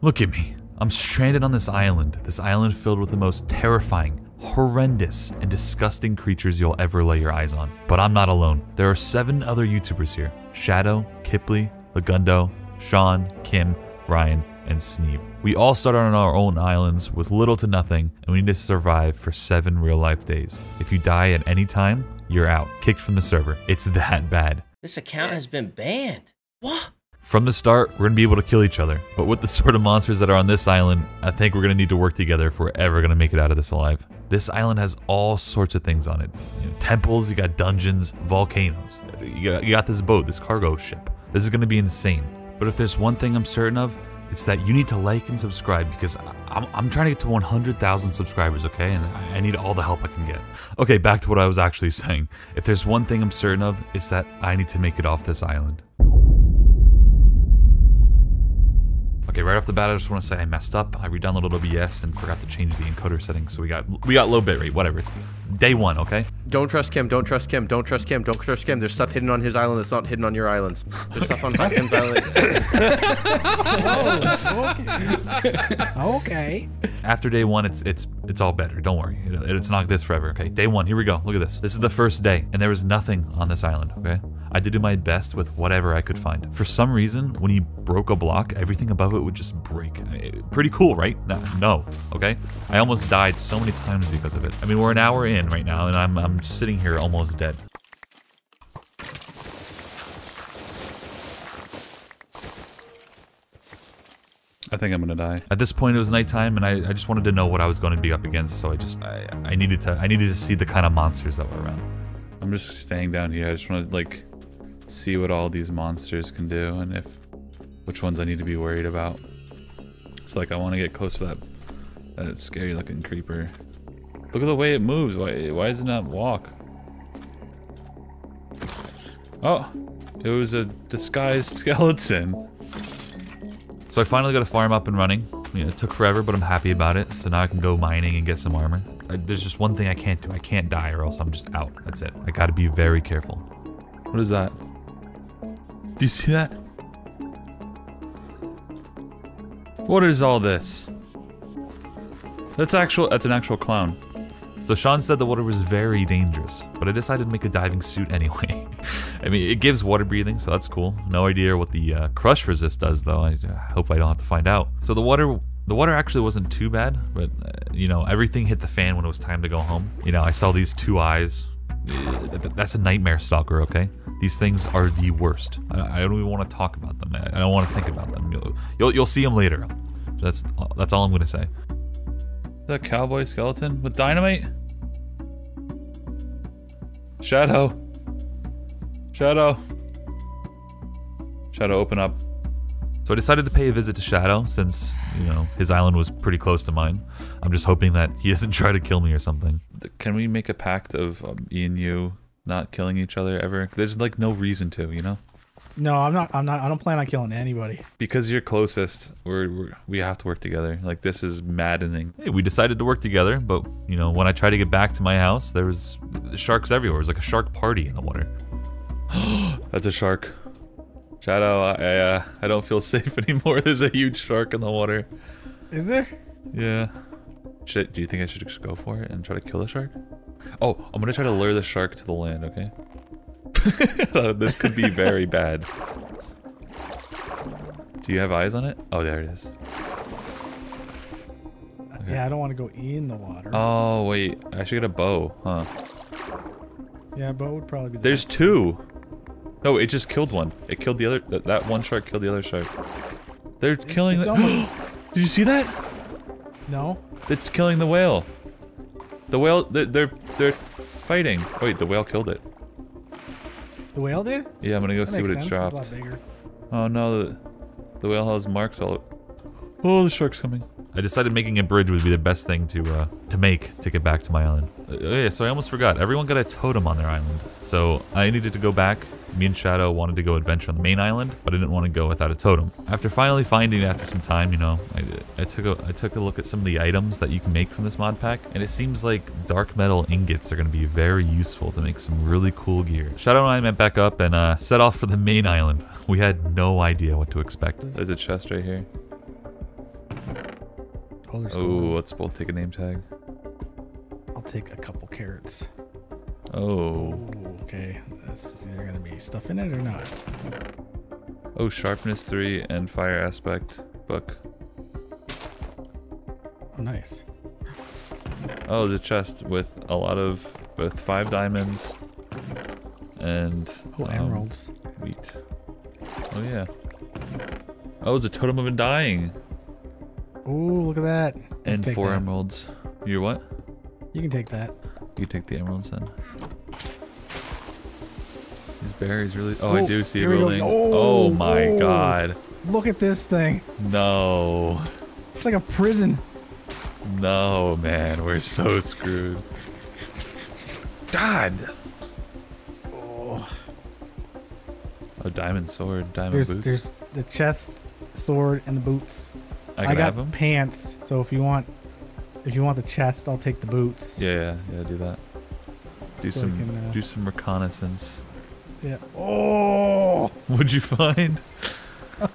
Look at me. I'm stranded on this island. This island filled with the most terrifying, horrendous, and disgusting creatures you'll ever lay your eyes on. But I'm not alone. There are seven other YouTubers here Shadow, Kiply, Legundo, Sean, Kim, Ryan, and Sneve. We all started on our own islands with little to nothing, and we need to survive for seven real life days. If you die at any time, you're out, kicked from the server. It's that bad. This account has been banned. What? From the start, we're gonna be able to kill each other. But with the sort of monsters that are on this island, I think we're gonna need to work together if we're ever gonna make it out of this alive. This island has all sorts of things on it. You know, temples, you got dungeons, volcanoes. You got, you got this boat, this cargo ship. This is gonna be insane. But if there's one thing I'm certain of, it's that you need to like and subscribe because I'm, I'm trying to get to 100,000 subscribers, okay? And I need all the help I can get. Okay, back to what I was actually saying. If there's one thing I'm certain of, it's that I need to make it off this island. Okay, right off the bat, I just want to say I messed up. I re-downloaded OBS and forgot to change the encoder settings, so we got we got low bitrate, whatever. It's day one, okay? Don't trust Kim. Don't trust Kim. Don't trust Kim. Don't trust Kim. There's stuff hidden on his island that's not hidden on your islands. There's stuff on Kim's island. Oh, okay. Okay. After day one, it's it's it's all better. Don't worry, It- it's not like this forever. Okay, day one, here we go. Look at this. This is the first day, and there was nothing on this island. Okay, I did my best with whatever I could find. For some reason, when he broke a block, everything above it would just break. Pretty cool, right? No, no. Okay, I almost died so many times because of it. I mean, we're an hour in right now, and I'm I'm sitting here almost dead. I think I'm gonna die. At this point, it was nighttime, and I, I just wanted to know what I was going to be up against. So I just I, I needed to I needed to see the kind of monsters that were around. I'm just staying down here. I just want to like see what all these monsters can do, and if which ones I need to be worried about. So like I want to get close to that that scary looking creeper. Look at the way it moves. Why why does it not walk? Oh, it was a disguised skeleton. So I finally got a farm up and running. It took forever, but I'm happy about it. So now I can go mining and get some armor. I, there's just one thing I can't do. I can't die or else I'm just out. That's it. I gotta be very careful. What is that? Do you see that? What is all this? That's actual. That's an actual clown. So Sean said the water was very dangerous, but I decided to make a diving suit anyway. I mean, it gives water breathing, so that's cool. No idea what the uh, crush resist does, though. I uh, hope I don't have to find out. So the water, the water actually wasn't too bad, but uh, you know, everything hit the fan when it was time to go home. You know, I saw these two eyes. Uh, th- That's a nightmare stalker, okay? These things are the worst. I, don't even want to talk about them. I don't want to think about them. You'll, you'll, you'll see them later. That's that's all I'm gonna say. That cowboy skeleton with dynamite. Shadow. Shadow. Shadow, open up. So I decided to pay a visit to Shadow since, you know, his island was pretty close to mine. I'm just hoping that he doesn't try to kill me or something. Can we make a pact of um, me and you not killing each other ever? There's like no reason to, you know? No, I'm not. I'm not. I don't plan on killing anybody. Because you're closest, we're, we're we have to work together. Like this is maddening. Hey, we decided to work together, but you know, when I tried to get back to my house, there was sharks everywhere. It was like a shark party in the water. That's a shark. Shadow, I I, uh, I don't feel safe anymore. There's a huge shark in the water. Is there? Yeah. Shit, do you think I should just go for it and try to kill the shark? Oh, I'm gonna try to lure the shark to the land, okay? this could be very bad. Do you have eyes on it? Oh, there it is. Yeah, I don't want to go in the water. Oh, wait. I should get a bow, huh? yeah, it would probably be. the There's two. No, it just killed one. It killed the other. That, that one shark killed the other shark. They're killing the. almost- Did you see that? No. It's killing the whale. The whale. They're they're, they're fighting. Wait, the whale killed it. The whale did. Yeah, I'm gonna go That see what sense. it It's a dropped. lot. Oh no, the, the whale has marks all. Oh, the shark's coming. I decided making a bridge would be the best thing to uh, to make to get back to my island. Uh, oh yeah, so I almost forgot. Everyone got a totem on their island, so I needed to go back. Me and Shadow wanted to go adventure on the main island, but I didn't want to go without a totem. After finally finding it after some time, you know, I, I took a I took a look at some of the items that you can make from this mod pack, and it seems like dark metal ingots are going to be very useful to make some really cool gear. Shadow and I met back up and uh, set off for the main island. We had no idea what to expect. There's a chest right here. Oh, there's Oh, let's both take a name tag. I'll take a couple carrots. Oh. Okay. Is there gonna be stuff in it or not? Oh, sharpness 3 and fire aspect book. Oh, nice. Oh, there's a chest with a lot of with five diamonds and Oh, um, emeralds. wheat. Oh yeah. Oh, it's a totem of undying Oh, look at that. And four that. emeralds. You're what? You can take that. You take the emeralds then. These berries really. Oh, I Oh, do see a here we go. building. Oh, Oh my oh. god. Look at this thing. No. It's like a prison. No, man. We're so screwed. God. Oh, A diamond sword, diamond there's boots. there's the chest, sword, and the boots. I can got have them. pants, so if you want, if you want the chest, I'll take the boots. Yeah, yeah, yeah. Do that. Do So some, can, uh, do some reconnaissance. Yeah. Oh, What'd you find?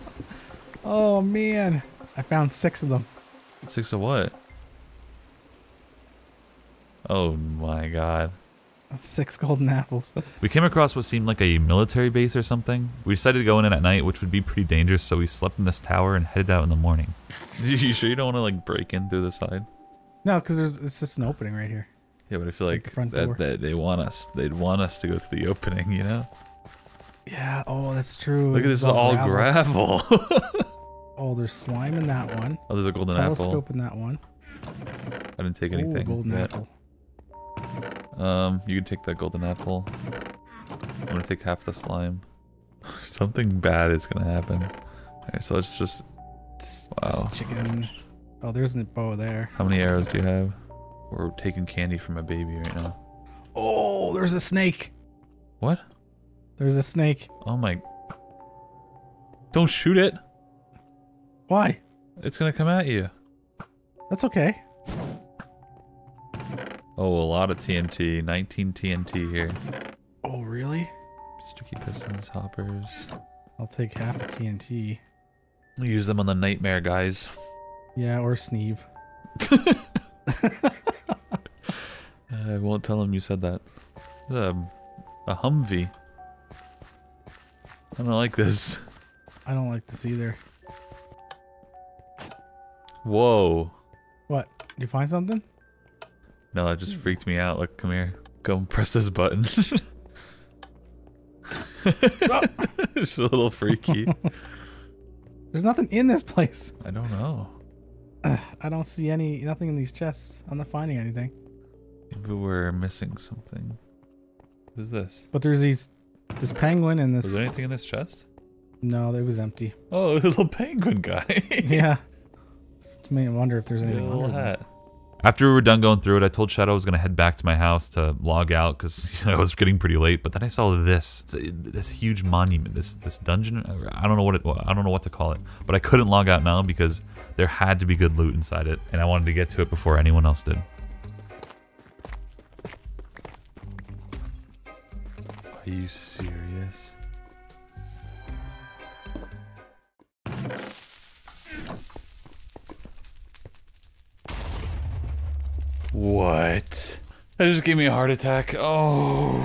oh man, I found six of them. Six of what? Oh my god. That's six golden apples. We came across what seemed like a military base or something. We decided to go in at night, which would be pretty dangerous, so we slept in this tower and headed out in the morning. you sure you don't want to like break in through the side? No, because there's it's just an opening right here. Yeah, but I feel like like, that, that they want us. They'd want us to go through the opening, you know? Yeah. Oh, that's true. Look at this, is all gravel. gravel. Oh, there's slime in that one. oh, there's a golden apple. Telescope in that one. I didn't take Ooh, anything. golden yet. apple. Um, you can take that golden apple. I'm gonna take half the slime. Something bad is gonna happen. Alright, so let's just. Wow. this chicken. Oh, there's a bow there. How many arrows do you have? We're taking candy from a baby right now. Oh, there's a snake. What? There's a snake. Oh my. Don't shoot it! Why? It's gonna come at you. That's okay. Oh, a lot of TNT. 19 TNT here. Oh, really? Sticky pistons, hoppers. I'll take half the TNT. We'll use them on the nightmare guys. Yeah, or Sneve. I won't tell him you said that. Um, a Humvee. I don't like this. I don't like this either. Whoa. What? Did you find something? No, that just freaked me out. Look, come here. Go and press this button. it's a little freaky. There's nothing in this place. I don't know. I don't see any, nothing in these chests. I'm not finding anything. Maybe we're missing something. Who's this? But there's these, this penguin and Was this. there anything in this chest? No, it was empty. Oh, a little penguin guy. yeah. It's made me wonder if there's anything little there. hat. After we were done going through it, I told Shadow I was gonna head back to my house to log out because you know, it was getting pretty late. But then I saw this, this huge monument, this this dungeon. I don't know what it, I don't know what to call it. But I couldn't log out now because there had to be good loot inside it, and I wanted to get to it before anyone else did. Are you serious? What? That just gave me a heart attack. Oh.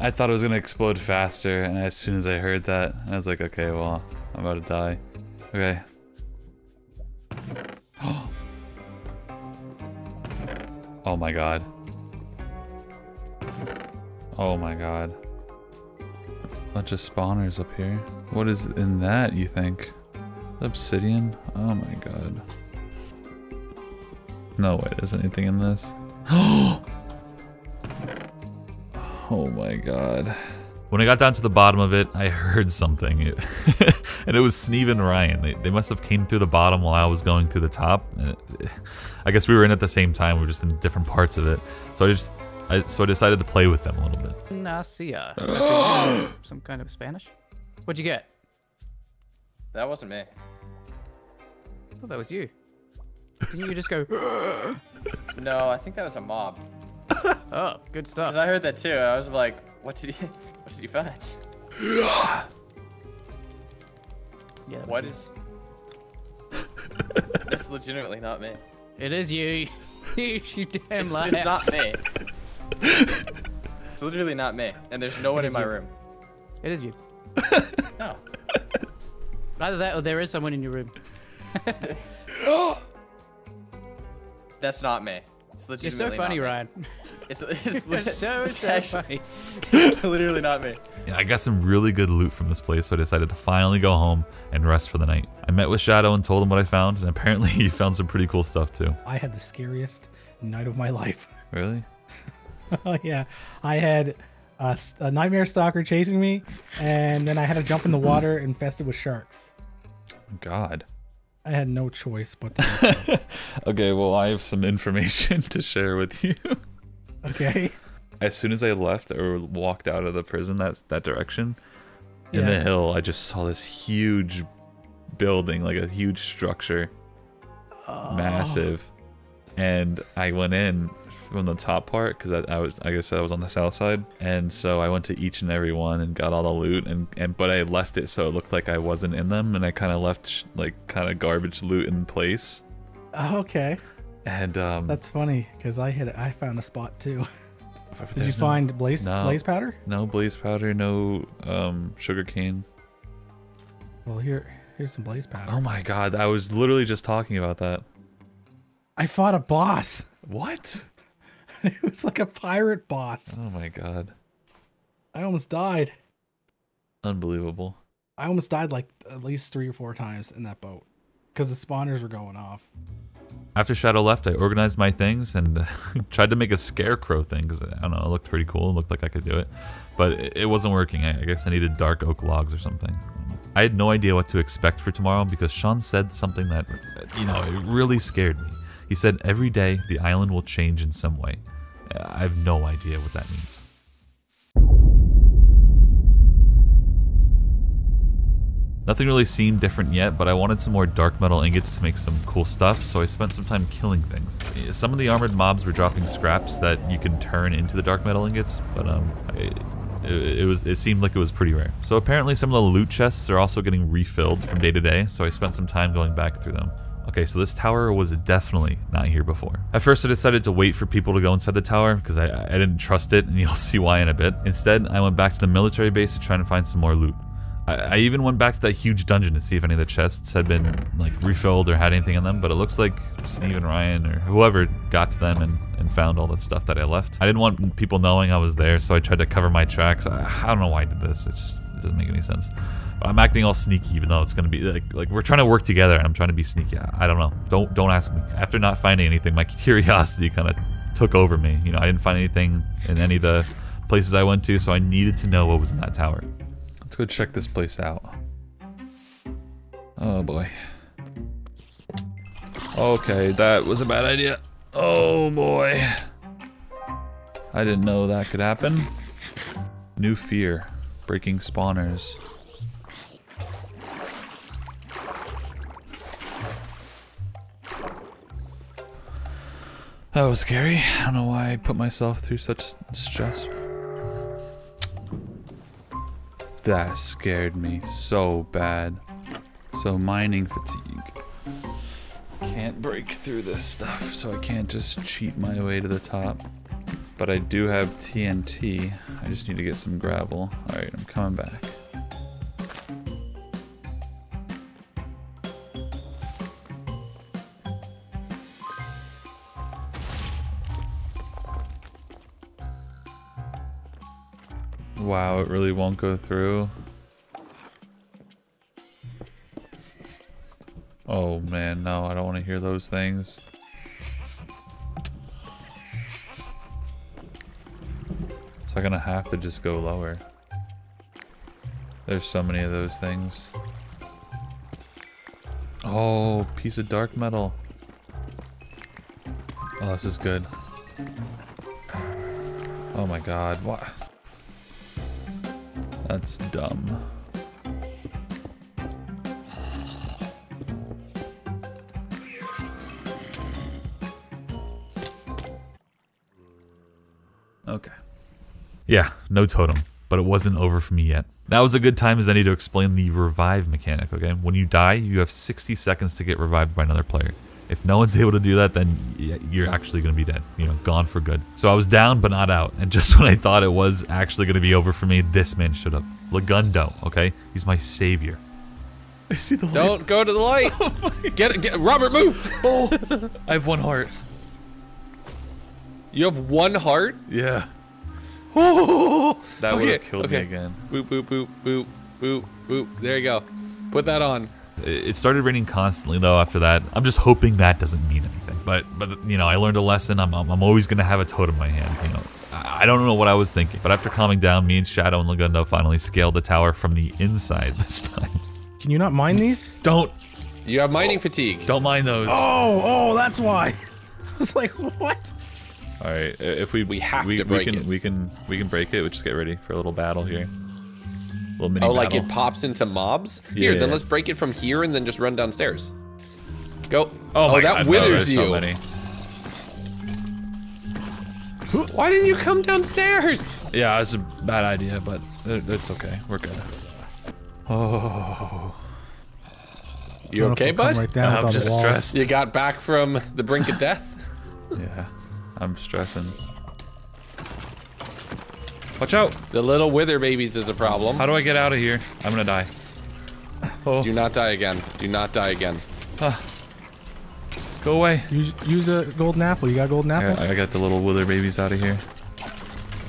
I thought it was gonna explode faster, and as soon as I heard that, I was like, okay, well, I'm about to die. Okay. oh my god. Oh my god. Bunch of spawners up here. What is in that, you think? Obsidian? Oh my god. No way, there's anything in this. oh my god. When I got down to the bottom of it, I heard something. It- and it was Sneve and Ryan. They, they must have came through the bottom while I was going through the top. I guess we were in at the same time. We were just in different parts of it. So I just I, so I decided to play with them a little bit. Nacia. Some kind of Spanish. What'd you get? That wasn't me. I thought that was you. Didn't you just go? No, I think that was a mob. Oh, good Because stuff. I heard that too. I was like, what did you, what did you find? Yeah, What is? it's legitimately not me. It is you. you you damn It's, liar. it's not me. it's literally not me. And there's no one in my you. room. It is you. No. Oh. Either that or there is someone in your room. That's not me. It's You're so funny, not. Ryan. It's, it's, You're so it's so actually- funny. literally not me. Yeah, I got some really good loot from this place, so I decided to finally go home and rest for the night. I met with Shadow and told him what I found, and apparently he found some pretty cool stuff too. I had the scariest night of my life. Really? oh yeah, I had a, s- a nightmare stalker chasing me, and then I had to jump in the water infested with sharks. God. I had no choice but to. Okay, well, I have some information to share with you. okay. As soon as I left or walked out of the prison that that direction, in Yeah. the hill, I just saw this huge building, like a huge structure, oh. massive. And I went in from the top part because I, I was, I guess I was on the south side, and so I went to each and every one and got all the loot, and and but I left it so it looked like I wasn't in them, and I kind of left like kind of garbage loot in place, Oh, okay. and um. That's funny because I had I found a spot too. Did you no- find blaze no. blaze powder? No blaze powder, no um sugar cane. Well, here here's some blaze powder. Oh my god, I was literally just talking about that. I fought a boss. What? it was like a pirate boss. Oh my god. I almost died. Unbelievable. I almost died like at least three or four times in that boat because the spawners were going off. After Shadow left, I organized my things and tried to make a scarecrow thing because I don't know, it looked pretty cool. It looked like I could do it, but it, it wasn't working. I, I guess I needed dark oak logs or something. I had no idea what to expect for tomorrow because Sean said something that, you know, it really scared me. He said every day the island will change in some way. I have no idea what that means. Nothing really seemed different yet, but I wanted some more dark metal ingots to make some cool stuff, so I spent some time killing things. Some of the armored mobs were dropping scraps that you can turn into the dark metal ingots, but um, I, it, it was it seemed like it was pretty rare. So apparently some of the loot chests are also getting refilled from day to day, so I spent some time going back through them. Okay, so this tower was definitely not here before. At first I decided to wait for people to go inside the tower because I, I didn't trust it, and you'll see why in a bit. Instead, I went back to the military base to try and find some more loot. I, even went back to that huge dungeon to see if any of the chests had been like refilled or had anything in them, but it looks like Sneve and Ryan or whoever got to them and, and found all the stuff that I left. I didn't want people knowing I was there, so I tried to cover my tracks. I, I don't know why I did this. It just it doesn't make any sense. I'm acting all sneaky, even though it's gonna be like like we're trying to work together, and I'm trying to be sneaky. I, I don't know. Don't don't ask me. After not finding anything, my curiosity kind of took over me. You know, I didn't find anything in any of the places I went to, so I needed to know what was in that tower. Let's go check this place out. Oh boy. Okay, that was a bad idea. Oh boy. I didn't know that could happen. New fear. Breaking spawners. That was scary. I don't know why I put myself through such stress. That scared me so bad. So mining fatigue. Can't break through this stuff, so I can't just cheat my way to the top. But I do have TNT. I just need to get some gravel. Alright, I'm coming back. Wow, it really won't go through. Oh man, no, I don't want to hear those things. So I'm gonna have to just go lower. There's so many of those things. Oh, piece of dark metal. Oh, this is good. Oh my god, what? That's dumb. Okay. Yeah, no totem, but it wasn't over for me yet. Now is a good time as any to explain the revive mechanic, okay? When you die, you have 60 seconds to get revived by another player. If no one's able to do that, then you're actually going to be dead. You know, gone for good. So I was down, but not out. And just when I thought it was actually going to be over for me, this man showed up. Legundo, okay? He's my savior. I see the light. Don't go to the light. Oh get it, get Robert, move. Oh, I have one heart. You have one heart. Yeah. Oh, that would have killed okay. me again. Boop boop boop boop boop boop. There you go. Put that on. It it started raining constantly though after that. I'm just hoping that doesn't mean anything. But but you know, I learned a lesson. I'm I'm, I'm always gonna have a toad in my hand. You know, I, I don't know what I was thinking. But after calming down, me and Shadow and Legundo finally scaled the tower from the inside this time. Can you not mine these? Don't You have mining fatigue. don't mind those. Oh, oh, that's why. I was like, what? All right, if we We have we, to break we can it. we can we can break it. We just get ready for a little battle here. Little mini Oh, like it pops into mobs? Here, then Yeah. let's break it from here and then just run downstairs. Go. Oh, oh my that God, withers there's you. So many. Why didn't you come downstairs? Yeah, it's a bad idea, but it's okay. We're good. Oh, You I don't know if okay, I'll bud? Right down with I'm just stressed. You got back from the brink of death? yeah, I'm stressing. Watch out! The little wither babies is a problem. How do I get out of here? I'm gonna die. Oh, Do not die again. Do not die again. go away. Use, use a golden apple. You got a golden apple? I, I got the little wither babies out of here.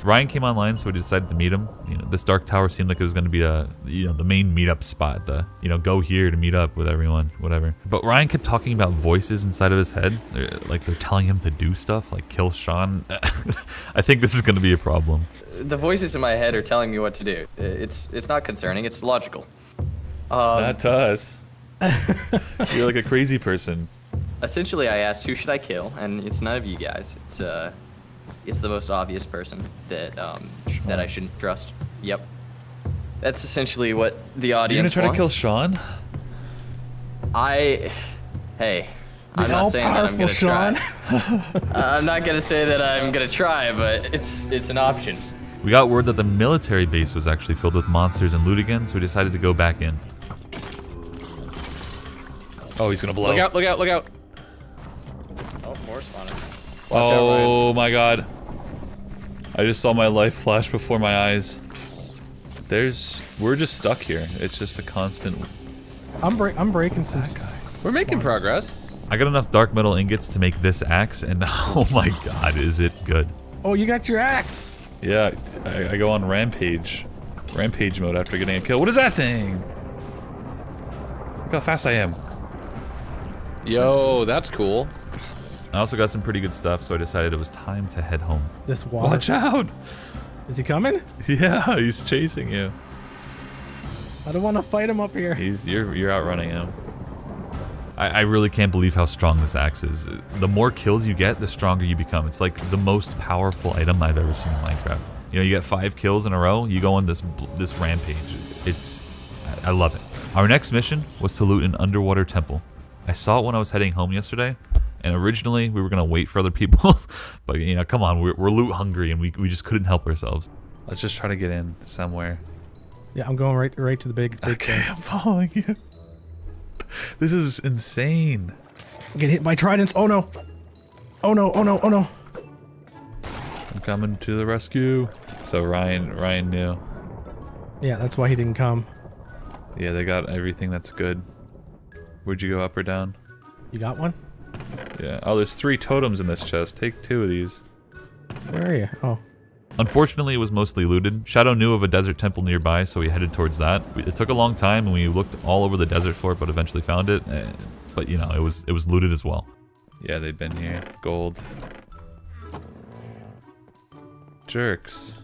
Ryan came online, so we decided to meet him. You know, this dark tower seemed like it was going to be a, you know, the main meetup spot. The, you know, go here to meet up with everyone, whatever. But Ryan kept talking about voices inside of his head, They're- like they're telling him to do stuff, like kill Sean. I think this is going to be a problem. The voices in my head are telling me what to do. It's it's not concerning. It's logical. Um, Not to us. You're like a crazy person. essentially, I asked who should I kill, and it's none of you guys. It's uh, it's the most obvious person that um that I shouldn't trust. Yep. That's essentially what the audience. You're gonna audience try to kill. Sean? I, hey, The I'm not saying that I'm gonna Sean. try. Uh, I'm not gonna say that I'm gonna try, but it's it's an option. We got word that the military base was actually filled with monsters and loot again, so we decided to go back in. Oh, he's gonna blow. Look out, look out, look out. Oh, more spawning. Watch out, oh Ryan. oh my god. I just saw my life flash before my eyes. There's we're just stuck here. It's just a constant I'm break. I'm breaking some. We're making progress. I got enough dark metal ingots to make this axe and oh my god, is it good. Oh, you got your axe. Yeah, I, I go on rampage. Rampage mode after getting a kill. What is that thing? Look how fast I am. Yo, that's cool. I also got some pretty good stuff, so I decided it was time to head home. This water. Watch out! Is he coming? Yeah, he's chasing you. I don't want to fight him up here. He's you're you're outrunning him. I, I really can't believe how strong this axe is. The more kills you get, the stronger you become. It's like the most powerful item I've ever seen in Minecraft. You know, you get five kills in a row, you go on this this rampage. It's I- I love it. Our next mission was to loot an underwater temple. I saw it when I was heading home yesterday, and originally we were gonna wait for other people, but you know, come on, we're, we're loot hungry and we we just couldn't help ourselves. Let's just try to get in somewhere. Yeah, I'm going right right to the big big Okay, thing. I'm following you. This is insane. Get hit by tridents. Oh no. Oh no. Oh no. Oh no. I'm coming to the rescue. So Ryan, Ryan knew. Yeah, that's why he didn't come. Yeah, they got everything that's good. Where'd you go, up or down? You got one? Yeah. Oh, there's three totems in this chest. Take two of these. Where are you? Oh. Unfortunately, it was mostly looted. Shadow knew of a desert temple nearby, so we headed towards that. It took a long time, and we looked all over the desert for it, but eventually found it. eh, But you know, it was it was looted as well. Yeah, they've been here. Gold. Jerks.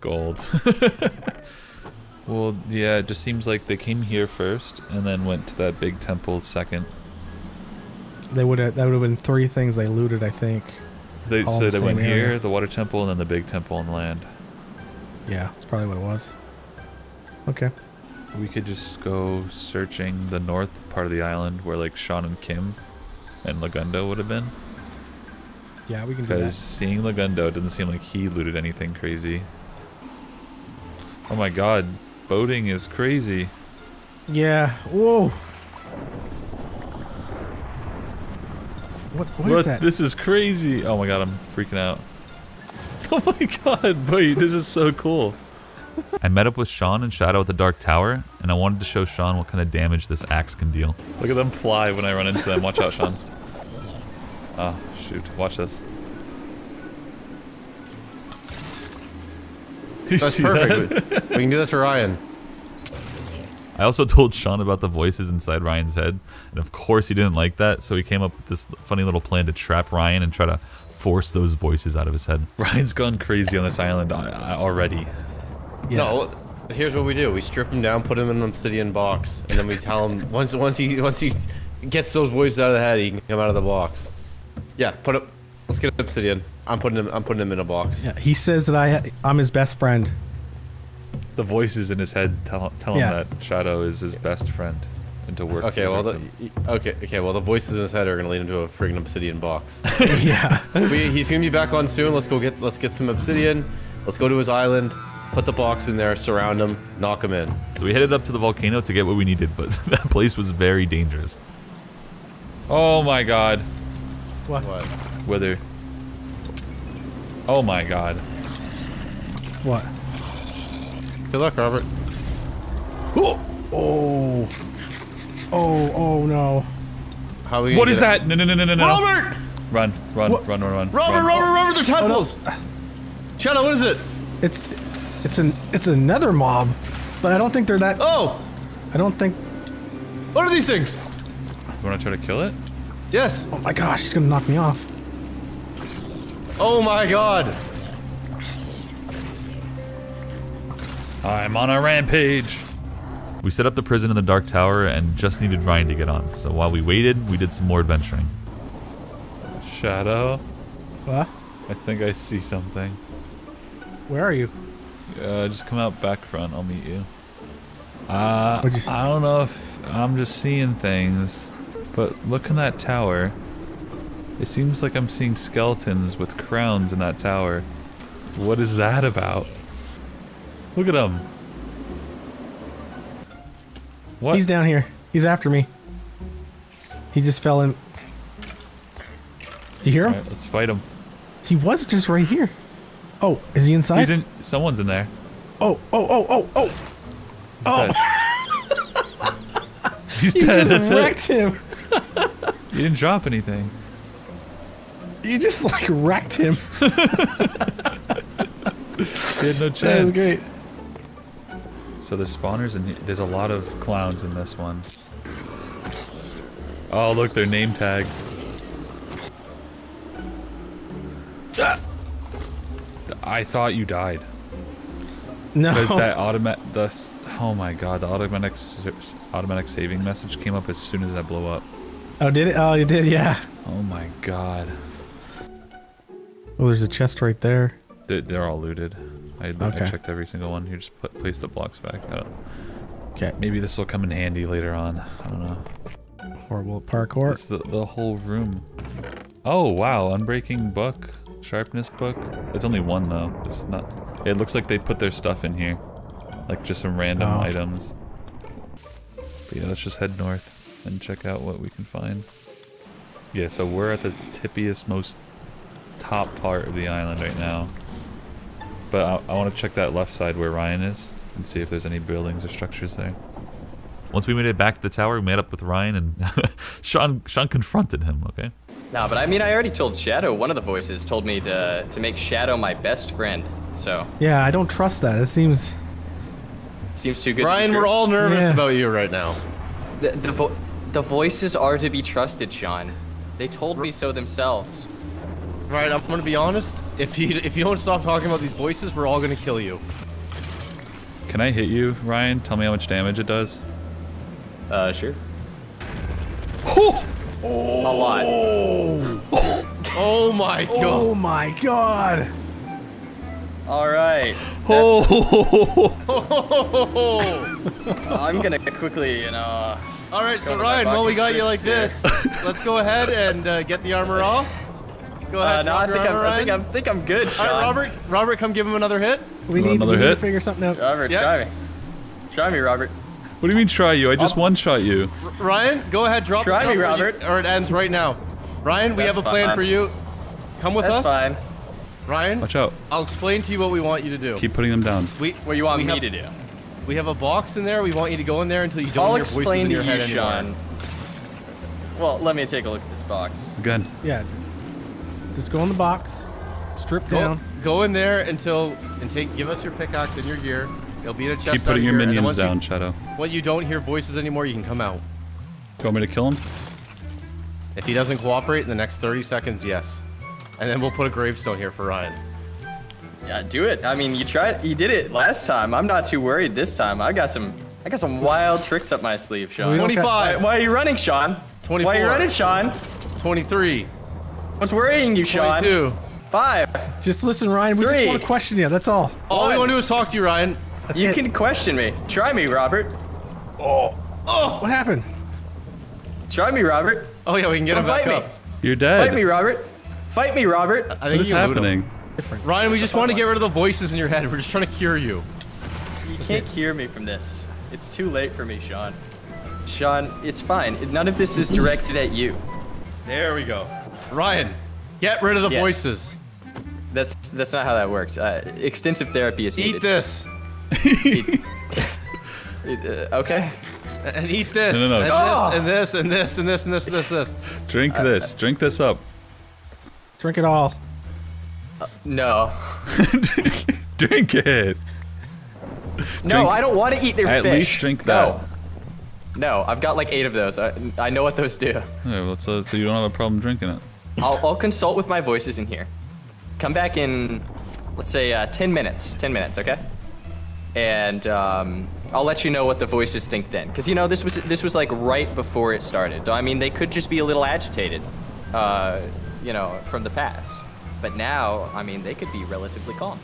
Gold. well, yeah, it just seems like they came here first, and then went to that big temple second. They would have that would have been three things they looted, I think. So they, so the they went area. here, the water temple, and then the big temple on land. Yeah, that's probably what it was. Okay. We could just go searching the north part of the island where like Sean and Kim and Legundo would have been. Yeah, we can do that. Because seeing Legundo, it doesn't seem like he looted anything crazy. Oh my god, boating is crazy. Yeah. Whoa. What, what is that? This is crazy. Oh my god, I'm freaking out. Oh my god, wait, this is so cool. I met up with Sean and Shadow at the Dark Tower, and I wanted to show Sean what kind of damage this axe can deal. Look at them fly when I run into them. Watch out, Sean. Oh, shoot. Watch this. You That's see perfect. that? we can do that to Ryan. I also told Sean about the voices inside Ryan's head, and of course he didn't like that, so he came up with this funny little plan to trap Ryan and try to force those voices out of his head. Ryan's gone crazy on this island uh, uh, already. Yeah. No, here's what we do: we strip him down, put him in an obsidian box, and then we tell him once once he once he gets those voices out of the head, he can come out of the box. Yeah, put up. Let's get obsidian. I'm putting him. I'm putting him in a box. Yeah, he says that I I'm his best friend. The voices in his head tell, tell him that Shadow is his best friend and to work Okay, well, the, with him. okay, okay, well, the voices in his head are gonna lead him to a friggin' obsidian box. yeah. we, he's gonna be back on soon. Let's go get, let's get some obsidian. Let's go to his island, put the box in there, surround him, knock him in. So we headed up to the volcano to get what we needed, but that place was very dangerous. Oh my god. What? What? Whether. Oh my god. What? Good luck, Robert. Oh. Oh. Oh. Oh no. How are we? What gonna that? No, no, no, no, no, no. Robert! Run, run, What? run, run, run. Robert, run. Robert, Robert, they're oh, tadpoles! Shadow, what is it? It's it's an it's another mob, but I don't think they're that. Oh! I don't think. What are these things? You wanna try to kill it? Yes. Oh my gosh, he's gonna knock me off. Oh my god. I'm on a rampage. We set up the prison in the Dark Tower and just needed Ryan to get on. So while we waited, we did some more adventuring. Shadow, What? I think I see something. Where are you? Uh, just come out back front. I'll meet you. Uh, you- I don't know if I'm just seeing things, but look in that tower. It seems like I'm seeing skeletons with crowns in that tower. What is that about? Look at him. What? He's down here. He's after me. He just fell in. Do you hear him? Alright, let's fight him. He was just right here. Oh, is he inside? He's in. Someone's in there. Oh, oh, oh, oh, oh! Oh. He's dead. Oh. You dead. just wrecked it. him. You didn't drop anything. You just like wrecked him. He had no chance. That was great. So there's spawners and there's a lot of clowns in this one. Oh look, they're name tagged. I thought you died No. because that automatic. The oh my god, the automatic automatic saving message came up as soon as I blew up. Oh, did it? Oh, you did, yeah. Oh my god, Oh, there's a chest right there. they're, they're all looted. I, I checked every single one. You just put, place the blocks back. I don't, Okay. maybe this will come in handy later on. I don't know. Horrible parkour. It's the, the whole room. Oh, wow. Unbreaking book. Sharpness book. It's only one, though. It's not... It looks like they put their stuff in here. Like, just some random Oh. items. But yeah, let's just head north and check out what we can find. Yeah, so we're at the tippiest, most top part of the island right now. But I, I want to check that left side where Ryan is and see if there's any buildings or structures there. Once we made it back to the tower, we met up with Ryan and Sean Sean confronted him, okay? Nah, but I mean, I already told Shadow. One of the voices told me to to make Shadow my best friend. So Yeah, I don't trust that. It seems. seems too good. Ryan, true. we're all nervous Yeah. about you right now. the the, vo- the voices are to be trusted, Sean. They told me so themselves. Right, I'm gonna be honest. If you if you don't stop talking about these voices, we're all gonna kill you. Can I hit you, Ryan? Tell me how much damage it does. Uh, sure. A lot. Oh my god. Oh my god! All right. Oh. I'm gonna quickly, you know. All right, so Go to my Ryan, while we got you like this, let's go ahead and uh, get the armor off. Go ahead. Uh, no, I think I'm, I think I'm, think I'm good, Sean. All right, Robert. Robert, come give him another hit. We need, another we need to hit? figure something out. Robert, Yeah. try me. Try me, Robert. What do you mean try you? I just one shot you. R- Ryan, go ahead, drop Try the me, stuff or you- Robert. or it ends right now. Ryan, we That's have a plan fine. for you. Come with That's us. fine. Ryan, Watch out. I'll explain to you what we want you to do. Keep putting them down. we, What you want we me have, to do? We have a box in there. We want you to go in there until you don't I'll hear voices explain in to your you, anymore. Sean. Well, let me take a look at this box. Again. Yeah. Just go in the box, strip Go, down. go in there until and take. Give us your pickaxe and your gear. It'll be in a chest. Keep out putting your here, minions once you- down, Shadow. When you don't hear voices anymore, you can come out. Do you want me to kill him? If he doesn't cooperate in the next 30 seconds, yes. And then we'll put a gravestone here for Ryan. Yeah, do it. I mean, you tried. You did it last time. I'm not too worried this time. I got some. I got some wild tricks up my sleeve, Sean. We don't Why, 25, why are you running, Sean? Why are you running, Sean? 23, What's worrying you, Sean? 22. Five. Just listen, Ryan. We Three. just want to question you. That's all. All we want to do is talk to you, Ryan. That's you it. can question me. Try me, Robert. Oh. Oh. What happened? Try me, Robert. Oh yeah, we can get Come him back fight me. up. You're dead. Fight me, Robert. Fight me, Robert. I think what you is can loot happening? Ryan, we just want to get rid of the voices in your head. We're just trying to cure you. You can't cure me from this. It's too late for me, Sean. Sean, it's fine. None of this is directed at you. There we go. Ryan, get rid of the Yeah. voices. That's that's not how that works. Uh, extensive therapy is needed. Eat needed. this. It, uh, okay. And eat this. No, no, no. And, Ah! this and this and this and this and this and this this. Drink this. Drink this up. Drink it all. No. Drink it. No, Drink- I don't want to eat their At fish. least drink No. No, I've got like eight of those. I, I know what those do. Okay, well, so, so you don't have a problem drinking it. I'll, I'll consult with my voices in here. Come back in, let's say, uh, 10 minutes. 10 minutes, okay? And um, I'll let you know what the voices think then. Because, you know, this was this was like right before it started. So, I mean, they could just be a little agitated, uh, you know, from the past. But now, I mean, they could be relatively calm.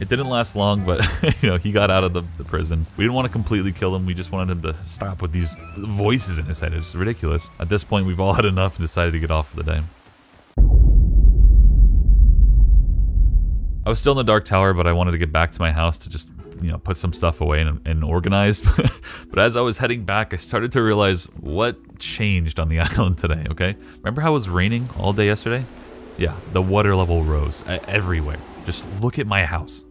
It didn't last long, but you know he got out of the, the prison. We didn't want to completely kill him. We just wanted him to stop with these voices in his head. It's ridiculous. At this point, we've all had enough and decided to get off for the day. I was still in the Dark Tower, but I wanted to get back to my house to just, you know, put some stuff away and, and organized. but as I was heading back, I started to realize what changed on the island today, okay? Remember how it was raining all day yesterday? Yeah, the water level rose everywhere. Just look at my house.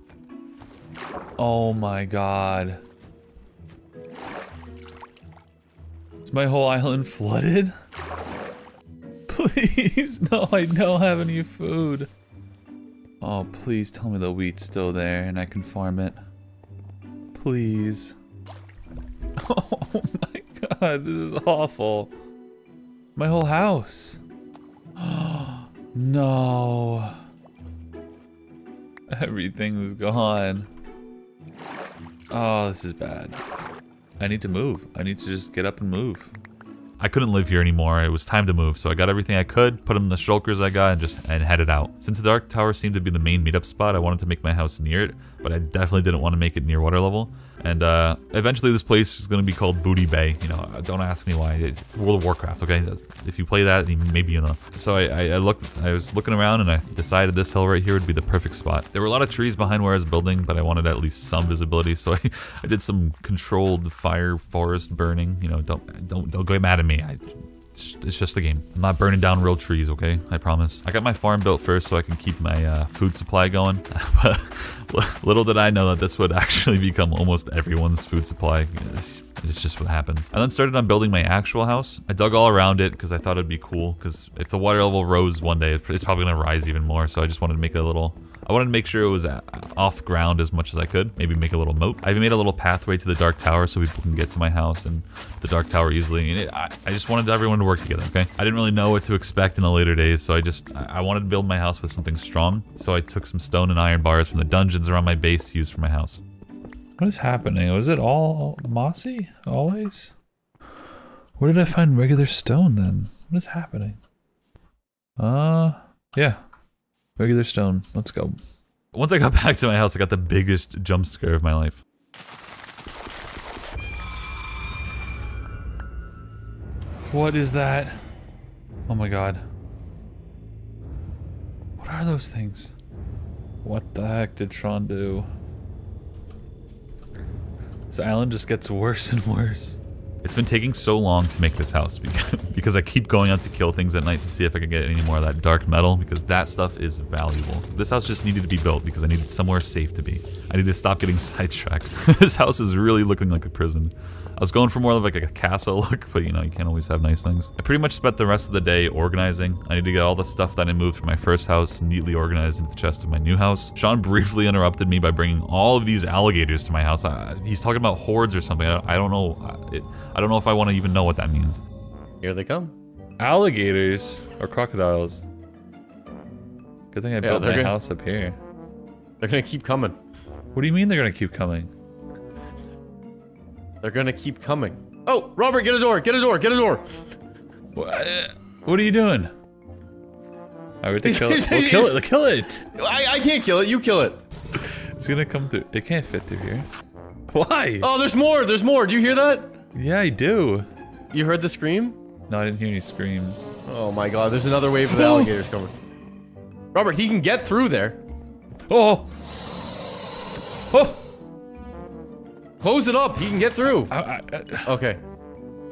Oh my god. Is my whole island flooded? Please, no, I don't have any food. Oh, please tell me the wheat's still there and I can farm it. Please. Oh my god, this is awful. My whole house. no. Everything's gone. Oh, this is bad. I need to move. I need to just get up and move. I couldn't live here anymore. It was time to move, so I got everything I could, put them in the shulkers I got, and just and headed out. Since the Dark Tower seemed to be the main meetup spot, I wanted to make my house near it, but I definitely didn't want to make it near water level. And uh, eventually, this place is going to be called Booty Bay. You know, don't ask me why. It's World of Warcraft. Okay, if you play that, maybe you know. So I, I, looked. I was looking around, and I decided this hill right here would be the perfect spot. There were a lot of trees behind where I was building, but I wanted at least some visibility. So I, I did some controlled fire forest burning. You know, don't don't don't go mad at me. I, it's just a game. I'm not burning down real trees, okay? I promise. I got my farm built first so I can keep my uh, food supply going. but little did I know that this would actually become almost everyone's food supply. It's just what happens. I then started on building my actual house. I dug all around it because I thought it'd be cool. Because if the water level rose one day, it's probably gonna rise even more. So I just wanted to make a little I wanted to make sure it was uh, off ground as much as I could. Maybe make a little moat. I even made a little pathway to the Dark Tower so people can get to my house and the Dark Tower easily. And it, I, I just wanted everyone to work together, okay? I didn't really know what to expect in the later days, so I just, I, I wanted to build my house with something strong. So I took some stone and iron bars from the dungeons around my base to use for my house. What is happening? Was it all mossy? Always? Where did I find regular stone then? What is happening? Uh, yeah. Regular stone. Let's go. Once I got back to my house, I got the biggest jump scare of my life. What is that? Oh my god. What are those things? What the heck did Tron do? This island just gets worse and worse. It's been taking so long to make this house because, I keep going out to kill things at night to see if I can get any more of that dark metal because that stuff is valuable. This house just needed to be built because I needed somewhere safe to be. I need to stop getting sidetracked. this house is really looking like a prison. I was going for more of like a castle look, but you know, you can't always have nice things. I pretty much spent the rest of the day organizing. I need to get all the stuff that I moved from my first house neatly organized into the chest of my new house. Sean briefly interrupted me by bringing all of these alligators to my house. I, he's talking about hordes or something. I don't, I don't know. It, I don't know if I want to even know what that means. Here they come. Alligators or crocodiles? Good thing I built they're my house up here. They're gonna keep coming. What do you mean they're gonna keep coming? They're gonna keep coming. Oh, Robert, get a door! Get a door! Get a door! What, uh, what are you doing? I would to kill it. We'll kill it. Kill it. I, I can't kill it. You kill it. It's gonna come through. It can't fit through here. Why? Oh, there's more. There's more. Do you hear that? Yeah, I do. You heard the scream? No, I didn't hear any screams. Oh my God! There's another wave of alligators coming. Robert, he can get through there. Oh! Oh! Close it up. He can get through. I, I, I- Okay.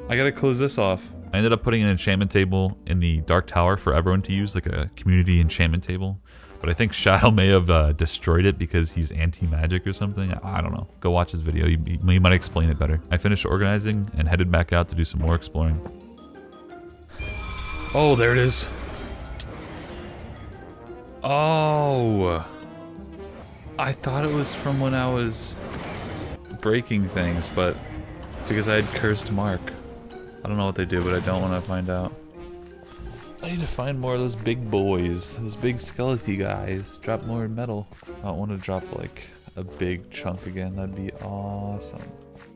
I gotta close this off. I ended up putting an enchantment table in the Dark Tower for everyone to use, like a community enchantment table. But I think Shadow may have uh, destroyed it because he's anti-magic or something. I, I don't know. Go watch his video. He, he, he might explain it better. I finished organizing and headed back out to do some more exploring. Oh, there it is. Oh. I thought it was from when I was breaking things, but it's because I had cursed Mark. I don't know what they do, but I don't want to find out. I need to find more of those big boys, those big skeleton guys. Drop more metal. I don't want to drop like a big chunk again. That'd be awesome.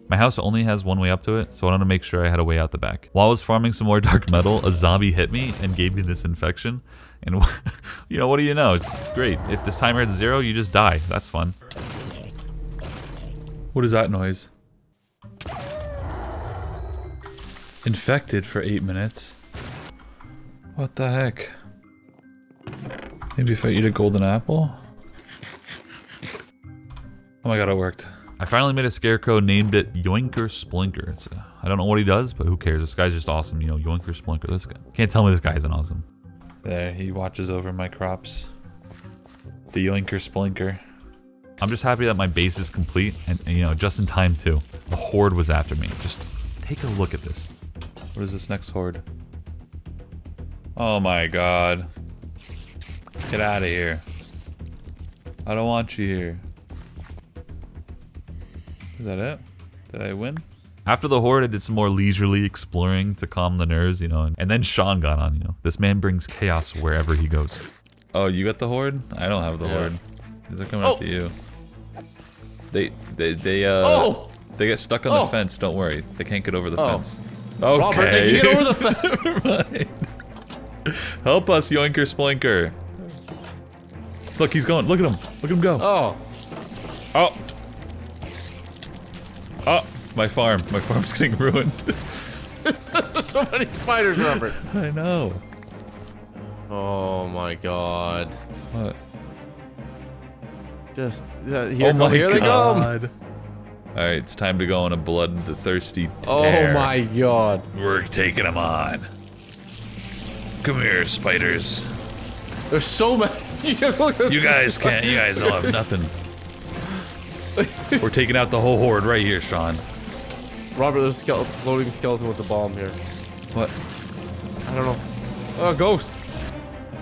My house only has one way up to it, so I wanted to make sure I had a way out the back. While I was farming some more dark metal, a zombie hit me and gave me this infection. And you know, what do you know? It's, it's great. If this timer hits zero, you just die. That's fun. What is that noise? Infected for eight minutes. What the heck? Maybe if I eat a golden apple? Oh my god, it worked. I finally made a scarecrow, named it Yoinker Splinker. It's a, I don't know what he does, but who cares? This guy's just awesome, you know, Yoinker Splinker. This guy. Can't tell me this guy isn't awesome. There, he watches over my crops. The Yoinker Splinker. I'm just happy that my base is complete, and, and, you know, just in time too. The horde was after me. Just take a look at this. What is this next horde? Oh my god. Get out of here. I don't want you here. Is that it? Did I win? After the horde, I did some more leisurely exploring to calm the nerves, you know, and, and then Sean got on, you know. This man brings chaos wherever he goes. Oh, you got the horde? I don't have the horde. They're coming Oh. after you. They, they, they, uh, Oh! they get stuck on Oh. the fence. Don't worry, they can't get over the Oh. fence. Okay. Robert, they can get over the fence. Mind. Help us, Yoinker Splinker. Look, he's going. Look at him. Look at him go. Oh. Oh. Oh, my farm. My farm's getting ruined. so many spiders, Robert. I know. Oh my god. What? Just uh, here, oh my here they come. god. All right, it's time to go on a bloodthirsty Oh my god. We're taking them on. Come here, spiders. There's so many. You guys can't. You guys don't have nothing. We're taking out the whole horde right here, Sean. Robert, there's a skeleton, floating skeleton with the bomb here. What? I don't know. Oh, ghost.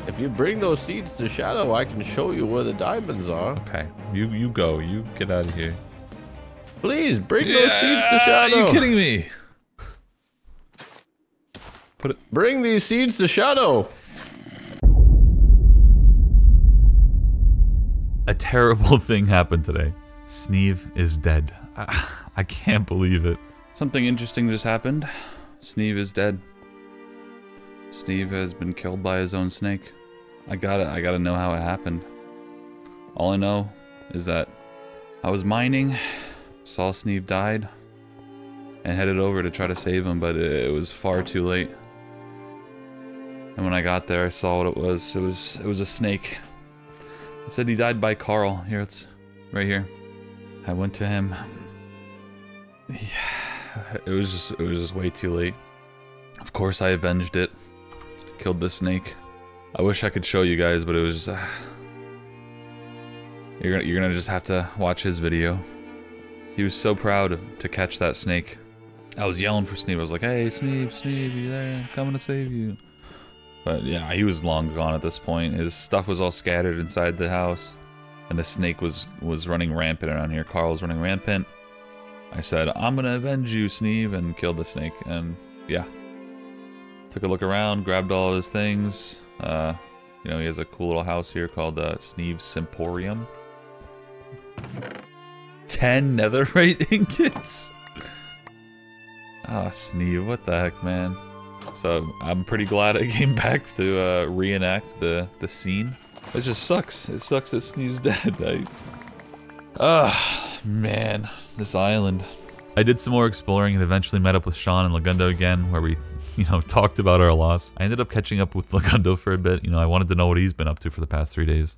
If you bring those seeds to Shadow, I can show you where the diamonds are. Okay, you you go. You get out of here. Please bring those seeds to Are Shadow. you kidding me? Put it. Bring these seeds to Shadow. A terrible thing happened today. Sneve is dead. I, I can't believe it. Something interesting just happened. Sneve is dead. Sneve has been killed by his own snake. I gotta, I gotta know how it happened. All I know is that I was mining, saw Sneve died, and headed over to try to save him, but it, was far too late. And when I got there, I saw what it was. It was, it was a snake. It said he died by Carl. Here, it's right here. I went to him. Yeah, it was just it was just way too late. Of course, I avenged it. Killed the snake. I wish I could show you guys, but it was. Uh, you're gonna you're gonna just have to watch his video. He was so proud to catch that snake. I was yelling for Sneve. I was like, "Hey, Sneve, Sneve, you there? I'm coming to save you." But yeah, he was long gone at this point. His stuff was all scattered inside the house, and the snake was was running rampant around here. Carl was running rampant. I said, "I'm gonna avenge you, Sneve," and killed the snake. And yeah, took a look around, grabbed all his things. Uh, you know, he has a cool little house here called uh, Sneve's Semporium. Ten netherite ingots. Ah, Sneve, what the heck, man? So I'm pretty glad I came back to uh, reenact the the scene. It just sucks. It sucks that Sneve's dead. I... Ah, man, this island. I did some more exploring and eventually met up with Sean and Legundo again, where we, you know, talked about our loss. I ended up catching up with Legundo for a bit. You know, I wanted to know what he's been up to for the past three days.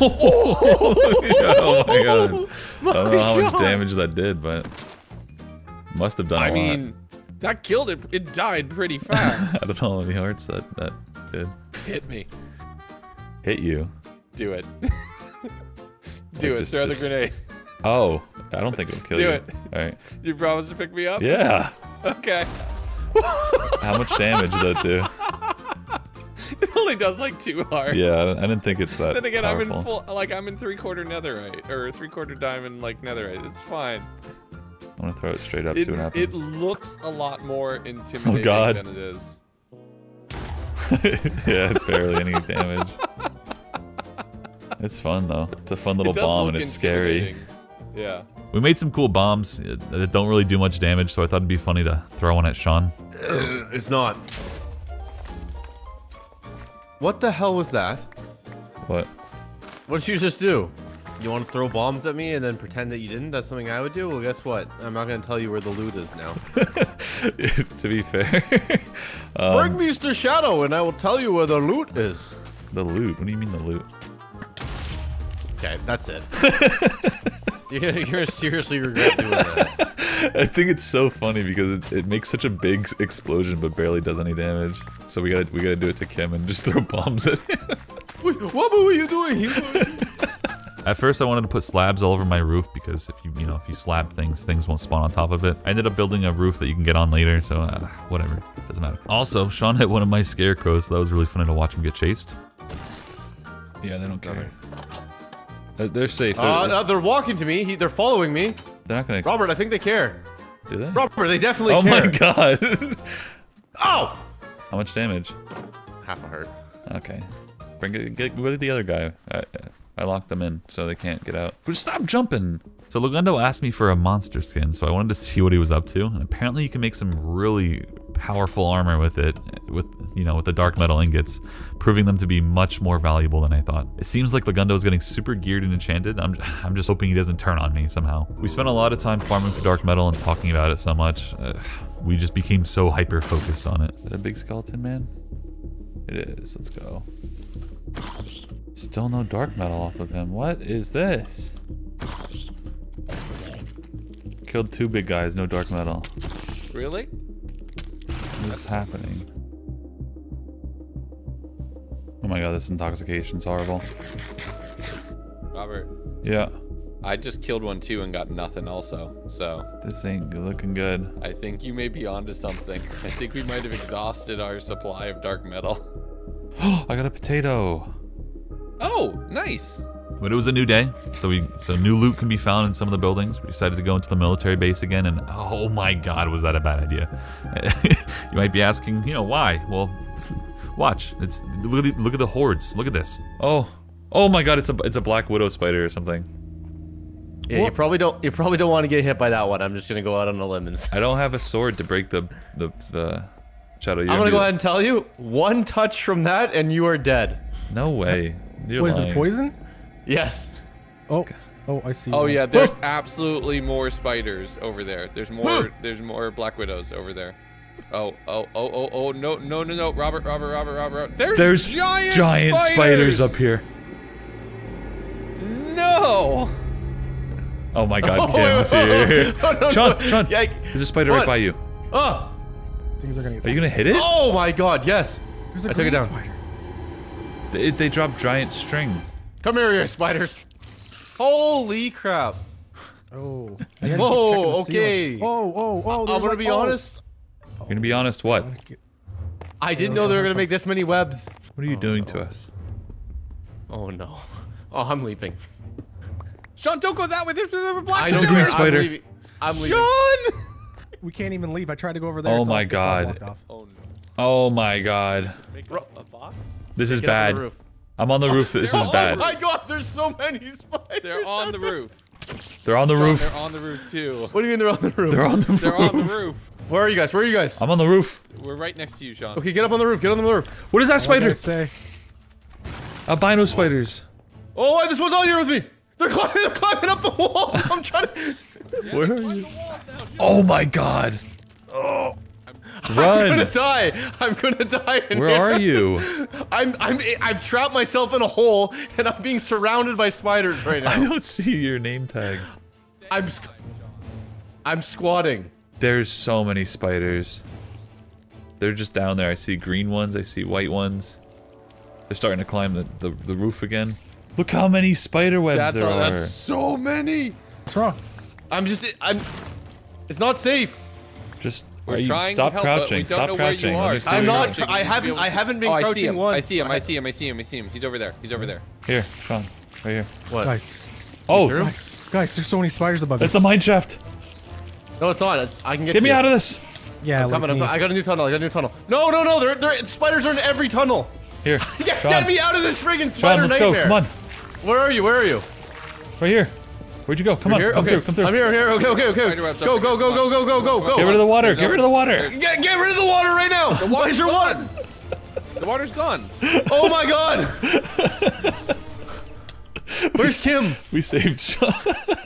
oh my god. I don't know how much damage that did, but must have done a I lot. mean, that killed it. It died pretty fast. I don't know how many hearts that, that did. Hit me. Hit you. Do it. Do Like, it. just- Throw just- the grenade. Oh, I don't think it'll kill Do you. Do it. Alright. You promise to pick me up? Yeah. Okay. How much damage does that do? It only does like two hearts. Yeah, I didn't think it's that Then again, powerful. I'm in full, like I'm in three quarter netherite or three quarter diamond like netherite. It's fine. I'm gonna throw it straight up, It, see what it looks a lot more oh, intimidating oh God. than it is. yeah, barely any damage. It's fun though. It's a fun little It bomb and it's scary. Yeah. We made some cool bombs uh, that don't really do much damage, so I thought it'd be funny to throw one at Sean. It's not. What the hell was that? What? What did you just do? You want to throw bombs at me and then pretend that you didn't? That's something I would do? Well, guess what? I'm not going to tell you where the loot is now. to be fair, um, Bring these to Shadow and I will tell you where the loot is. the loot. What do you mean the loot? Okay, that's it. you're, gonna, you're gonna seriously regret doing that. I think it's so funny because it, it makes such a big explosion but barely does any damage. So we gotta we gotta do it to Kim and just throw bombs at him. Wait, what were you doing? At first, I wanted to put slabs all over my roof because if you you know if you slab things, things won't spawn on top of it. I ended up building a roof that you can get on later, so uh, whatever, doesn't matter. Also, Sean hit one of my scarecrows, so that was really funny to watch him get chased. Yeah, they don't care. They're, safe. They're, Uh, they're walking to me. He, they're following me. they're not gonna Robert, I think they care. do that. Robert, they definitely oh care. my god! Oh! How much damage? Half a heart. Okay. Bring it. Get with the other guy. I, I locked them in so they can't get out. But stop jumping. So Legundo asked me for a monster skin, so I wanted to see what he was up to. And apparently, you can make some really powerful armor with it, with you know, with the dark metal ingots, proving them to be much more valuable than I thought. It seems like Legundo is getting super geared and enchanted. I'm, I'm just hoping he doesn't turn on me somehow. We spent a lot of time farming for dark metal and talking about it so much. Uh, we just became so hyper focused on it. Is that a big skeleton man? It is. Let's go. Still no dark metal off of him. What is this? Killed two big guys, no dark metal. Really? What is happening? Oh my god, this intoxication's horrible. Robert, Yeah, I just killed one too and got nothing also. So this ain't looking good. I think you may be onto something. I think we might have exhausted our supply of dark metal. I got a potato. Oh, nice. But it was a new day, so we so new loot can be found in some of the buildings. We decided to go into the military base again, and oh my god, was that a bad idea? you might be asking, you know, why? Well, watch. It's look at the, look at the hordes. Look at this. Oh, oh my god, it's a it's a black widow spider or something. Yeah, you probably don't. You probably don't want to get hit by that one. I'm just gonna go out on a limb and. I don't have a sword to break the the the shadow. I'm gonna go ahead and tell you, one touch from that and you are dead. No way. You're What is it? Poison? Yes. Oh, oh, I see. Oh one. yeah, there's absolutely more spiders over there. There's more. There's more black widows over there. Oh, oh, oh, oh, oh, no, no, no, no, Robert, Robert, Robert, Robert. There's, There's giant, giant spiders up here. No. Oh my god, Oh, wait, Kim's wait, wait, here. wait. No, no, Sean, no. Sean, Yeah, there's a spider right by you. Oh! Things are gonna get. Are you gonna hit it? Oh my god, yes! There's a I took it down. Spider. They, they drop giant string. Come here, you spiders! Holy crap! Oh. I gotta keep Whoa, okay. ceiling. Oh, oh, oh. I'm there's gonna be oh. honest. You're gonna be honest, what? I didn't know they were gonna make this many webs. What are you doing to us? Oh no. Oh, I'm leaving. Sean, don't go that way. There's another black. I There's a don't green spider. I'm leaving. I'm leaving. Sean! We can't even leave. I tried to go over there. Oh it's all- my it's all God. off. Oh no. Oh my god. Make a, a box. This is Get up on bad. The roof. I'm on the roof. This is oh bad. oh my god, there's so many spiders. They're on the roof. They're on the Sean, roof. They're on the roof too. What do you mean they're on the roof? They're on the roof. They're on the roof. roof. Where are you guys? Where are you guys? I'm on the roof. We're right next to you, Sean. Okay, get up on the roof. Get on the roof. What is that What I spider? say? Albino spiders. Oh, this one's on here with me. They're climbing, they're climbing up the wall. I'm trying to. Where are you? Oh my god. I'm Run. I'm gonna die. I'm gonna die. In Where here. are you? I'm I'm I've trapped myself in a hole and I'm being surrounded by spiders right now. I don't see your name tag. I'm I'm squatting. There's so many spiders. They're just down there. I see green ones. I see white ones. They're starting to climb the, the, the roof again. Look how many spider webs That's, there a, are. that's so many. What's wrong? I'm just I'm. It's not safe. Just We're are you, trying stop to help, but crouching. we don't stop know where you crouching. are. Let I'm not. crouching. I haven't. I haven't been Oh, I crouching see him. once. I see him. I see him. I see him. I see him. He's over there. He's over there. Here, Sean. Right here. What? Guys, Oh, through? guys, there's so many spiders above that's you. a mine shaft. No, it's not. It's, I can get. Get to me you. out of this. Yeah, I'm like coming. I'm. I got a new tunnel. I got a new tunnel. No, no, no. There, there. Spiders are in every tunnel. Here, Get, Sean. get me out of this friggin' spider Sean, let's nightmare. go. Come on. Where are you? Where are you? Right here. Where'd you go? Come on. Here? Come okay. through. Come through. I'm here. I'm here. Okay. Okay. Okay. Go. Go. Go. Go. Go. Go. Go. Go. Get rid of the water. Get rid of the water. Get, get rid of the water right now. The water's your water? The water's gone. Oh my god. Where's Kim? We saved Sean.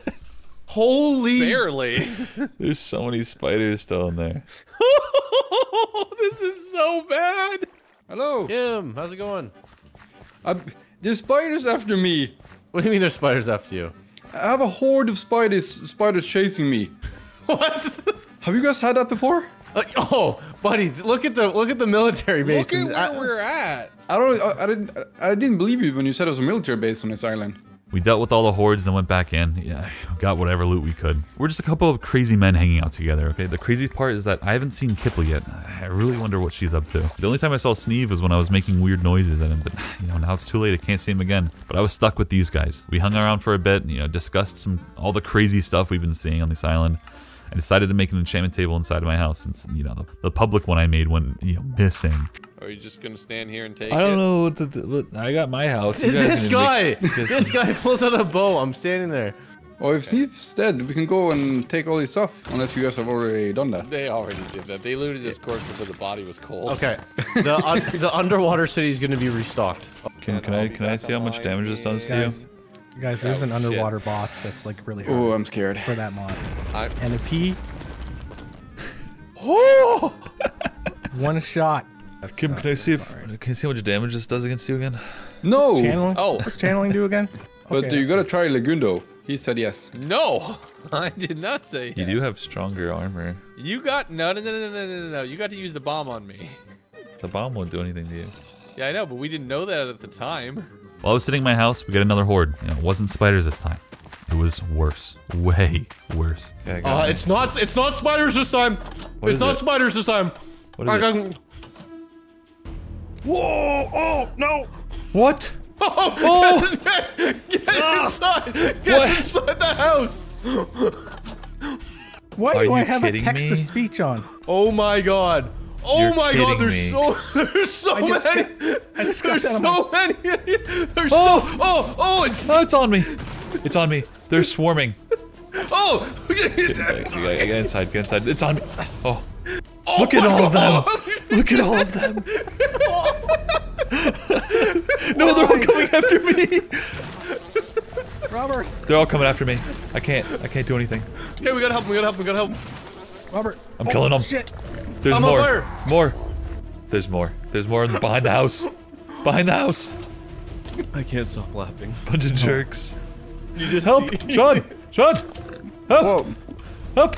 Holy. Barely. There's so many spiders still in there. this is so bad. Hello. Kim, how's it going? Uh, there's spiders after me. What do you mean there's spiders after you? I have a horde of spiders spiders chasing me. What? Have you guys had that before? Like, oh, buddy, look at the look at the military base. Look at where I- we're at. I don't. I, I didn't. I didn't believe you when you said it was a military base on this island. We dealt with all the hordes, then went back in. Yeah, got whatever loot we could. We're just a couple of crazy men hanging out together, okay? The crazy part is that I haven't seen Kiply yet. I really wonder what she's up to. The only time I saw Sneeve was when I was making weird noises at him, but you know, now it's too late. I can't see him again. But I was stuck with these guys. We hung around for a bit, and, you know, discussed some all the crazy stuff we've been seeing on this island. I decided to make an enchantment table inside of my house since, you know, the, the public one I made went, you know, missing. Are you just gonna stand here and take I don't it? know what, the, what I got my house. You guys this guy, make- this guy pulls out a bow. I'm standing there. Well, if Sneve's dead, we can go and take all his stuff. Unless you guys have already done that. They already did that. They looted his corpse before the body was cold. Okay, the un the underwater city is gonna be restocked. Can, can I can I see how much damage this does to Guys, guys, there's an Oh, shit. underwater boss that's like really hard Oh, I'm scared. for that mod. I, And if he one shot, that's, Kim, uh, can I see if sorry. can I see how much damage this does against you again? No. channeling? Oh. what's channeling do again? But Okay, you gotta try Legundo. He said yes. no, I did not say. You yes. do have stronger armor. You got no, no, no, no, no, no, no, no. You got to use the bomb on me. The bomb won't do anything to you. Yeah, I know, but we didn't know that at the time. While I was sitting in my house, we got another horde. You know, it wasn't spiders this time. It was worse, way worse. Okay, Uh, my- it's not it's not spiders this time. What it's is not it? spiders this time. What I it? got- Whoa! Oh no! What? Oh, get, get inside! Get What? inside the house! Why Are do I have a kidding text-to-speech on? Oh my god! Oh You're my god! There's me. so there's so I just many. got- I just there's that on so many. There's Oh! so oh oh it's Oh, it's on me. It's on me. They're swarming. oh. Get, get, get inside. Get inside. It's on me. Oh. oh Look at all of them. Look at all of them. no, they're all coming after me. Robert, They're all coming after me. I can't. I can't do anything. Okay, we gotta help him. We gotta help him. We gotta help him. Robert. I'm Oh, killing 'em. Shit. There's I'm more. fire. More. There's more. There's more in the, behind the house. Behind the house. I can't stop laughing. Bunch of jerks. You just Help! see- Sean! Sean! Up! Whoa. Up!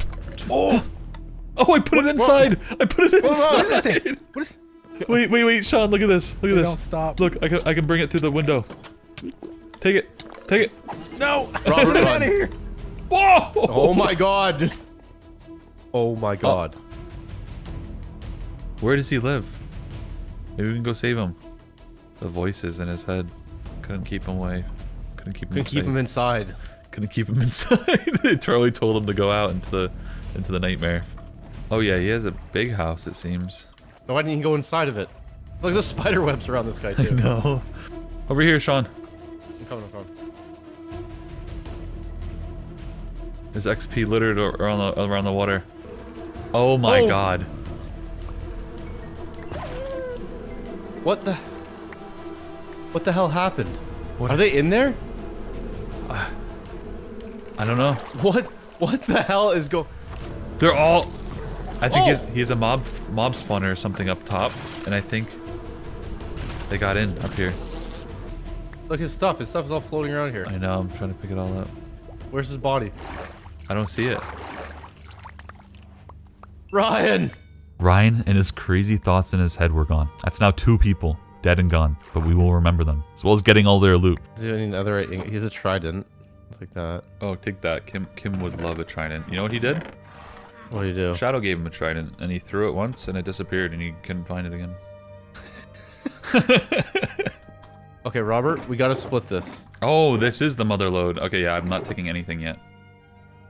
Oh! Oh, I put it inside! I put it inside. What is that thing? What is? Wait, wait, wait, Sean, look at this. Look at They this. don't stop. Look, I can, I can bring it through the window. Take it. Take it. No! Robert, Get run. out of here! Whoa! Oh my god. Oh my oh. god. Where does he live? Maybe we can go save him. The voices in his head. Couldn't keep him away. Couldn't keep him Couldn't keep safe. him inside. Couldn't keep him inside. they totally told him to go out into the into the nightmare. Oh yeah, he has a big house it seems. No, why didn't he go inside of it? Look, there's spider webs around this guy too. No. Over here, Sean. I'm coming, I'm coming. There's XP littered around the around the water. Oh my Oh. god. What the? What the hell happened? What? Are they in there? I don't know. What? What the hell is go? They're all. I think he's Oh. he's a mob mob spawner or something up top, and I think they got in up here. Look, his stuff. His stuff is all floating around here. I know. I'm trying to pick it all up. Where's his body? I don't see it. Ryan. Ryan and his crazy thoughts in his head were gone. That's now two people dead and gone, but we will remember them as well as getting all their loot. Is there any other? He has a trident. Like that. Oh, take that. Kim Kim would love a trident. You know what he did? What do you do? Shadow gave him a trident, and he threw it once, and it disappeared, and he couldn't find it again. Okay, Robert, we gotta split this. Oh, this is the mother load. Okay, yeah, I'm not taking anything yet.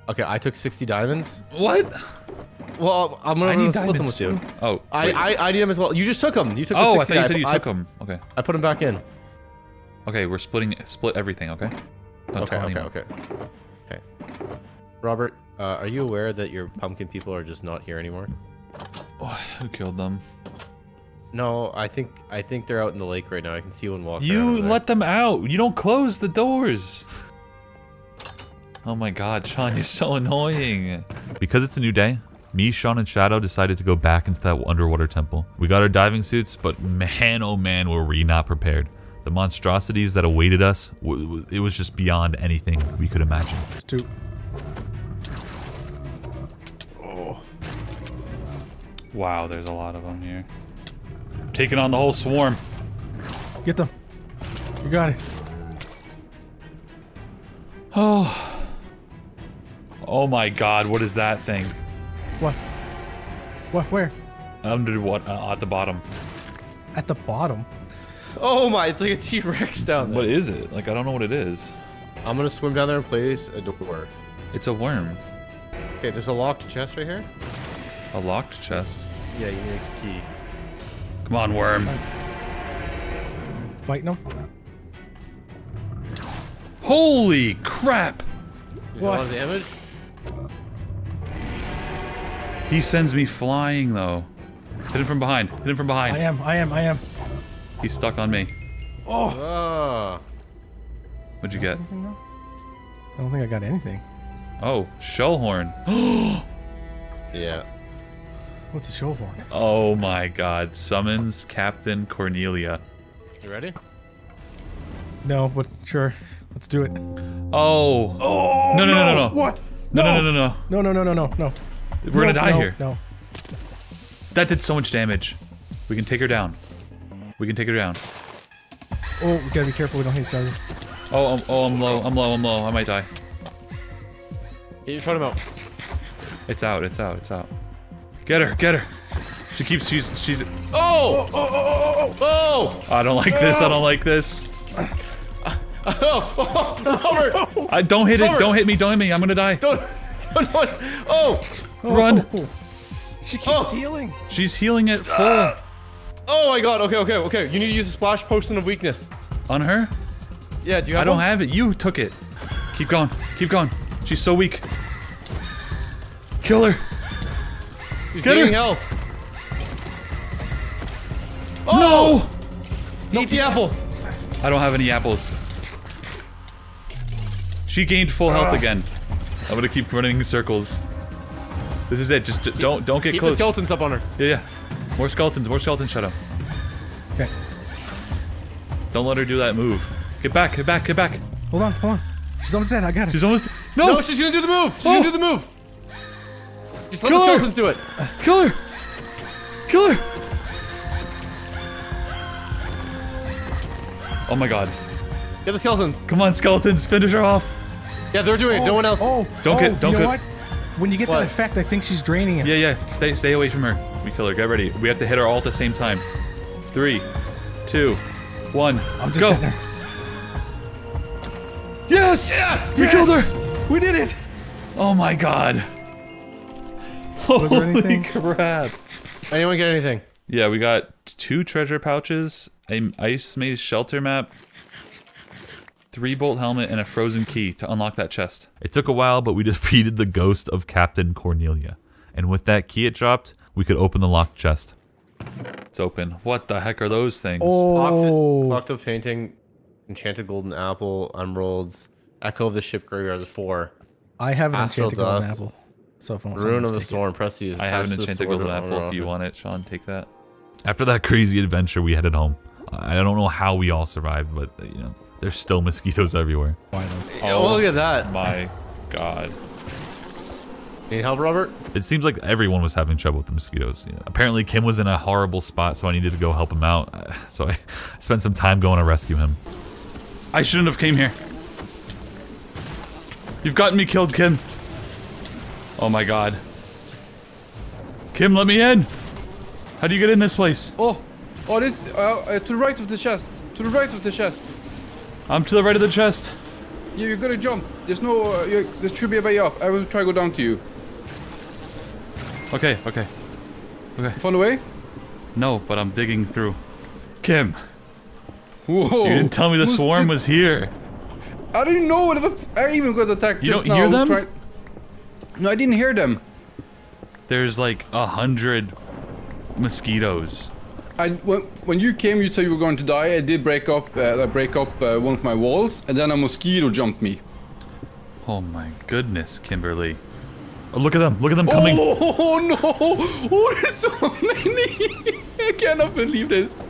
Okay, I took 60 diamonds. What? Well, I'm I gonna split them with you. too. Oh, I, wait. I I need them as well. You just took them. You took. oh, the I 60 thought you said you I, took them. Okay. I put them back in. Okay, we're splitting split everything. Okay. Don't Okay, okay, anyone. okay. Okay. Robert, uh, are you aware that your pumpkin people are just not here anymore? Oh, who killed them? No, I think I think they're out in the lake right now. I can see one walking. You around over there. let them out. You don't close the doors. Oh my god, Sean, you're so annoying. Because it's a new day, me, Sean, and Shadow decided to go back into that underwater temple. We got our diving suits, but man, oh man, were we not prepared. The monstrosities that awaited us, w- w- it was just beyond anything we could imagine. It's two. Oh. Wow, there's a lot of them here. Taking on the whole swarm. Get them. You got it. Oh. Oh my god, what is that thing? What? What? Where? Under what? Uh, at the bottom. At the bottom. Oh my! It's like a T Rex down there. What is it? Like, I don't know what it is. I'm gonna swim down there and place a door. It's a worm. Okay, there's a locked chest right here. A locked chest. Yeah, you need a key. Come on, worm. Fighting them. Holy crap! There's a What? lot of damage. He sends me flying, though. Hit him from behind. Hit him from behind. I am. I am. I am. He's stuck on me. Oh. Ah. What'd you get? Anything? I don't think I got anything. Oh, shellhorn. Yeah. What's a show horn? oh my god. Summons Captain Cornelia. You ready? No, but sure. Let's do it. Oh. Oh No, no, no, no, no. What? No, no, no, no, no. No, no, no, no, no, no. We're gonna die no, here. No. That did so much damage. We can take her down. We can take her down. Oh, we gotta be careful we don't hit each other. Oh, I'm, oh, I'm low. I'm low. I'm low. I might die. Get your try out. It's out. It's out. It's out. Get her. Get her. She keeps. She's. She's. Oh! Oh! Oh! Oh! Oh! oh, oh. oh! I don't like this. I don't like this. Oh! Oh! Robert! I don't hit it. Don't hit me. Don't hit me. I'm gonna die. Don't! Don't! don't oh! Oh. Run. Oh, she keeps Oh. healing. She's healing it full ah. Oh my God! Okay, okay, okay. You need to use a splash potion of weakness. on her. Yeah. Do you have I don't have it. You took it. Keep going. Keep going. She's so weak. Kill her. She's Get gaining her. health. No. Oh. Eat the apple. I don't have any apples. She gained full health ah. again. I'm gonna keep running in circles. This is it. Just d- don't don't get Keep the close. skeletons up on her. Yeah, yeah. More skeletons. More skeletons. Shadow. Okay. Don't let her do that move. Get back. Get back. Get back. Hold on, hold on. She's almost dead. I got it. She's almost. No! No, she's gonna do the move. She's Oh. gonna do the move. Just let Kill the her. skeletons do it. Kill her! Kill her! Oh my god. Get the skeletons. Come on, skeletons, finish her off. Yeah, they're doing it. No oh, one else. Oh, Don't oh, get- don't you know get- what? When you get What? that effect, I think she's draining him. Yeah, yeah. Stay stay away from her. We kill her. Get ready. We have to hit her all at the same time. Three, two, one. I'm just go. her. Yes! Yes! We killed her! We did it! Oh my god. Was there Holy anything? crap. Anyone get anything? Yeah, we got two treasure pouches, a ice maze shelter map, three bolt helmet, and a frozen key to unlock that chest. It took a while, but we defeated the ghost of Captain Cornelia. And with that key it dropped, we could open the locked chest. It's open. What the heck are those things? Oh, Octo painting, enchanted golden apple, emeralds, echo of the ship graveyard. There's four. I have an Astral enchanted golden apple. So if I'm Ruin of the storm. Press these. I have an Attach the enchanted sword golden apple if you want it, Sean. Take that. After that crazy adventure, we headed home. I don't know how we all survived, but you know, there's still mosquitoes everywhere. Oh, look at that. my god. Need help, Robert? It seems like everyone was having trouble with the mosquitoes. You know, apparently, Kim was in a horrible spot, so I needed to go help him out. So I spent some time going to rescue him. I shouldn't have came here. You've gotten me killed, Kim. Oh my god. Kim, let me in. How do you get in this place? Oh, oh, this uh, uh, to the right of the chest. To the right of the chest. I'm to the right of the chest. You, you gotta jump. There's no. Uh, there should be a way up. I will try to go down to you. Okay, okay. Okay. Find a way. No, but I'm digging through. Kim, Whoa! you didn't tell me the swarm thi- was here. I didn't know what the. F- I even got attacked You just don't now. hear them? Try- No, I didn't hear them. There's like a hundred mosquitoes. I when, when you came, you said you were going to die. I did break up. Uh, I break up uh, one of my walls, and then a mosquito jumped me. Oh my goodness, Kimberly. Oh, look at them. Look at them coming. Oh no! Oh, there's so many! I cannot believe this.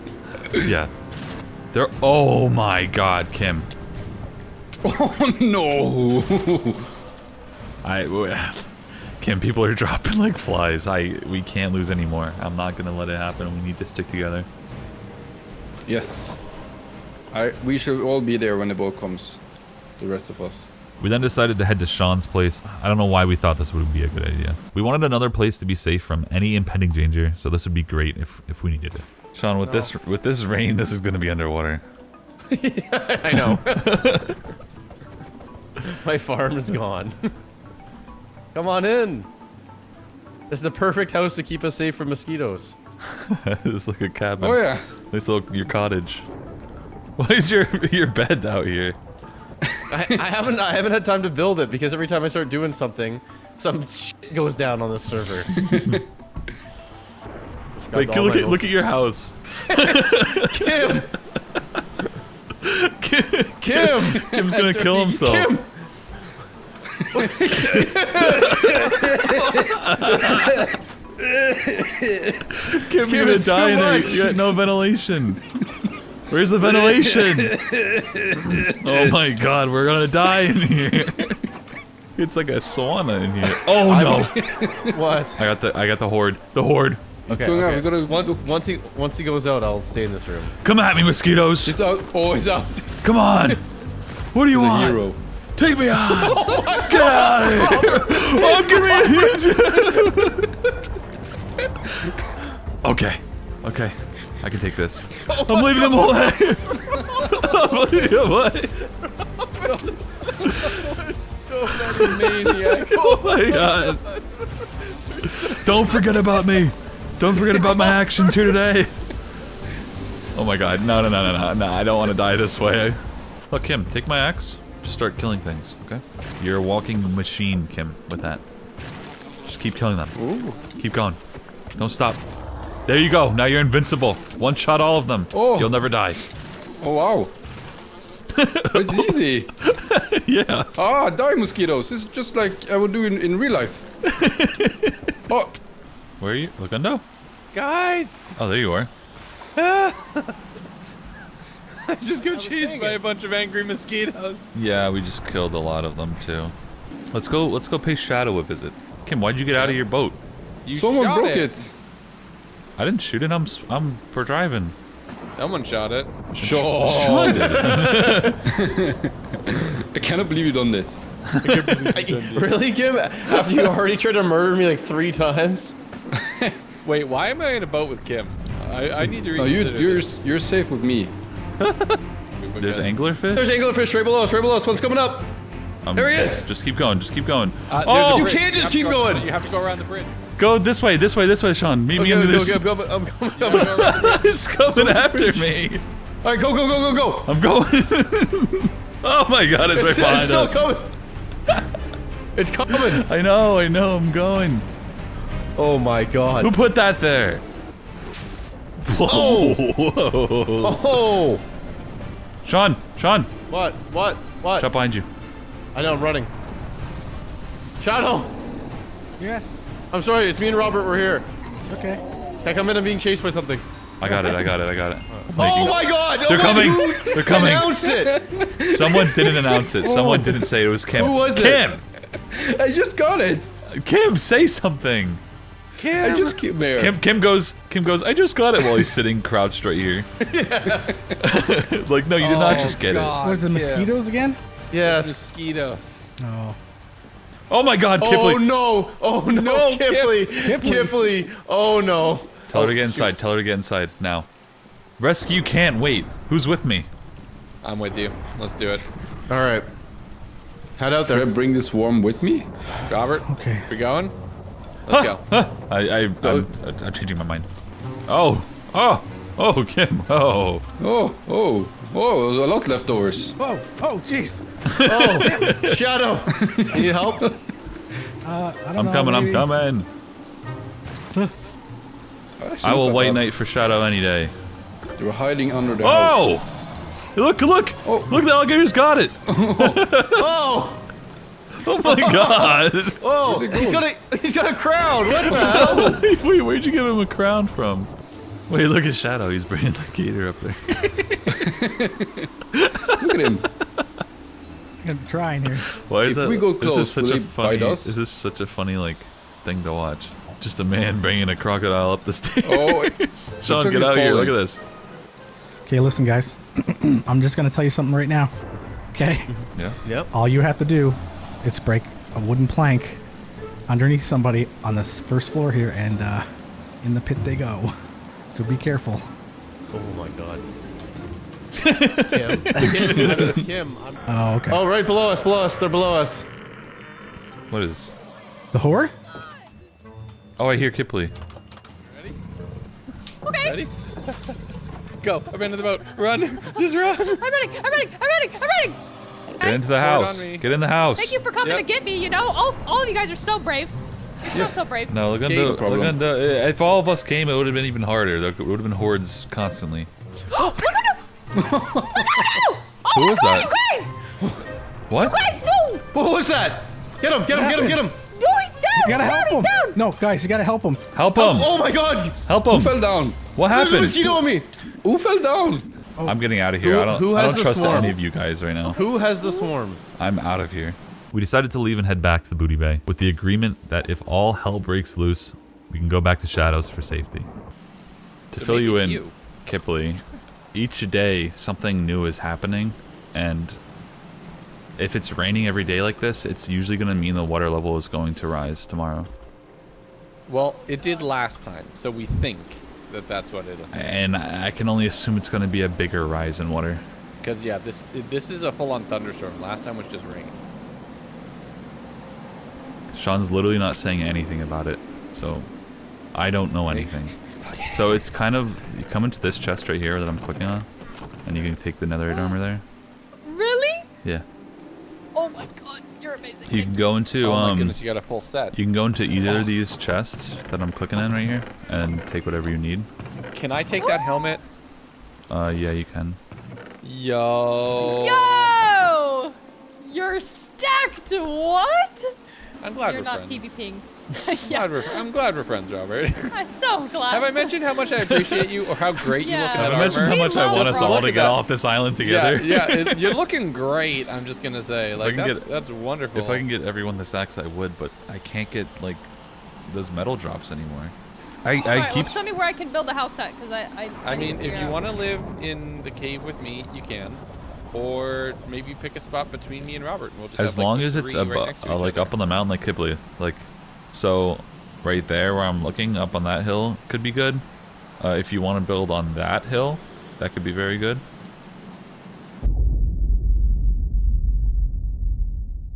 Yeah. They're. Oh my god, Kim. Oh no! I. w- Kim, people are dropping like flies. I. We can't lose anymore. I'm not gonna let it happen. We need to stick together. yes. I. We should all be there when the boat comes. The rest of us. We then decided to head to Sean's place. I don't know why we thought this would be a good idea. We wanted another place to be safe from any impending danger, so this would be great if if we needed it. Sean, with this with this rain, this is gonna be underwater. I know. My farm is gone. Come on in. This is the perfect house to keep us safe from mosquitoes. it's like a cabin. Oh yeah. This little your cottage. Why is your your bed out here? I, I haven't I haven't had time to build it because every time I start doing something, some shit goes down on the server. Wait, look at look at your house. Kim. Kim, Kim's Kim's gonna kill himself. Kim. Kim, you're gonna die in there. You got no ventilation. Where's the ventilation? oh my god, we're gonna die in here. It's like a sauna in here. Oh no! What? I got the I got the horde. The horde. Okay. going on? okay. We gotta once, once he once he goes out, I'll stay in this room. Come at me, mosquitoes. It's out. Oh, it's out. Come on. What do you He's a want? Take me on. Get out of here. Oh, give me a hit. okay. Okay. I can take this. Oh I'm leaving them all out. I'm leaving them all. So many maniacs. Oh my god. Don't forget about me. Don't forget about my actions here today. Oh my god. No, no, no, no, no. No, I don't want to die this way. Look, Kim, take my axe. Just start killing things, okay? You're a walking machine, Kim, with that. Just keep killing them. Keep going. Don't stop. There you go. Now you're invincible. One shot all of them. Oh. You'll never die. Oh wow. it's easy. yeah. Ah, die mosquitoes. It's just like I would do in, in real life. oh, Where are you? Legundo? Guys, Oh, there you are. just got chased by a bunch of angry mosquitoes. Yeah, we just killed a lot of them too. Let's go. Let's go pay Shadow a visit. Kim, why'd you get out of your boat? You Someone shot broke it. it. I didn't shoot it. I'm s- I'm for driving. Someone shot it. Sean did. I cannot believe you done this. really, Kim? Have you already tried to murder me like three times? Wait, why am I in a boat with Kim? I, I need to No, you, reconsider you're this. you're safe with me. There's anglerfish. There's anglerfish right below us, right below us. One's coming up. Um, there he is. Just keep going. Just keep going. Uh, oh, you can't just have to keep go- going. You have to go around the bridge. go this way. This way. This way, Sean. Meet me Go, under go, this. go, go, go, I'm coming, I'm You have to coming. go around the bridge. it's coming after me. All right, go, go, go, go, go. I'm going. oh my god, it's right It's, behind it's still us. coming. It's coming. I know. I know. I'm going. Oh my god. Who put that there? Whoa. Oh. Whoa. Oh. Sean. Sean. What? What? What? Shut behind you. I know, I'm running. Shadow. Yes. I'm sorry, it's me and Robert. We're here. Okay. Can I come in? I'm being chased by something. I got it. I got it. I got it. Oh my god! They're oh coming. My, who They're coming. Announced it. Someone didn't announce it. Someone oh. didn't say it was Kim. Who was it? Kim. I just got it. Kim, say something. I just came there. Kim Kim goes Kim goes, I just got it while he's sitting crouched right here. like, no, you did not oh, just get it. What is it, mosquitoes again? Yes. Mosquitoes. Oh. Oh my god, oh, Kiply. Oh no! Oh no, Kiply! Kiply! Oh no! Tell her to oh, get inside. Tell her to get inside now. Rescue can't wait. Who's with me? I'm with you. Let's do it. All right. Head out Should I there. bring this worm with me? Robert, Okay. we going? Let's go. I I I'm, I'm changing my mind. Oh. Oh. Oh, Kim. Oh. Oh, oh, oh, a lot leftovers. Oh, oh, jeez. Oh, Shadow! You need help? Uh, I don't I'm know, coming. I'm coming. I will white knight for Shadow any day. They were hiding under the house. Oh! Look! Look! Oh. Look! The alligator's got it. Oh! Oh my god! Oh! He's got a he's got a crown. What the hell? Wait, where'd you give him a crown from? Wait, look at Shadow. He's bringing the gator up there. Look at him. I'm trying here. Why is If that? we go this is close, such will a they funny. bite us? Is this such a funny like thing to watch? Just a man bringing a crocodile up the stairs. Oh, Sean, get he's out of here! Look at this. Okay, listen, guys. I'm just gonna tell you something right now. Okay. Yeah. Yep. All you have to do is break a wooden plank underneath somebody on this first floor here, and uh, in the pit they go. So be careful. Oh my god. Kim. Kim. Kim. I'm- Oh, okay. Oh, right below us, below us. They're below us. What is? The whore? Oh, I hear Kiply. Ready? Okay. Ready? Go. I'm into the boat. Run. Just run. I'm running. I'm running. I'm running. I'm running. Get into the house. Get in the house. Thank you for coming Yep. to get me. You know, all, all of you guys are so brave. You're so so brave. No, look Okay, under. no Look problem. under. If all of us came, it would have been even harder. There would have been hordes constantly. Oh, no, no. Oh Who was God, that? You guys. What? Guys, no. What was that? Get him! Get him! Get him! Get him! No, he's down. You gotta he's help down. him. He's down. No, guys, you gotta help him. Help him! Oh, oh my god! Help him! Who him! fell down? What There's a happened? mosquito on me! Who fell down? Oh. I'm getting out of here. Who- I don't. who I has don't the trust swarm? any of you guys right now. Who has the swarm? I'm out of here. We decided to leave and head back to the Booty Bay with the agreement that if all hell breaks loose, we can go back to Shadows for safety. To fill you in, you. Kiply, each day something new is happening, and if it's raining every day like this, it's usually going to mean the water level is going to rise tomorrow. Well, it did last time, so we think that that's what it'll. And I I can only assume it's going to be a bigger rise in water. Because yeah, this this is a full-on thunderstorm. Last time was just rain. Sean's literally not saying anything about it, so I don't know anything. So it's kind of you come into this chest right here that I'm clicking on, and you can take the netherite armor there. Really? Yeah, Oh my God, you're amazing. You can go into oh my um, goodness, you got a full set. you can go into either of these chests that I'm clicking in right here and take whatever you need. Can I take that helmet? Uh, yeah, you can. Yo. Yo, you're stacked. What? I'm glad you're we're not friends. PvPing. Glad we're, I'm glad we're friends, Robert. I'm so glad. Have I mentioned how much I appreciate you or how great you look Yeah. in that I mentioned armor? how much I want us all to get that. off this island together. Yeah, yeah, it, you're looking great. I'm just gonna say, like that's get- that's wonderful. If I can get everyone this axe, I would, but I can't get like those metal drops anymore. I, I Alright, keep well, show me where I can build a house at, because I, I. I need mean, if you want to live in the cave with me, you can, or maybe pick a spot between me and Robert, and we'll just as have, like, long the as it's three right abo- uh, like other. up on the mountain like Kiply. Like so right there where I'm looking up on that hill could be good. Uh, if you want to build on that hill, that could be very good.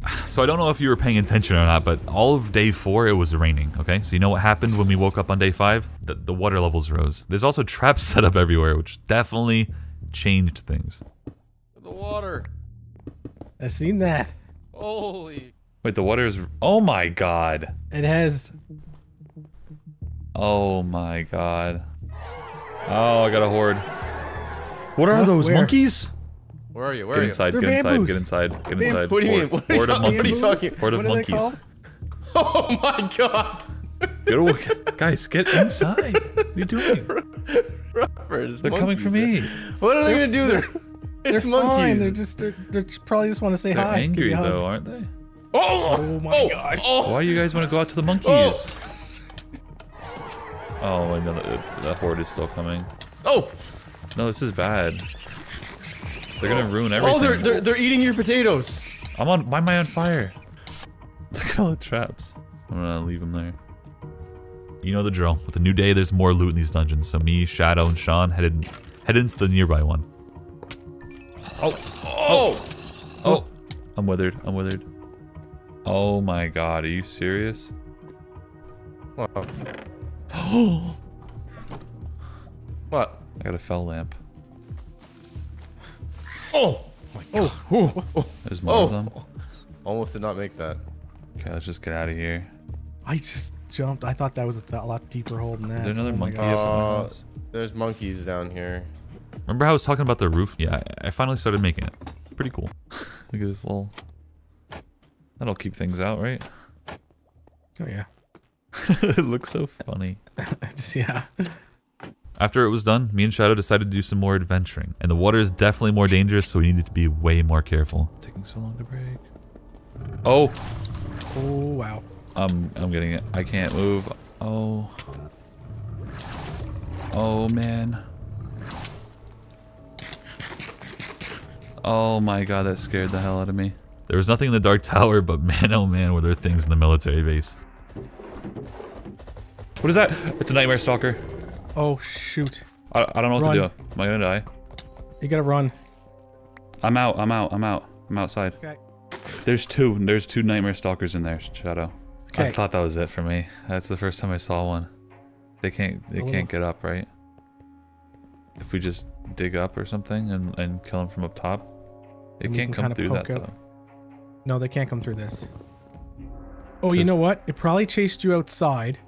So I don't know if you were paying attention or not, but all of day four it was raining. Okay, so you know what happened when we woke up on day five? The, the water levels rose. There's also traps set up everywhere, which definitely changed things. The water. I've seen that. Holy. Wait, the water is. Oh my god. It has. Oh my god. Oh, I got a horde. What are Huh? those Where? monkeys? Where are you? Where Get are inside, They're get inside, get inside, get Bam- inside. What do you Horde- mean? What are you Horde of talking- what are you monkeys. Horde of they monkeys. called? Oh my god. Get away. Guys, get inside. What are you doing? Robert, it's They're coming for monkeys. me. What are they gonna do? They're, They're it's fine. monkeys. They're just. They're, they're probably just want to say They're hi. give angry you a hug. though, aren't they? Oh, Oh my oh, gosh. Oh, Why do you guys want to go out to the oh. monkeys? Oh, and the, the horde is still coming. oh, No, this is bad. They're gonna ruin everything. oh! They're, they're they're eating your potatoes. I'm on. Why am I on fire? Look at all the traps. I'm gonna leave them there. You know the drill. With a new day, there's more loot in these dungeons. So me, Shadow, and Sean headed headed into the nearby one. Oh, Oh, oh! oh. I'm withered. I'm withered. Oh my god, are you serious? Wow. Oh! What? I got a fell lamp. Oh, my Oh, There's more of oh! them. Almost did not make that. Okay, let's just get out of here. I just jumped. I thought that was a, th- a lot deeper hole than that. Is there another Oh monkey up Uh. There's monkeys down here. Remember how I was talking about the roof? Yeah, I, I finally started making it. Pretty cool. Look at this little. That'll keep things out, right? Oh yeah. it looks so funny. just yeah. After it was done, me and Shadow decided to do some more adventuring. And the water is definitely more dangerous, so we needed to be way more careful. Taking so long to break. Oh, Oh wow. I'm I'm getting it. I can't move. Oh. Oh man. Oh my god, that scared the hell out of me. There was nothing in the Dark Tower, but man oh man were there things in the military base. What is that? It's a Nightmare Stalker. Oh shoot. I, I don't know what Run. to do. Am I gonna die? You gotta run. I'm out, I'm out, I'm out. I'm outside. Okay. There's two. There's two Nightmare Stalkers in there, Shadow. I thought that was it for me. That's the first time I saw one. They can't they Oh. can't get up, right? If we just dig up or something and, and kill them from up top. They And can't come kinda through that poke out. though. No, they can't come through this. Oh, you know what? It probably chased you outside,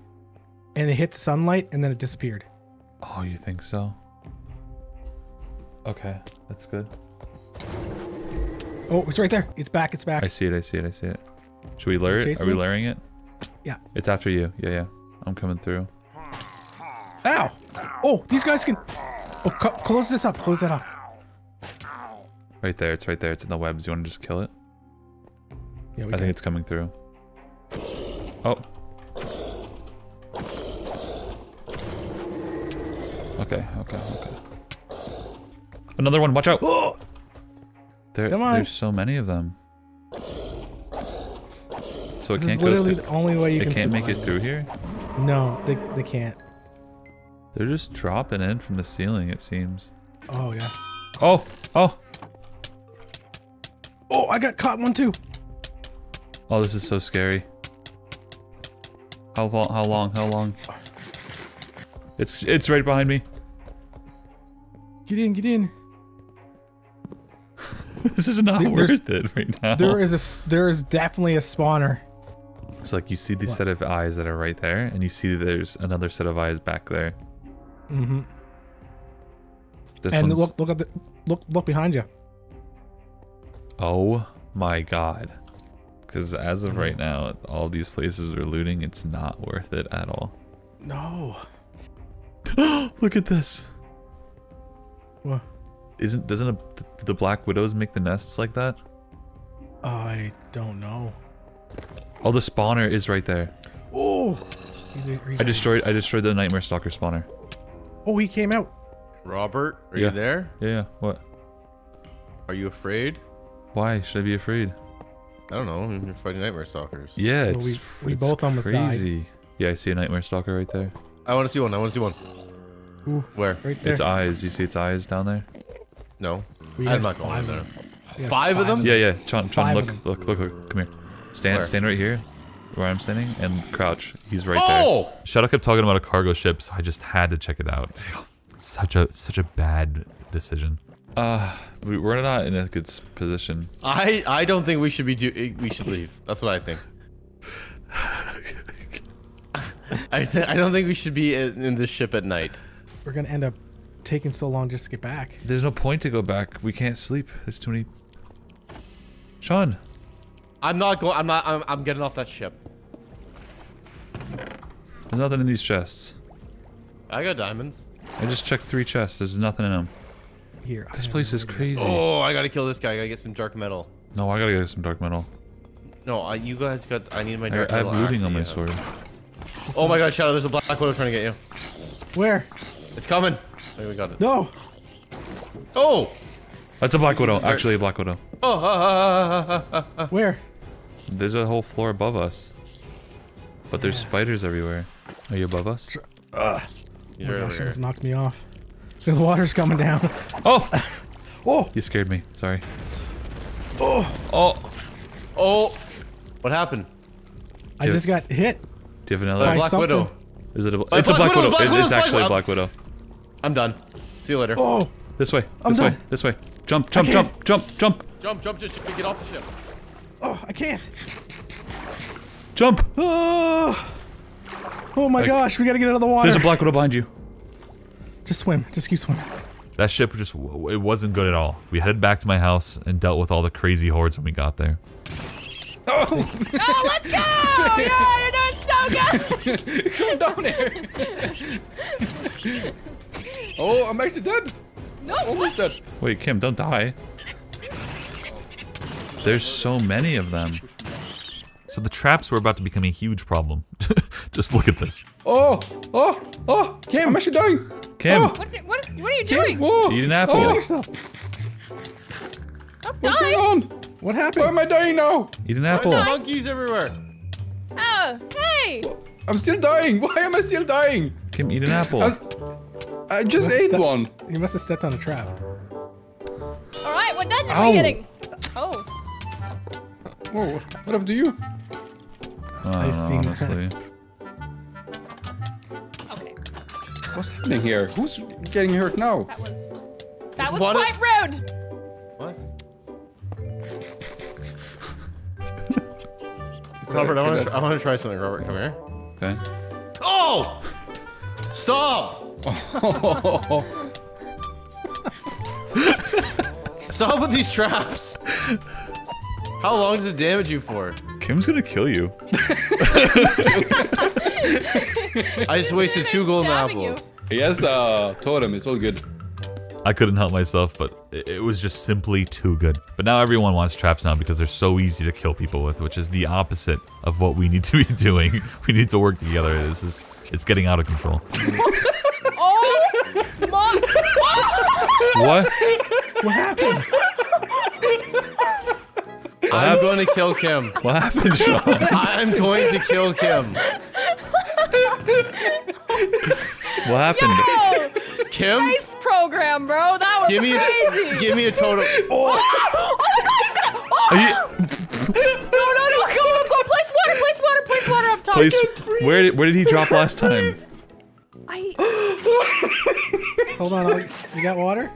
and it hit sunlight, and then it disappeared. Oh, you think so? Okay, that's good. Oh, it's right there. It's back. It's back. I see it, I see it, I see it. Should we lure it Are we luring it? Yeah. It's after you. Yeah, yeah. I'm coming through. Ow! Oh, these guys can. Oh, close this up. Close that up. Right there, it's right there. It's in the webs. You want to just kill it? Yeah, I can. think it's coming through. Oh. Okay, okay, okay. Another one, watch out! Oh! There, Come on. There's so many of them. So it This can't is go. literally the only way you it can. can't make it survive through this. here. No, they they can't. They're just dropping in from the ceiling. It seems. Oh yeah. Oh, oh, Oh, I got caught one too. Oh! This is so scary. How long? How long? How long? It's it's right behind me. Get in, get in. This is not There- worth it right now. There is a there is definitely a spawner. It's like you see the set of eyes that are right there, and you see there's another set of eyes back there. Mm-hmm. This And one's look look at the look look behind you. oh my god, Because as of mm-hmm. right now, all these places are looting. It's not worth it at all. No. Look at this. What? Isn't doesn't a, the black widows make the nests like that? I don't know. Oh, the spawner is right there. Oh. He's a, he's I destroyed I destroyed the nightmare stalker spawner. Oh, he came out. Robert, are Yeah. you there? Yeah, yeah. What? Are you afraid? Why should I be afraid? I don't know. You're fighting nightmare stalkers. Yeah, Well, it's we- we it's both almost died. crazy. Yeah, I see a nightmare stalker right there. I want to see one. I want to see one. Ooh, Where? right there. Its eyes. You see its eyes down there? No. We I'm not going five in there. of them. Five of them? Yeah, yeah. Chon, Chon, Five look, look, look, look. Come here. Stand, Where? stand right here, where I'm standing, and crouch. He's right Oh! there. Shadow kept talking about a cargo ship, so I just had to check it out. Such a, such a bad decision. Uh, we, we're not in a good position. I I don't think we should be do. We should leave. That's what I think. I th I don't think we should be in, in this ship at night. We're gonna end up taking so long just to get back. There's no point to go back. We can't sleep. There's too many. Sean, I'm not going. I'm not. I'm, I'm getting off that ship. there's nothing in these chests. I got diamonds. I just checked three chests. There's nothing in them. Here. This place no is idea. crazy. Oh, I gotta kill this guy. I gotta get some dark metal. No, I gotta get some dark metal. No, I, you guys got. I need my I, dark I have metal. looting on my axe, yeah. sword. Oh my god, Shadow! There's a black widow trying to get you. Where? It's coming. Oh, we got it. No. Oh. That's a black widow. Actually, a black widow. Oh. ah, ah, ah, ah, ah. Where? There's a whole floor above us. But there's spiders everywhere. Are you above us? You're Oh my over gosh, it here. almost knocked me off. The water's coming down. Oh! Oh. You scared me. Sorry. Oh. Oh! Oh. What happened? I just got hit. Do you have another? By Black something. Widow. Is it a? By It's a Black black Widow, widow. Black It- Widow, it's Black actually a black widow. I'm done. See you later. Oh. This way. I'm This way. done. This way. Jump! Jump! can't. Jump! Jump! Jump! Jump, jump, just get off the ship. Oh, I can't. Jump! Oh. Oh my Like- gosh, we gotta get out of the water. There's a black widow behind you. Just swim. Just keep swimming. That ship just it wasn't good at all. We headed back to my house and dealt with all the crazy hordes when we got there. Oh, oh, let's go! Yeah, you're doing so good. Come down here. oh, I'm actually dead. No, Almost what? dead. Wait, Kim, don't die. There's so many of them. So the traps were about to become a huge problem. Just look at this. Oh, oh, oh. Kim, I'm actually dying. Kim, Oh. What, is- what, is, what are you doing? Whoa. eat an apple. Oh, Yourself. Stop what's going oh, dying. on? What happened? Why am I dying now? Eat an apple. dying? Monkeys everywhere. Oh, hey. I'm still dying. Why am I still dying? Kim, eat an apple. I, I just ate one. You must have stepped on a trap. All right, what dungeon are Ow. we getting? Oh, Whoa, what up to you? Ah, I don't that. honestly. What's happening here? Who's getting hurt now? That was that was what quite rude. What? Robert, I want to. I want to try something. Robert, come here. Okay. Oh! Stop! Stop with these traps. How long does it damage you for? Kim's gonna kill you. I just wasted two golden apples. He has the uh, totem. It's all good. I couldn't help myself, but it, it was just simply too good. But now everyone wants traps now because they're so easy to kill people with, which is the opposite of what we need to be doing. We need to work together. This is it's getting out of control. Oh my! what? What happened? I'm going to kill Kim. What happened, Sean? I'm going to kill Kim. What happened? Kim, space program, bro. That was give me crazy. a, give me a totem. oh, oh my god, he's gonna. Oh, Are you, no, no, no! Come on, go! Place water, place water, place water up top. place, where did where did he drop last time? I, Hold on. You got water?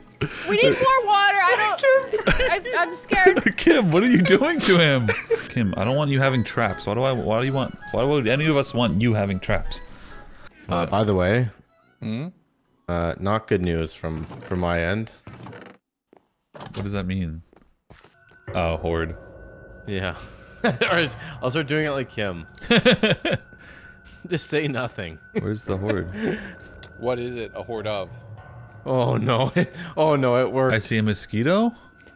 We need more water. I don't. I, I'm scared. Kim, what are you doing to him? Kim, I don't want you having traps. Why do I? Why do you want? Why would any of us want you having traps? Uh, by the way, Hmm? uh, not good news from from my end. What does that mean? Oh, horde. Yeah. or is- I'll start doing it like Kim. Just say nothing. Where's the horde? What is it? A horde of? Oh no! oh no! It worked. I see a mosquito.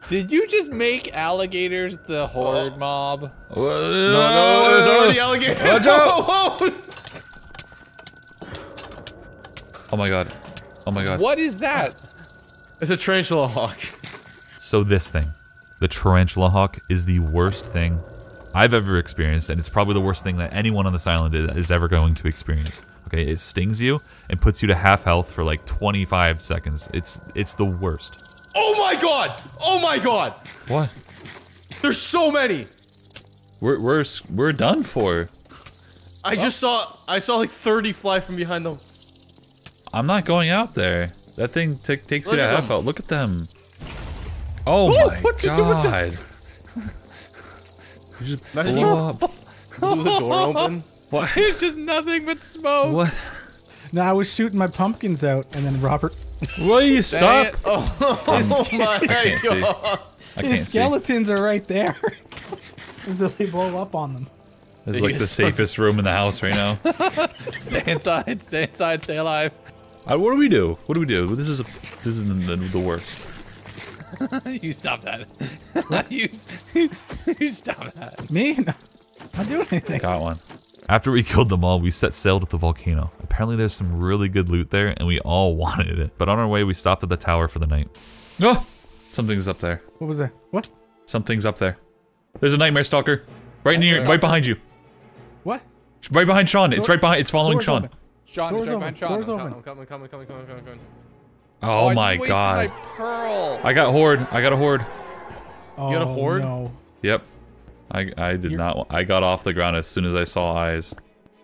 Did you just make alligators the horde mob? No, no, oh, no, there's already alligator. Watch out! Oh, oh. Oh my god. Oh my god. What is that? It's a tarantula hawk. So this thing, the tarantula hawk, is the worst thing I've ever experienced, and it's probably the worst thing that anyone on this island is, is ever going to experience. Okay, it stings you and puts you to half health for like 25 seconds. It's it's the worst. Oh my god! Oh my god! What? There's so many. We're we're we're done for. I just saw. I saw like 30 fly from behind them. I'm not going out there. That thing t- takes you to half them. health. Look at them. Oh my what did you- what the- god. You just Imagine blew you- up. Blew the door open. What? It's just nothing but smoke. What? No, I was shooting my pumpkins out, and then Robert, Will you stop? Oh, oh my can't see. god! I his can't see. skeletons are right there. As if they blow up on them. This is like the safest room in the house right now. Stay inside. Stay inside. Stay alive. Uh, what do we do? What do we do? This is a, this is the, the, the worst. you stop that. you, you stop that. Me? No, not doing anything. Got one. After we killed them all, we set sail to the volcano. Apparently there's some really good loot there, and we all wanted it. But on our way, we stopped at the tower for the night. Oh! Something's up there. What was that? What? Something's up there. There's a nightmare stalker. Right near, right behind you. What? Right behind Sean. It's right behind. It's following Door's Sean. open. Sean, Doors he's right open. behind Sean. Doors I'm open. I'm coming, coming, coming, coming, coming, coming. Oh, oh, I my just wasted god. My pearl. I got horde. I got a horde. Oh, got a horde? No. Yep. I I did not. I got off the ground as soon as I saw eyes.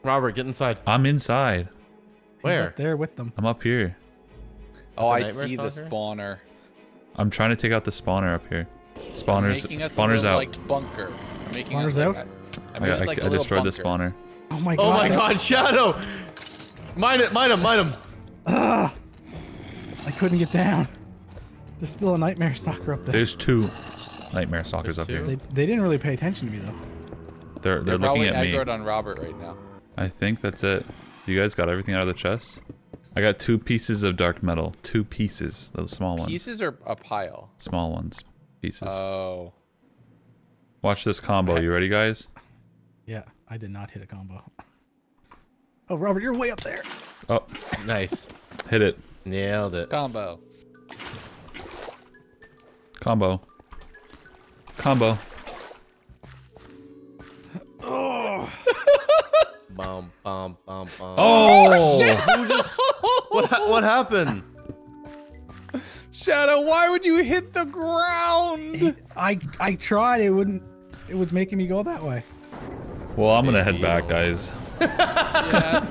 Robert, get inside. I'm inside. He's Where? up there with them. I'm up here. oh, I see the Stalker? spawner. I'm trying to take out the spawner up here. Spawners. making Spawners little, out. Like bunker. I'm making Spawner's us like out? a- I'm I, I, like a I little destroyed the spawner. Oh my god. Oh my god, Shadow! Mine it, mine him, mine him. I couldn't get down. There's still a nightmare stalker up there. There's two nightmare stalkers up here. They, they didn't really pay attention to me though. They're they're They're looking at me. aggroed on Robert right now. I think that's it. You guys got everything out of the chest? I got two pieces of dark metal. Two pieces. Those small ones. Pieces or a pile? Small ones. Pieces. Oh. Watch this combo. You ready, guys? Yeah, I did not hit a combo. Oh, Robert, you're way up there. Oh, Nice. hit it. Nailed it. Combo. Combo. Combo. Bum, bum, bum, bum. Oh! Who just, what, what happened? Shadow, why would you hit the ground? I I tried. It wouldn't. It was making me go that way. Well, I'm gonna head back, guys. yeah,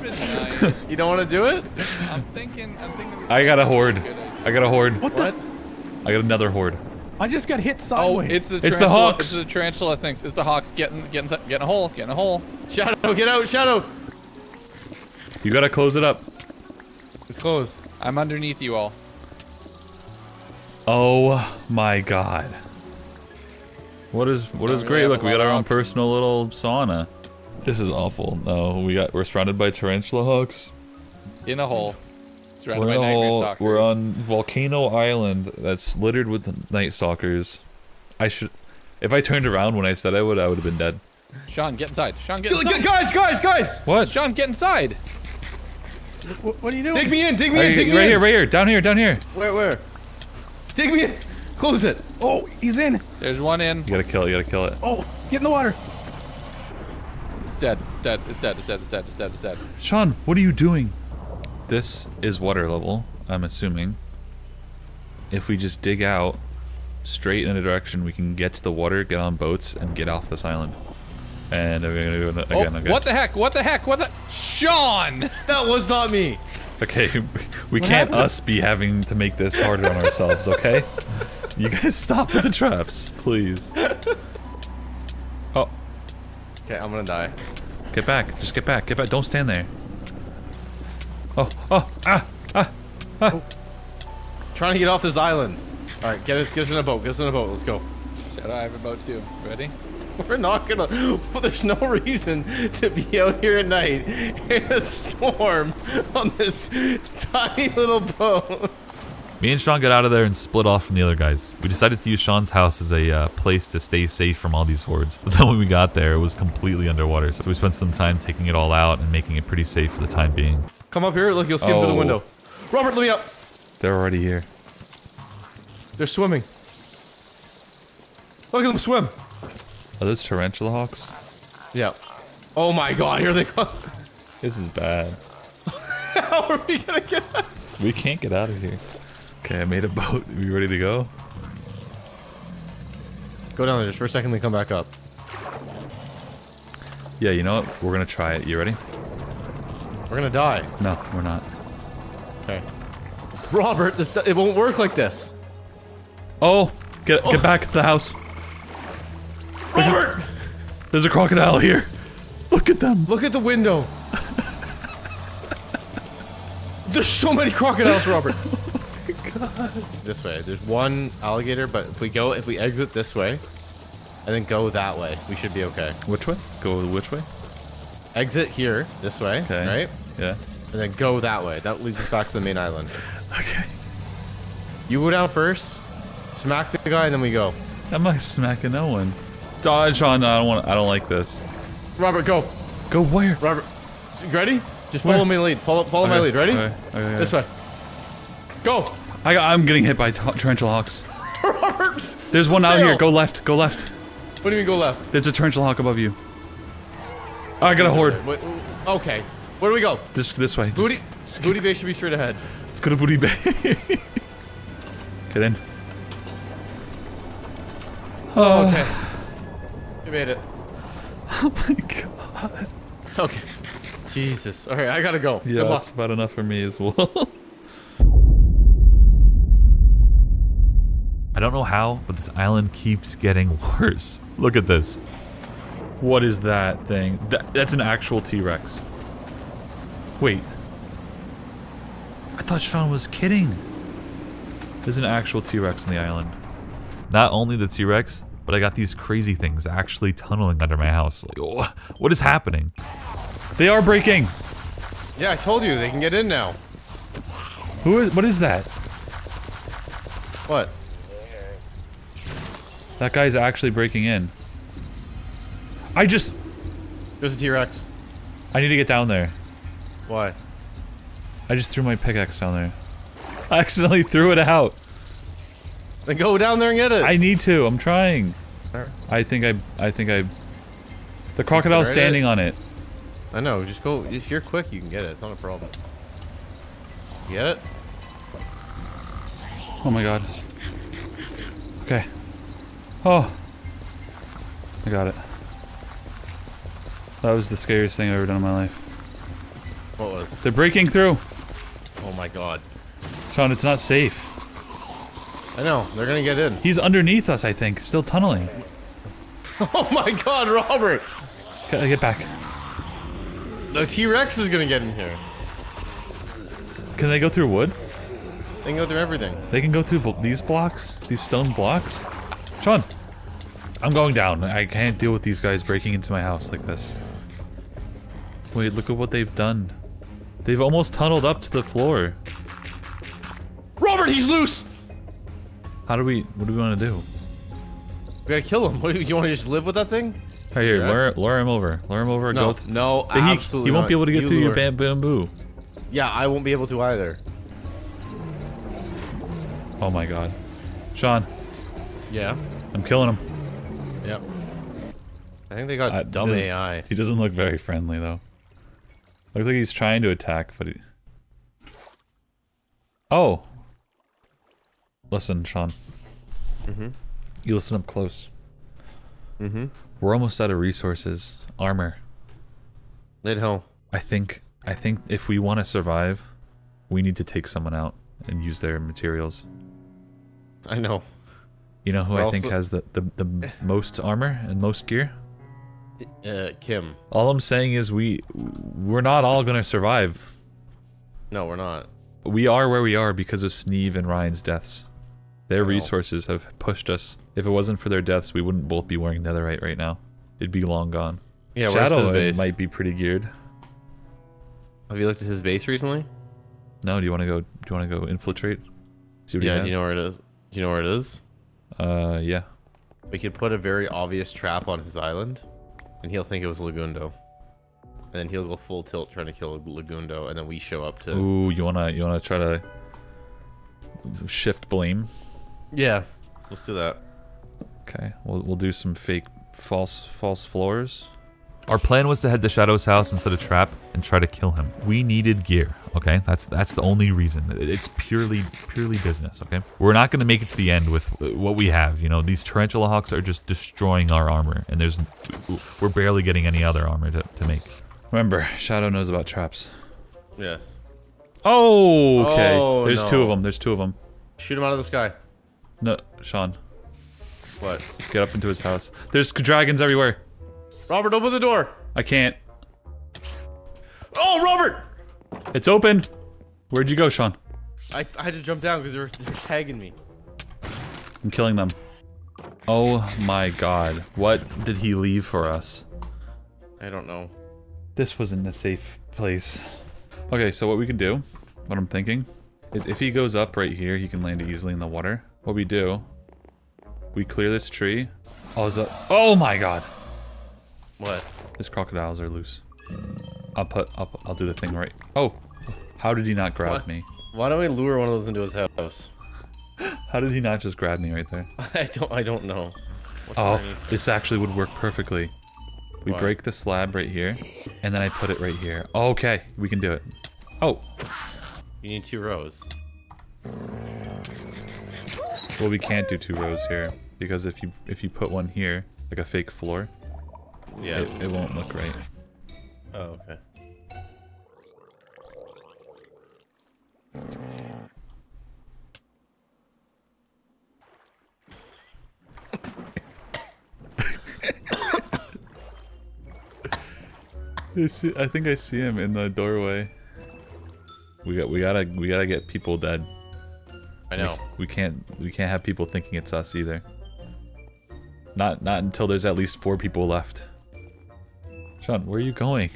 nice. You don't want to do it? I'm thinking. I'm thinking. I got a horde. I got a horde. What, What? I got another horde. The? I just got hit Oh, sideways. it's the It's the tarantula- hawks. It's the tarantula things. It's the hawks getting getting getting a hole, getting a hole. Shadow, get out, Shadow! You gotta close it up. It's closed. I'm underneath you all. Oh my god. What is what is great? Look, we got our of own personal little sauna. This is awful. No, we got we're surrounded by tarantula hawks. In a hole. Surrounded We're, by in a stalkers. we're on Volcano Island that's littered with night stalkers. I should if I turned around when I said I would, I would have been dead. Sean, get inside. Sean, get inside. Guys, guys, guys! What? Sean, get inside. What, what are you doing? Dig me in, dig me Right, in, dig me in! right in! here, right here, down here, down here. Where, where? Dig me in! Close it! Oh, he's in. There's one in. You gotta kill it, you gotta kill it. Oh, get in the water. It's dead. Dead. It's dead. It's dead. It's dead. It's dead. It's dead. Sean, what are you doing? This is water level, I'm assuming. If we just dig out straight in a direction, we can get to the water, get on boats, and get off this island. And we're gonna do it Oh, again, okay? what the heck? What the heck? What the? Sean! That was not me! Okay, we can't us be having to make this harder on ourselves, okay? You guys stop with the traps, please. Oh, Okay, I'm gonna die. get back. Just get back. Get back. Don't stand there. Oh, oh, ah, ah. ah! Trying to get off this island. Alright, get us, get us in a boat, get us in a boat, let's go. Shadow, I have a boat too. Ready? We're not gonna. Well, there's no reason to be out here at night in a storm on this tiny little boat. Me and Sean got out of there and split off from the other guys. We decided to use Sean's house as a uh, place to stay safe from all these hordes. But then when we got there, it was completely underwater. So we spent some time taking it all out and making it pretty safe for the time being. Come up here. Look, you'll see them through the Oh. window. Robert, let me up. They're already here. They're swimming. Look at them swim. Are those tarantula hawks? Yeah. Oh my God! Here they come. This is bad. How are we gonna get? We can't get out of here. Okay, I made a boat. Are you ready to go? Go down there just for a second, then come back up. Yeah, you know what? We're gonna try it. You ready? We're gonna die. No, we're not. Okay. Robert, this it won't work like this. Oh, get get back to the house. Robert, There's a crocodile here. Look at them. look at the window. There's so many crocodiles, Robert. This way. There's one alligator, but if we go, if we exit this way, and then go that way, we should be okay. Which way? Go which way? Exit here, this way, Okay. right? Yeah. And then go that way. That leads us back to the main island. Okay. You go down first, smack the guy, and then we go. I'm not smacking no one. Dodge on. I don't want. I don't like this. Robert, go. Go where? Robert, ready? Just follow Where? me lead. Follow, follow my lead. Ready? okay, okay, okay. This way. Go. I got, I'm getting hit by ta- tarantula hawks. Robert. There's one out here. Go left. Go left. What do you mean go left? There's a tarantula hawk above you. Oh, I got a horde. Wait, okay. Where do we go? This this way. Booty. just Booty Bay should be straight ahead. Let's go to Booty Bay. Get in. Oh, Okay. You made it. oh my god. Okay. Jesus. All right, I gotta go. Yeah, Good luck. that's about enough for me as well. I don't know how, but this island keeps getting worse. Look at this. What is that thing? That, that's an actual T-Rex. Wait. I thought Sean was kidding. There's an actual T-Rex on the island. Not only the T-Rex, but I got these crazy things actually tunneling under my house. Like, oh, what is happening? They are breaking. Yeah, I told you they can get in now. Who is? What is that? What? That guy's actually breaking in. I just. There's a T-Rex. I need to get down there. Why? I just threw my pickaxe down there. I accidentally threw it out. Then go down there and get it. I need to. I'm trying. I think I. I think I. The crocodile's standing on it. I know. Just go. If you're quick, you can get it. It's not a problem. You Get it? Oh my god. Okay. Oh. I got it. That was the scariest thing I've ever done in my life. What was? They're breaking through. Oh my god. Sean, it's not safe. I know. They're gonna get in. He's underneath us, I think, still tunneling. Oh my god, Robert! Gotta get back. The T-Rex is gonna get in here. Can they go through wood? They can go through everything. They can go through these blocks, these stone blocks. Sean, I'm going down. I can't deal with these guys breaking into my house like this. Wait, look at what they've done. They've almost tunneled up to the floor. Robert, he's loose! How do we? What do we want to do? We gotta kill him. What, do you want to just live with that thing? Right here, Yeah. lure, lure him over. Lure him over. No, go no, he, absolutely he won't not. be able to get You through your lure. bam bamboo. Yeah, I won't be able to either. Oh my god. Sean, Yeah. I'm killing him. Yep. I think they got I- dumb AI. He doesn't look very friendly though. Looks like he's trying to attack, but he. Oh. Listen, Sean. Mhm. You listen up close. Mm-hmm. We're almost out of resources. Armor. Lid home. I think. I think if we want to survive, we need to take someone out and use their materials. I know. You know who We're I think has the, the, the most armor and most gear? Uh, Kim. All I'm saying is we we're not all gonna survive. No, we're not. We are where we are because of Sneve and Ryan's deaths. Their resources have pushed us. If it wasn't for their deaths, we wouldn't both be wearing netherite right now. It'd be long gone. Yeah, Shadow might be pretty geared. Have you looked at his base recently? No, do you want to go? Do you want to go infiltrate? See what Yeah, he do you know where it is? Do you know where it is? Uh, yeah. We could put a very obvious trap on his island, and he'll think it was Legundo. And then he'll go full tilt trying to kill Legundo, and then we show up to. Ooh, you wanna you wanna try to shift blame? Yeah, let's do that. Okay, we'll we'll do some fake false false floors. Our plan was to head to Shadow's house and set a trap and try to kill him. We needed gear, okay? That's that's the only reason. It's purely purely business, okay? We're not going to make it to the end with what we have. You know, these tarantula hawks are just destroying our armor and there's we're barely getting any other armor to, to make. Remember, Shadow knows about traps. Yes. Oh, okay. Oh, There's two of them. There's two of them. Shoot him out of the sky. No, Sean, What? get up into his house. There's dragons everywhere. Robert, open the door. I can't. Oh, Robert! It's open. Where'd you go, Sean? I, I had to jump down because they were, they were tagging me. I'm killing them. Oh my god. What did he leave for us? I don't know. This wasn't a safe place. Okay, so what we can do, what I'm thinking, is if he goes up right here, he can land easily in the water. What we do, we clear this tree. Oh, is that, oh my god. What? His crocodiles are loose. I'll put, I'll, put- I'll do the thing right. Oh, how did he not grab What? me? Why don't we lure one of those into his house? How did he not just grab me right there? I don't. I don't know. Oh, this actually would work perfectly. We Why? break the slab right here, and then I put it right here. Okay, we can do it. Oh, You need two rows. well, we can't do two rows here because if you if you put one here, like a fake floor, Yeah. it, it won't look right. Oh, okay. I, see, I think I see him in the doorway. We got we gotta we gotta get people dead. I know. We, we can't we can't have people thinking it's us either. Not not until there's at least four people left. Sean, where are you going?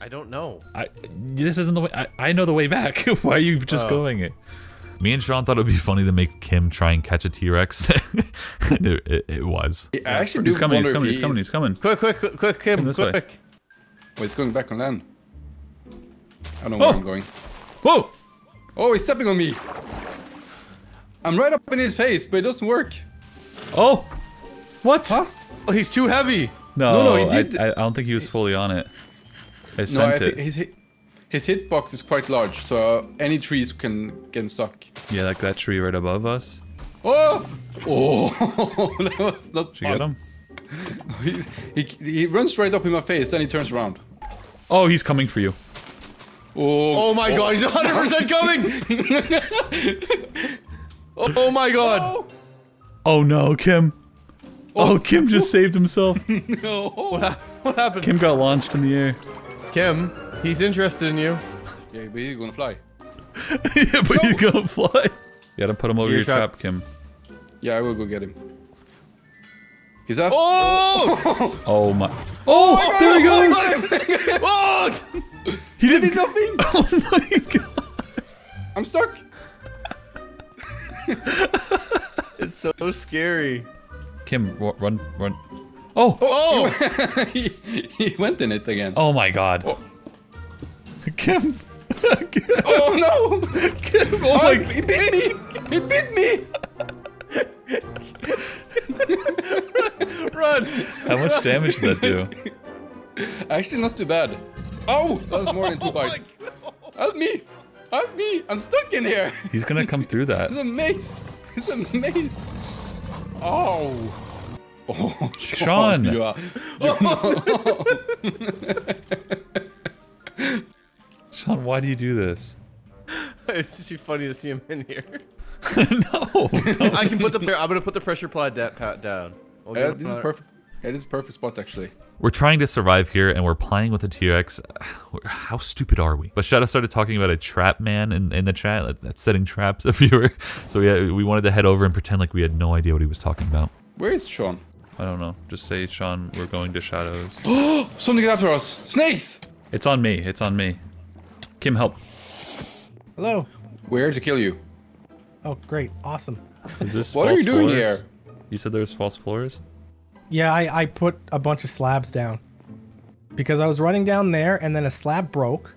I don't know. I this isn't the way. I, I know the way back. Why are you just Oh. going it? Me and Sean thought it would be funny to make Kim try and catch a T Rex. it, it, it was. I actually He's do coming. He's coming. if He's coming. He's coming. Quick, quick, quick, quick, Kim, Come this way. quick. Wait, it's going back on land. I don't know Oh. where I'm going. Whoa! Oh, he's stepping on me. I'm right up in his face, but it doesn't work. Oh! What? Huh? Oh, he's too heavy. No, No, no, he I- did- I, I don't think he was fully on it. I No, I sent think it. his hit, his hitbox is quite large, so uh, any trees can get him stuck. Yeah, like that tree right above us. Oh! Oh, that was not Did you get him? He's, he, he runs right up in my face, then he turns around. Oh, he's coming for you. Oh, Oh my god, he's 100% coming! oh my god. Oh no, Kim. Oh, oh Kim just saved himself. no. What, hap- what happened? Kim got launched in the air. Kim, he's interested in you. Yeah, but he's gonna fly. yeah, but he's gonna fly. You gotta put him over Your your trap. trap, Kim. Yeah, I will go get him. He's after. Oh! Oh my. Oh, there he goes. oh! He did nothing. Oh my god. I'm stuck. It's so scary. Kim, run, run. Oh, Oh! oh! he, he went in it again. oh my god. Oh. Kim. Kim. Oh no! Kim. Oh Oh, my. Ah, he bit me! He bit me! Run! How much damage did that do? Actually, not too bad. Oh, that was more than two oh bites. Help me! Help me! I'm stuck in here. He's gonna come through that. It's a maze. It's a maze. Oh. Oh, Sean. You are. Sean, why do you do this? it's just funny to see him in here. no. I can put the. I'm gonna put the pressure pod down. We'll uh, Yeah, this is perfect. Yeah, this is perfect spot actually. We're trying to survive here, and we're playing with a T-Rex. How stupid are we? But Shadow started talking about a trap man in, in the chat that's setting traps. If you were, so yeah, we wanted to head over and pretend like we had no idea what he was talking about. Where is Sean? I don't know. Just say, Sean, we're going to Shadows. Oh, Something after us. Snakes! it's on me. It's on me. Kim, help. Hello. Where to kill you? Oh, great. Awesome. Is this What are false you doing floors? here? You said there was false floors. Yeah, I, I put a bunch of slabs down. Because I was running down there and then a slab broke.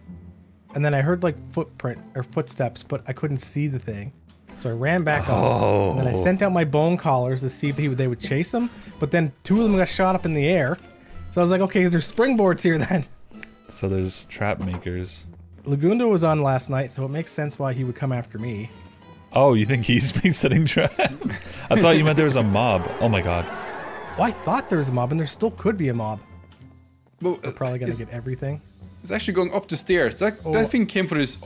And then I heard like footprint or footsteps, but I couldn't see the thing. So I ran back up. And then I Oh. sent out my bone collars to see if he, they would chase him. But then two of them got shot up in the air. So I was like, okay, there's springboards here then. So there's trap makers. Legundo was on last night, so it makes sense why he would come after me. Oh, you think he's been setting traps? I thought you meant there was a mob. Oh my god. Well, I thought there was a mob, and there still could be a mob. Well, We're probably gonna get everything. it's actually going up the stairs. That, Oh. that thing came from this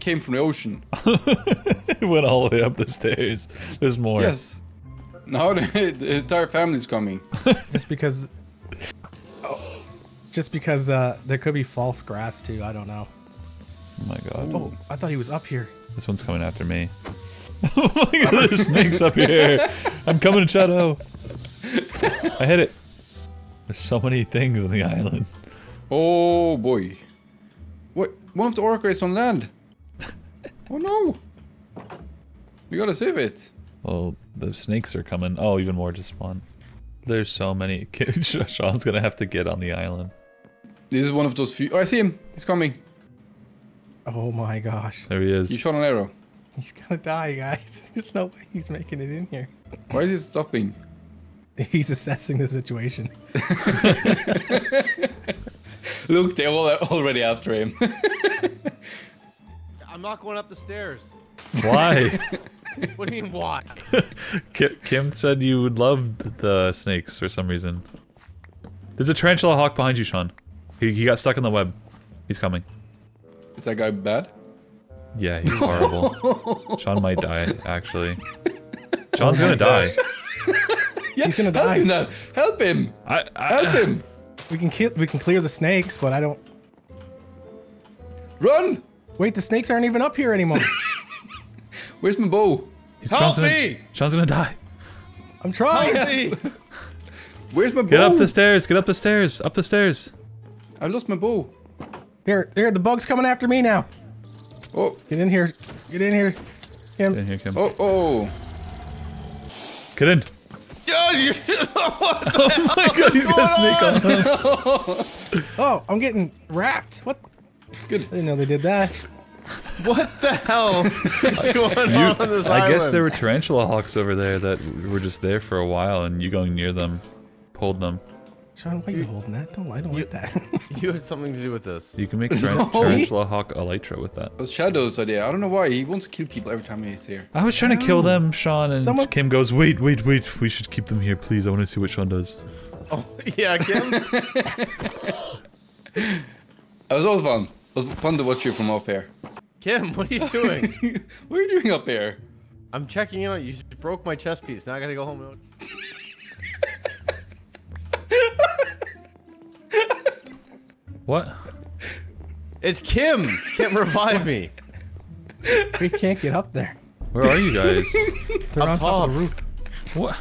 came from the ocean. It went all the way up the stairs. There's more. Yes. Now the, the entire family's coming. Just because. Just because uh, there could be false grass too. I don't know. Oh my god. Oh, I thought he was up here. This one's coming after me. oh my god, there's snakes up here. I'm coming, to Shadow. I hit it. There's so many things on the island. Oh boy. What? One of the orca is on land. Oh no. We gotta save it. Well, the snakes are coming. Oh, even more just spawn. There's so many. Sean's gonna have to get on the island. This is one of those few. Oh, I see him. He's coming. Oh my gosh. There he is. You shot an arrow. He's gonna die, guys. There's no way he's making it in here. Why is he stopping? He's assessing the situation. Look, they're all already after him. I'm not going up the stairs. Why? What do you mean why? Kim said you would love the snakes for some reason. There's a tarantula hawk behind you, Sean. He, he got stuck in the web. He's coming. is that guy bad? Yeah, he's horrible. Sean might die, actually. Sean's gonna oh die. Yeah, He's gonna help die. him now. Help him. I, I, Help him. We can kill. We can clear the snakes, but I don't. Run. Wait, the snakes aren't even up here anymore. Where's my bow? He's, Help Sean's gonna, me! Sean's gonna die. I'm trying. Hey! Where's my bow? Get up the stairs. Get up the stairs. Up the stairs. I lost my bow. Here, here, the bug's coming after me now. Oh, Get in here. Get in here. Kim. In here, Kim. oh, oh. Get in. oh my god, he's got a snake on him. Oh, I'm getting wrapped. What? Good. I didn't know they did that. What the hell is going on on this I island? guess there were tarantula hawks over there that were just there for a while, and you going near them pulled them. Sean, why are you holding that? Don't I don't like that. You had something to do with this. You can make tar- tarantula hawk elytra with that. That was Shadow's idea. I don't know why. He wants to kill people every time he's here. I was trying to kill them, Sean, and Someone- Kim goes, "Wait, wait, wait! We should keep them here, please. I want to see what Sean does." Oh, yeah, Kim? It was all fun. It was fun to watch you from up here. Kim, what are you doing? what are you doing up here? I'm checking in on you. You broke my chest piece. Now I gotta go home. And- What? It's Kim! Kim, revive me. we can't get up there. Where are you guys? They're Up on top of the roof. what?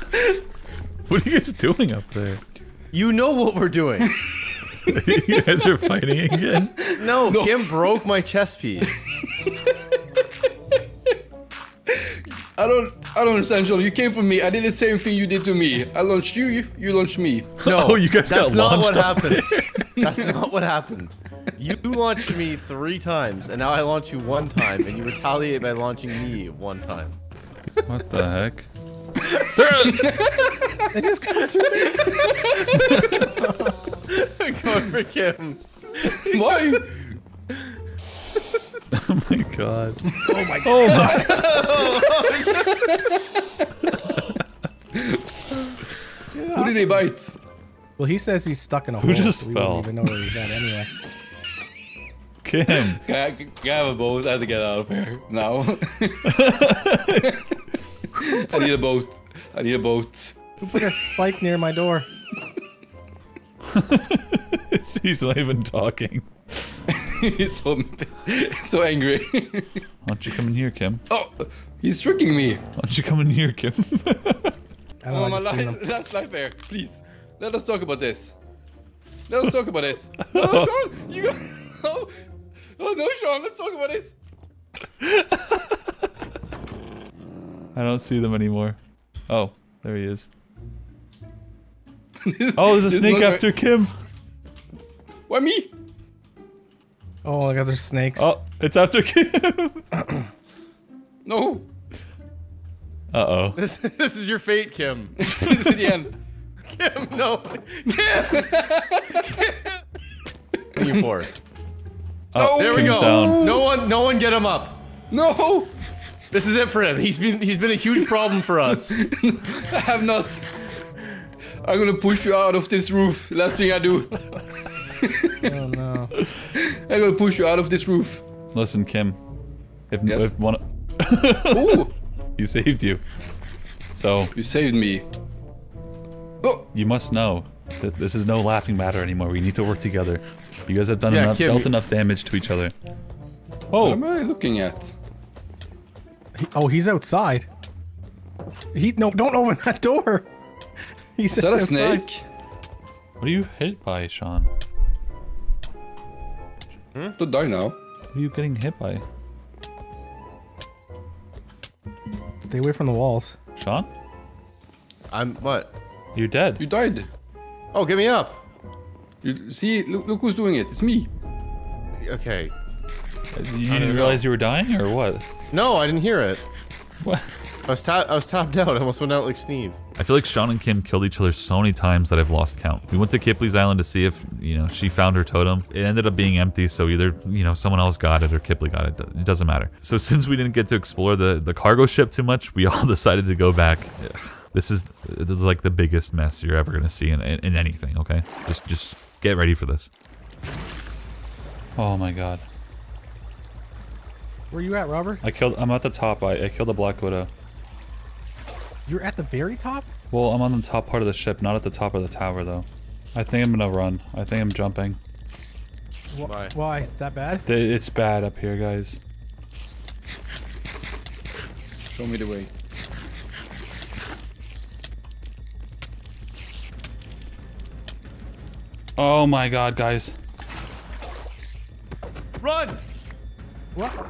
What are you guys doing up there? You know what we're doing. you guys are fighting again? No, Kim broke my chest piece. I don't I don't understand, Sean. You came for me. I did the same thing you did to me. I launched you, you, you launched me. No, Oh, you guys that's got not launched what happened. That's not what happened. You launched me three times, and now I launch you one time, and you retaliate by launching me one time. What the heck? There- They just come through there. Going for Kim. Why? oh my god. Oh my oh god. Who did he bite? Well, he says he's stuck in a Who hole. just so we fell? wouldn't even know where he's at anyway. Kim. Can I, can I have a boat? I have to get out of here now. I need a boat. I need a boat. Who put a spike near my door? He's not even talking. He's so so angry. Why don't you come in here, Kim? oh, he's tricking me. Why don't you come in here, Kim? I don't Oh, my just life, them. last life air, please. Let us talk about this. Let us talk about this. No, Sean, you got. Oh, oh no, Sean, let's talk about this. I don't see them anymore. Oh, there he is. Oh, there's a snake after Kim. Why me? Oh, I got there's snakes. Oh, it's after Kim. No. Uh oh. This, this is your fate, Kim. this is the end. Kim, no. Kim. Looking for. Oh, There we Kim's go. down. No one, no one, get him up. No, This is it for him. He's been, he's been a huge problem for us. I have not. I'm gonna push you out of this roof. Last thing I do. Oh no. I'm gonna push you out of this roof. Listen, Kim. If, Yes? if one, Ooh, he saved you. So you saved me. Oh, you must know that this is no laughing matter anymore. We need to work together. You guys have done Yeah, enough, Kim, dealt you- enough damage to each other. Oh. what am I looking at? He- oh, he's outside. He no, don't open that door. He's Is that a outside. snake? what are you hit by, Sean? Hmm? Don't die now. Who are you getting hit by, Stay away from the walls. Sean? I'm what? You're dead. You died. Oh, get me up. You see, look, look who's doing it. It's me. Okay. You didn't realize you were dying, or what? No, I didn't hear it. What? I was ta- I was tapped out. I almost went out like Sneve. I feel like Sean and Kim killed each other so many times that I've lost count. We went to Kiply's Island to see if, you know, she found her totem. It ended up being empty, so either, you know, someone else got it or Kipley got it. It doesn't matter. So since we didn't get to explore the, the cargo ship too much, we all decided to go back. This is this is like the biggest mess you're ever gonna see in, in, in anything, okay? Just just get ready for this. Oh my god. Where are you at, Robert? I killed I'm at the top. I, I killed a black widow. You're at the very top. Well, I'm on the top part of the ship, not at the top of the tower though. I think I'm gonna run. I think I'm jumping. Wh- Why? Why? Is that bad? It's bad up here, guys. Show me the way. Oh my god, guys. Run! What?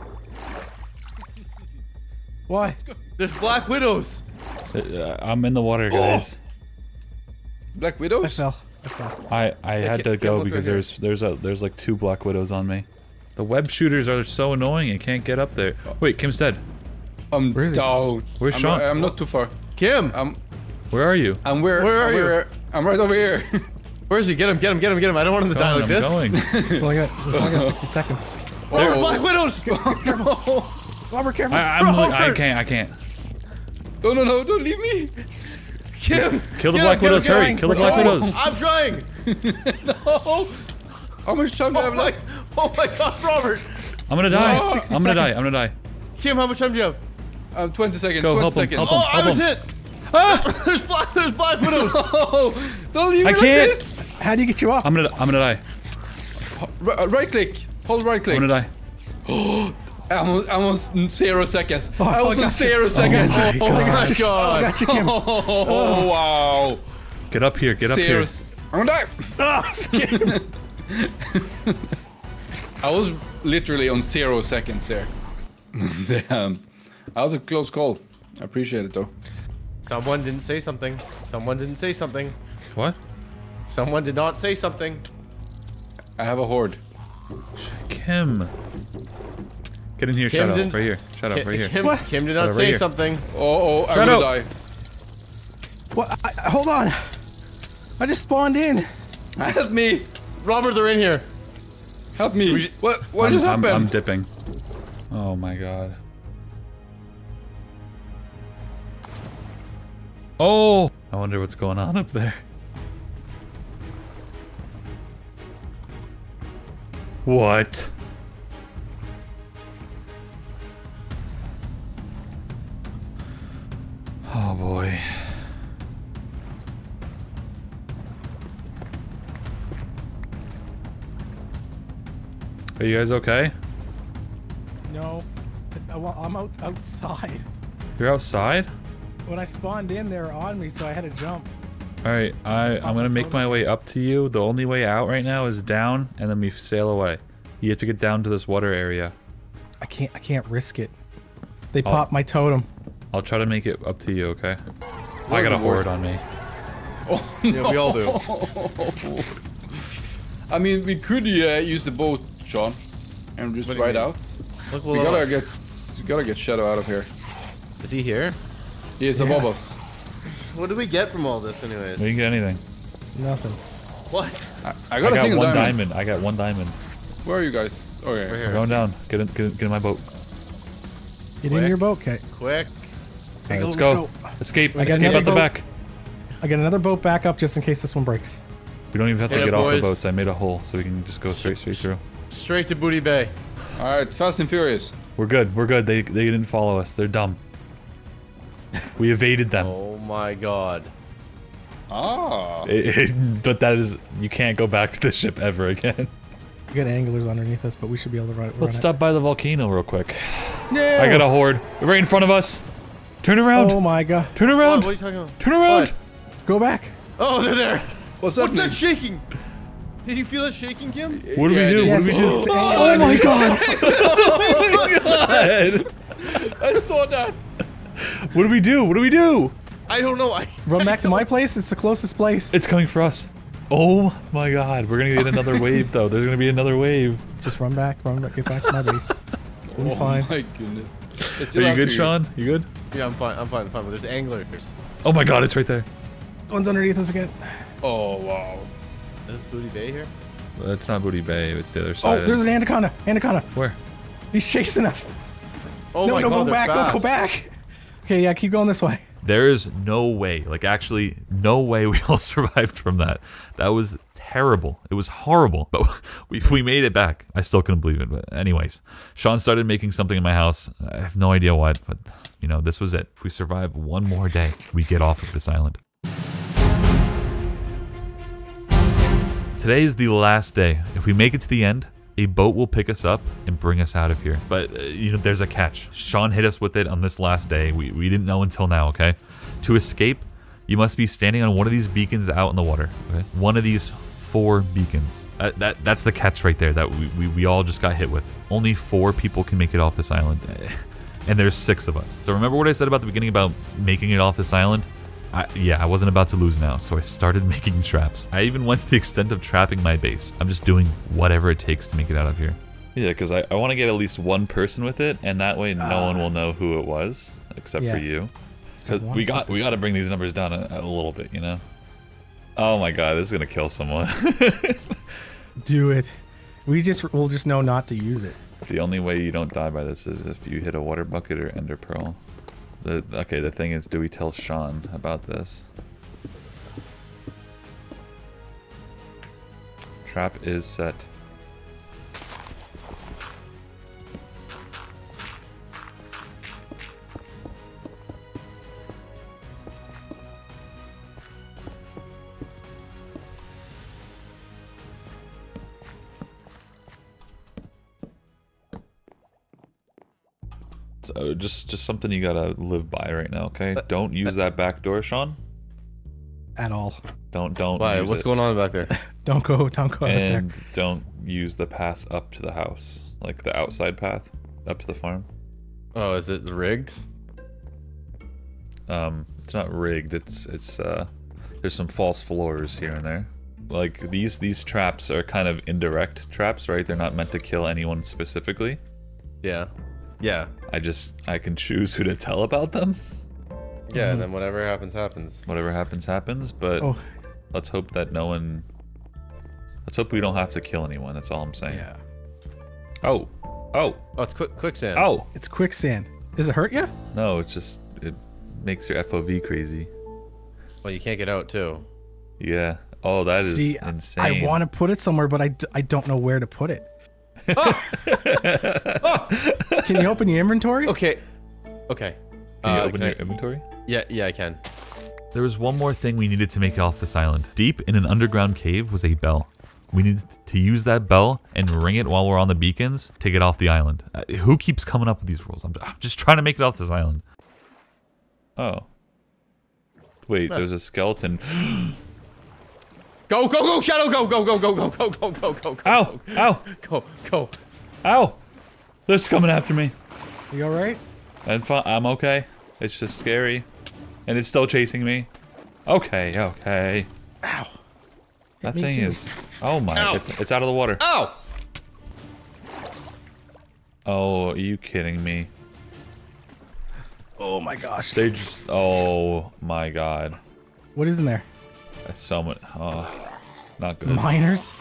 Why? There's black widows. Uh, I'm in the water, guys. Black widows. I Widows? fell. I fell. I I had to go because right there's there's a there's like two black widows on me. The web shooters are so annoying. I can't get up there. Wait, Kim's dead. I'm Where is he? down. Where's I'm, Sean? I'm not too far. Kim, I'm Where are you? I'm where? Where I'm are you? where- I'm right over here. where's he? Get him! Get him! Get him! Get him! I don't want him to die Going, like I'm this. going. It's only got, it's only got 60 seconds. There are Oh. black widows. Robert, careful. I, I'm like, I can't. I can't. No, no, no! Don't leave me. Kim, Kill the Get black him, widows. Hurry! Kill the black Oh, widows. I'm trying. no. How much time do I Oh have my, left? oh my God, Robert. I'm gonna die. No, I'm 60 gonna die. I'm gonna die. Kim, how much time do you have? Um, 20 seconds. Go, 20 help him, seconds. help him. Oh, I was him. hit. Ah! There's black. There's black widows. Oh, don't leave me I like can't. this. How do you get you up? I'm gonna I'm gonna die. Ri- uh, right click. Hold right click. I'm gonna die. Almost, almost zero seconds. Oh, I I was on you. zero seconds. my oh my gosh. God. I got you, Kim. Oh, wow. Get up here. Get up Zero. here. s- I'm gonna die. Ah, skin. I was literally on zero seconds there. Damn. That was a close call. I appreciate it though. Someone didn't say something. Someone didn't say something. What? Someone did not say something. I have a horde. Kim. Get in here. Kim Shut up. Right here. Shut up. Kim, Right here. Kim, What? Kim did not Right say here. something. Oh, oh, I'm gonna up. die. what? I, I- hold on. I just spawned in. Help me. Robert, they're in here. Help me. What, what I'm, just I'm, happened? I'm dipping. Oh my god. Oh! I wonder what's going on up there. What? Oh boy. Are you guys okay? No. I'm out outside. You're outside? When I spawned in, they were on me, so I had to jump. Alright, I'm gonna make my way up to you. The only way out right now is down, and then we sail away. You have to get down to this water area. I can't I can't risk it. They I'll, popped my totem. I'll try to make it up to you, okay? I got a the horde on me. oh Yeah, we all do. I mean, we could uh, use the boat, Sean, and just What do you ride mean? out. Look We gotta us. get, we gotta get Shadow out of here. Is he here? He is Yeah. above us. What do we get from all this, anyways? We didn't get anything. Nothing. What? I, I I got a got one diamond. diamond. I got one diamond. Where are you guys? Okay. We're We're going down. Get in, get in, get in my boat. Get in your boat, Kate. Quick. All right, let's let's go. go. Escape. I Escape another out the back. I got another boat back up just in case this one breaks. We don't even have to Hit get us, off the boats. I made a hole so we can just go straight straight through. Straight to Booty Bay. All right, Fast and Furious. We're good. We're good. They they didn't follow us. They're dumb. We evaded them. Oh my god. Ah. It- it- but that is you can't go back to the ship ever again. We got anglers underneath us, but we should be able to run, run Let's it. stop by the volcano real quick. No! I got a horde right in front of us. Turn around. Oh my god. Turn around. what are you talking about? Turn around. What? Go back. Oh, they're there. What's What's happening? that shaking? Did you feel it shaking, Kim? What do Yeah, we do? Yes, what do we do? it's Oh my god. oh my god. I saw that. What do we do? What do we do? I don't know. I Run back to my place. It's the closest place. It's coming for us. Oh my god. We're gonna get another wave though. There's gonna be another wave. Just run back. Run back. Get back to my base. We'll be fine. oh fine. my goodness. It's Are you after good, Sean? You good? Yeah, I'm fine. I'm fine. I'm fine. But there's anglers. Oh my god, it's right there. One's underneath us again. Oh wow. Is Booty Bay here? That's not Booty Bay. It's the other oh, side. Oh, there's an anaconda. Anaconda. Where? He's chasing us. Oh no, my no, god, go they're back. Don't go back. Okay, yeah, keep going this way. There is no way, like actually, no way we all survived from that. That was terrible. It was horrible, but we, we made it back. I still couldn't believe it. But anyways, Sean started making something in my house. I have no idea what, but you know, this was it. If we survive one more day, we get off of this island. Today is the last day. If we make it to the end, a boat will pick us up and bring us out of here. But, uh, you know, there's a catch. Sean hit us with it on this last day. We, we didn't know until now, okay? To escape, you must be standing on one of these beacons out in the water, okay? One of these four beacons. That, that That's the catch right there that we, we, we all just got hit with. Only four people can make it off this island. And there's six of us. So remember what I said about the beginning about making it off this island? I, yeah, I wasn't about to lose now, so I started making traps. I even went to the extent of trapping my base. I'm just doing whatever it takes to make it out of here. Yeah, because I, I want to get at least one person with it, and that way no one will know who it was, except for you. So 'Cause one we got we got to bring these numbers down a, a little bit, you know. Oh my god, this is gonna kill someone. Do it. We just we'll just know not to use it. the only way you don't die by this is if you hit a water bucket or ender pearl. The, okay, the thing is, do we tell Sean about this? Trap is set. Just just something you gotta live by right now, okay? Don't use that back door, Sean. At all. Don't don't Why? use What's it. going on back there? Don't go. Don't go out there. and don't use the path up to the house, like the outside path up to the farm. Oh, is it rigged? Um, it's not rigged. It's it's uh, there's some false floors here and there. Like these these traps are kind of indirect traps, right? They're not meant to kill anyone specifically. Yeah. Yeah. I just I can choose who to tell about them. Yeah, and mm-hmm. then whatever happens, happens. Whatever happens, happens. But Oh, let's hope that no one. Let's hope we don't have to kill anyone. That's all I'm saying. yeah. Oh, oh, Oh, it's quick quicksand. oh! It's quicksand. Does it hurt you? No, it's just it makes your FOV crazy. Well, you can't get out too. Yeah. Oh, that is See, insane. I want to put it somewhere, but I, d- I don't know where to put it. Can you open your inventory? Okay. Okay. Can you Uh, open can your I- inventory? Yeah, yeah, I can. There was one more thing we needed to make it off this island. Deep in an underground cave was a bell. We need to use that bell and ring it while we're on the beacons to get off the island. Uh, who keeps coming up with these rules? I'm, I'm just trying to make it off this island. Oh. Wait, there's a skeleton. Go, go, go, Shadow, go, go, go, go, go, go, go, go, go, go. Ow! Ow! Go, go. Ow! They're coming after me. You all right? I'm fine. I'm okay. It's just scary, and it's still chasing me. Okay, okay. Ow. That me thing is. Oh my! Ow. It's it's out of the water. Ow! Oh, are you kidding me? Oh my gosh. They just. Oh my god. What is in there? That's so much. Ah, oh, not good. Miners?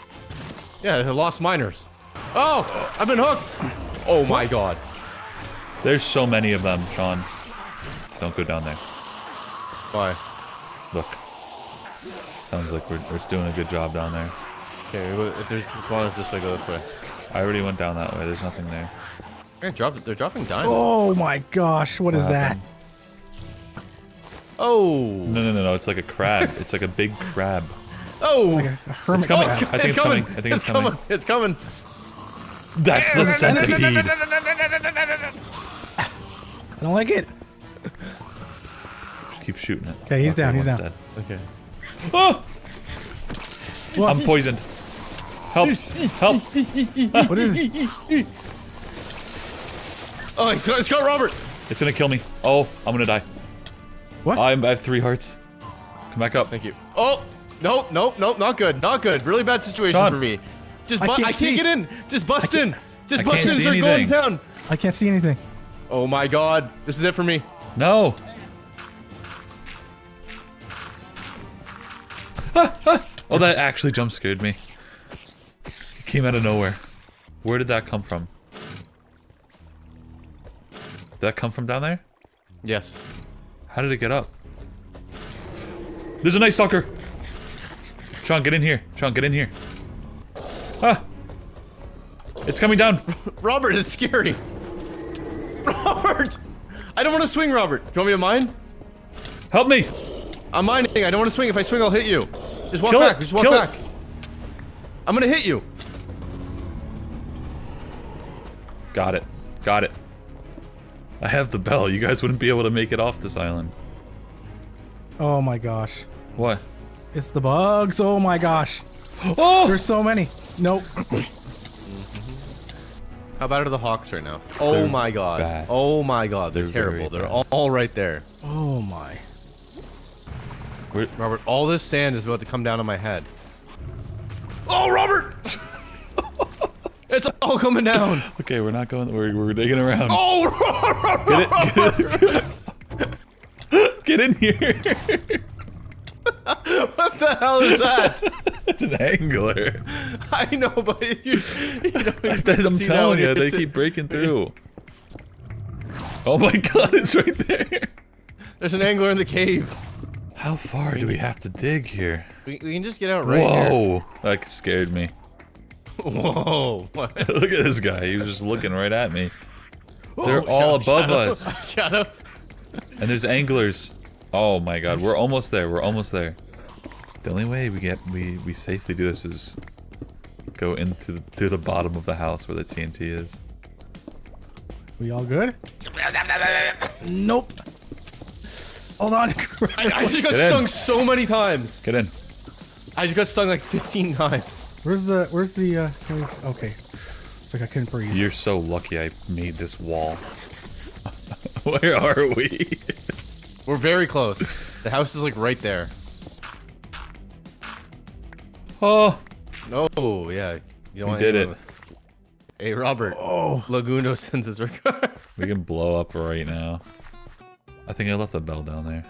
Yeah, the lost miners. Oh, I've been hooked. Oh my god. There's so many of them, Sean. Don't go down there. Why? Look. Sounds like we're, we're doing a good job down there. Okay, if there's spawners this way, go this way. I already went down that way. There's nothing there. They're, drop, they're dropping diamonds. Oh my gosh, what is What that? Happened? Oh. No, no, no, no. It's like a crab. it's like a big crab. Oh. Like a, a hermit coming. Oh, crab. I think it's coming. I think it's coming. It's coming. That's the centipede. I don't like it. Just keep shooting it. Okay, he's down, he's down. dead. Okay. Oh! What? I'm poisoned. Help! Help! What is it? Oh, it's got, it's got Robert. It's gonna kill me. Oh, I'm gonna die. What? I'm, I have three hearts. Come back up. Thank you. Oh, nope, nope, nope, not good, not good. Really bad situation Sean. for me. Just I bu- I can't can't, see. get in. Just bust in. Just I bust in. see Start going down. I can't see anything. Oh my god, this is it for me. No! Oh, that actually jump scared me. It came out of nowhere. Where did that come from? Did that come from down there? Yes. How did it get up? There's a night stalker! Sean, get in here. Sean, get in here. Ah! It's coming down. Robert, it's scary. Robert! I don't want to swing, Robert. Do you want me to mine? Help me! I'm mining. I don't want to swing. If I swing, I'll hit you. Just walk Kill back. it. Just walk Kill it. back. I'm gonna hit you. Got it. Got it. I have the bell. You guys wouldn't be able to make it off this island. Oh my gosh. What? It's the bugs. Oh my gosh. Oh! There's so many. Nope. How bad are the hawks right now? Oh They're my god. bad. Oh my god. They're, They're terrible. They're all, all right there. Oh my. Where- Robert, all this sand is about to come down on my head. Oh, Robert! it's all coming down. Okay, we're not going. We're, we're digging around. Oh! Get it. Get, get in here. What the hell is that? it's an angler. I know, but you, you don't I'm see that when telling you, they keep breaking through. Oh my god, it's right there. There's an angler in the cave. How far do we have to dig here? We, we can just get out right here. Whoa, that scared me. Whoa. What? Look at this guy. He was just looking right at me. Oh, They're Oh, all shadow- above shadow- us. Shadow. And there's anglers. Oh my god, we're almost there. We're almost there. The only way we get we we safely do this is go into the, to the bottom of the house where the TNT is. We all good? nope. Hold on. I, I just got Get in. stung so many times. Get in. I just got stung like 15 times. Where's the where's the uh can we- okay. It's like I couldn't breathe. You're so lucky I made this wall. Where are we? We're very close. The house is like right there. Oh, Oh, yeah. You don't We did it. with- Hey, Robert. Oh. Legundo sends his regard. we can blow up right now. I think I left the bell down there.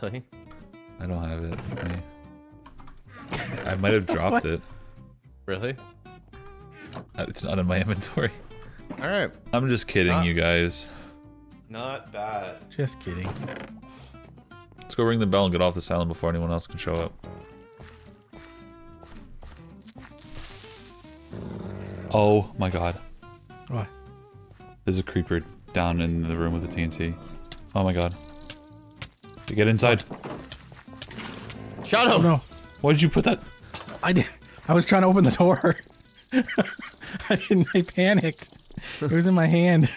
really? I don't have it. With me. I might have dropped it. Really? Uh, It's not in my inventory. All right. I'm just kidding, Ah. you guys. Not bad. Just kidding. Let's go ring the bell and get off this island before anyone else can show up. Oh my god. What? There's a creeper down in the room with the TNT. Oh my god. Get inside. Shadow. Oh no. Why did you put that? I did I was trying to open the door. I didn't. I panicked. It was in my hand.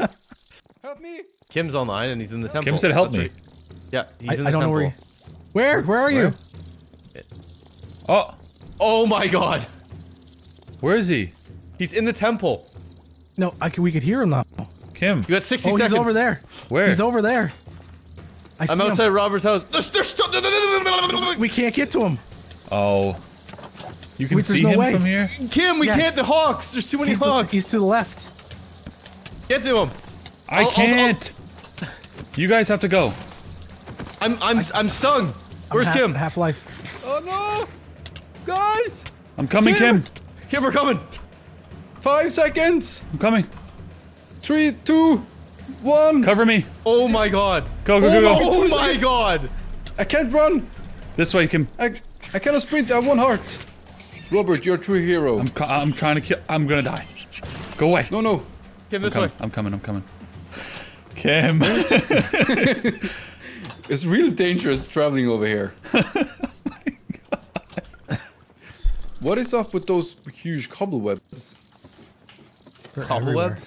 Help me! Kim's online and he's in the temple. Kim said, "Help That's me." right. Yeah, he's I, in the I don't know where. You, where? Where are you? Oh, Oh my god! where is he? He's in the temple. No, I can. we could hear him now. Kim, You got 60 Oh, seconds. he's over there. where? He's over there. I I'm outside him. Robert's house. There's, there's stuff. We can't get to him. Oh. You can Wait, see no him way. from here? Kim, we Yeah. can't. The hawks. There's too many He's, the, hawks. he's to the left. Get to him. I I'll- I'll- can't. You guys have to go. I'm I'm I'm stung. Where's half, Kim? Half life. Oh no! Guys! I'm coming, Kim! Kim. Kim, we're coming. Five seconds! I'm coming. Three, two, one. Cover me. Oh my god. Go, go, go, go. Oh, oh my god. I can't run! This way, Kim. I, I cannot sprint, I have one heart. Robert, you're a true hero. I'm, I'm trying to kill. I'm gonna die. Go away. no, no. Kim, I'm this coming. way. I'm coming. I'm coming. Kim. It's really dangerous traveling over here. Oh what is up with those huge cobblewebs? Cobbleweb?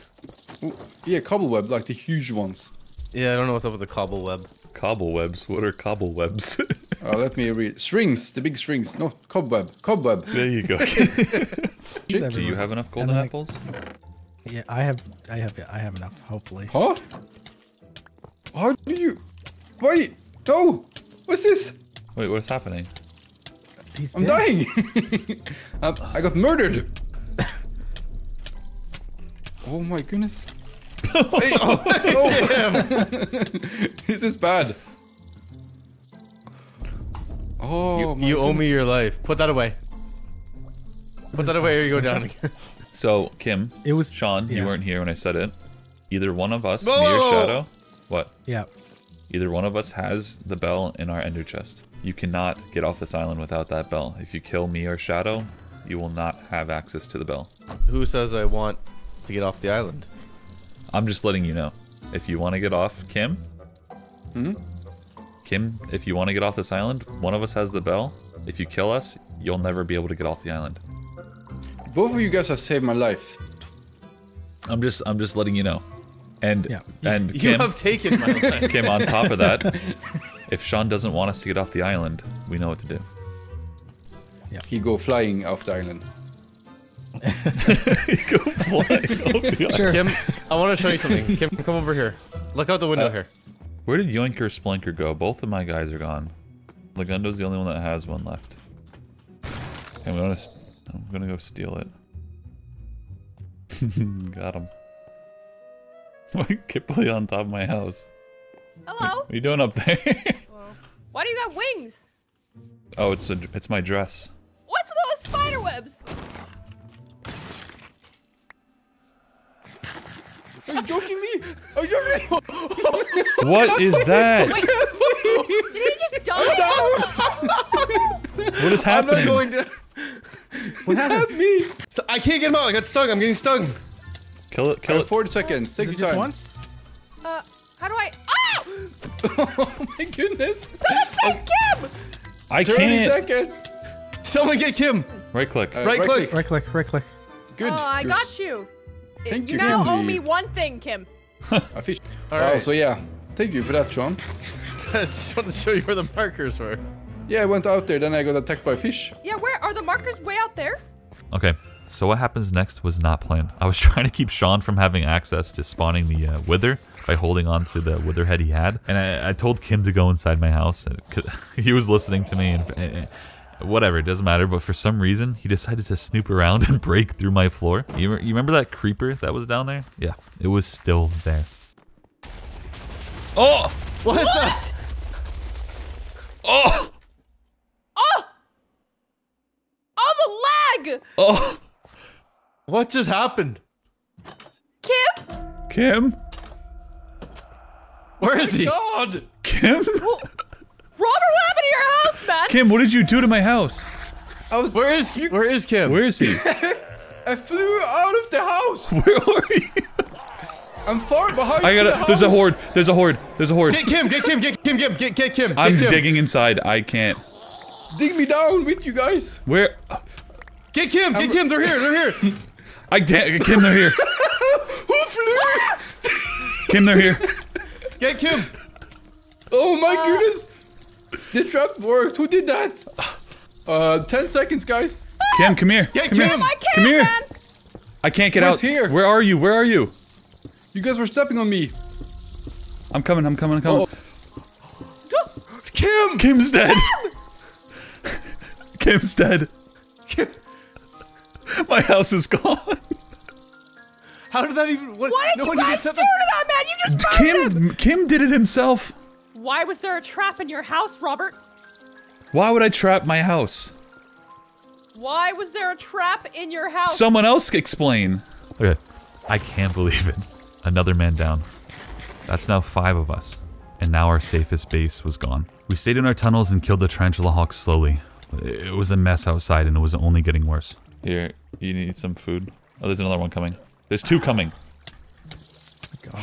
Yeah, cobbleweb, like the huge ones. Yeah, I don't know what's up with the cobbleweb. cobblewebs. What are cobblewebs? Uh, let me read. Strings, the big strings. No, cobweb. Cobweb. there you go. Do you have enough golden then I- apples? Yeah, I have. I have. I have enough. Hopefully. Huh? How do you... Wait! No! What's this? Wait, what's happening? He's I'm dead. dying! I I got murdered! Oh my goodness. Hey, oh, oh this is bad. Oh, You, my you owe me your life. Put that away. Put that away or you go down again. So, Kim, It was Sean, you weren't here when I said it. Either one of us, Whoa, me or whoa, whoa. Shadow. What? Yeah. Either one of us has the bell in our ender chest. You cannot get off this island without that bell. If you kill me or Shadow, you will not have access to the bell. Who says I want to get off the island? I'm just letting you know. If you want to get off, Kim. Hmm? Kim, if you want to get off this island, one of us has the bell. If you kill us, you'll never be able to get off the island. Both of you guys have saved my life. I'm just, I'm just letting you know. And Yeah. and You Kim, have taken my life. Kim, on top of that, if Sean doesn't want us to get off the island, we know what to do. Yeah. He go flying off the island. Go flying off. Sure. Kim, I want to show you something. Kim, come over here. Look out the window Uh, here. Where did Yoinker Splinker go? Both of my guys are gone. Legundo's the only one that has one left. I'm gonna, st- I'm gonna go steal it. Got him. Why Kiply on top of my house? Hello. What are you doing up there? Why do you got wings? oh, it's a, it's my dress. What's with all the spider webs? Are you joking me? Are you joking me? What is that? Wait, did he just die? What is I'm happening? not going to. What happened? me! So I can't get him out. I got stung. I'm getting stung. Kill it, Kill kill it. 40 seconds. Take it your just time. one? Uh, how do I? Ah! oh my goodness! Someone save Kim! I 30 can't. seconds! Someone get Kim. Right click. Uh, Right click. Right click. Right click. Good. Oh, I Good. got you. Thank you you, now Kim. owe me one thing, Kim. A fish. All Wow, right. so yeah. Thank you for that, Sean. I just want to show you where the markers were. Yeah, I went out there, then I got attacked by fish. Yeah, where are the markers? Way out there? Okay, so what happens next was not planned. I was trying to keep Sean from having access to spawning the uh, wither by holding on to the wither head he had, and I, I told Kim to go inside my house. And could- he was listening to me, and uh, whatever, it doesn't matter. But for some reason, he decided to snoop around and break through my floor. You, you remember that creeper that was down there? Yeah, it was still there. Oh! What? What? Oh! Oh! Oh, oh the lag! Oh! What just happened? Kim? Kim? Where is he? God! Kim? Robert, what happened to your house, man? Kim, what did you do to my house? I was. Where is you, Where is Kim? Where is he? I flew out of the house! Where are you? I'm far behind I the gotta. There's a house. horde. There's a horde. There's a horde. Get Kim. Get Kim. Get Kim. Get get get Kim. Get I'm Kim. digging inside. I can't. Dig me down with you guys! Where? Get Kim! Get Kim! They're here! They're here! I can't. Kim, they're here. Who flew? Kim, they're here. Get Kim! Oh my uh, goodness! The trap worked. Who did that? Uh, 10 seconds, guys. Kim, come here. Get come Kim! here. I can't, Come here. man. I can't get Who's out. here? Where are you? Where are you? You guys were stepping on me. I'm coming. I'm coming. I'm coming. Kim! Kim's dead. Kim's dead. My house is gone. How did that even? What, Why did no you guys set do the- to that man? You just murdered him. Kim Kim did it himself. Why was there a trap in your house, Robert? Why would I trap my house? Why was there a trap in your house? Someone else explain. Okay. I can't believe it. Another man down. That's now five of us. And now our safest base was gone. We stayed in our tunnels and killed the tarantula hawks slowly. It was a mess outside and it was only getting worse. Here, you need some food. Oh, there's another one coming. There's two coming.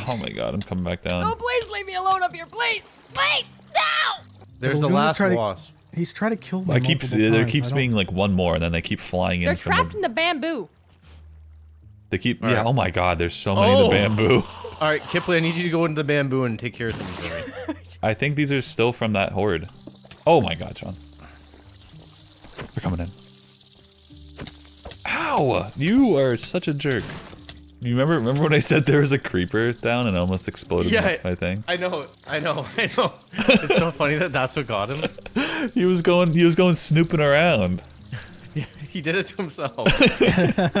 Oh my god, I'm coming back down. Oh, please leave me alone up here, please, please, no! There's the Well, last try to- wasp. He's trying to kill me. I keep multiple there keeps being like one more and then they keep flying in They're from trapped the, in the bamboo. They keep All yeah, right. oh my god, there's so many in Oh. the bamboo. All right, Kiply, I need you to go into the bamboo and take care of things for. I think these are still from that horde. Oh my god, John. They're coming in. Ow! You are such a jerk. You remember remember when I said there was a creeper down and almost exploded Yeah, my, my thing? I know, I know, I know. It's so funny that that's what got him. He was going he was going snooping around. He did it to himself.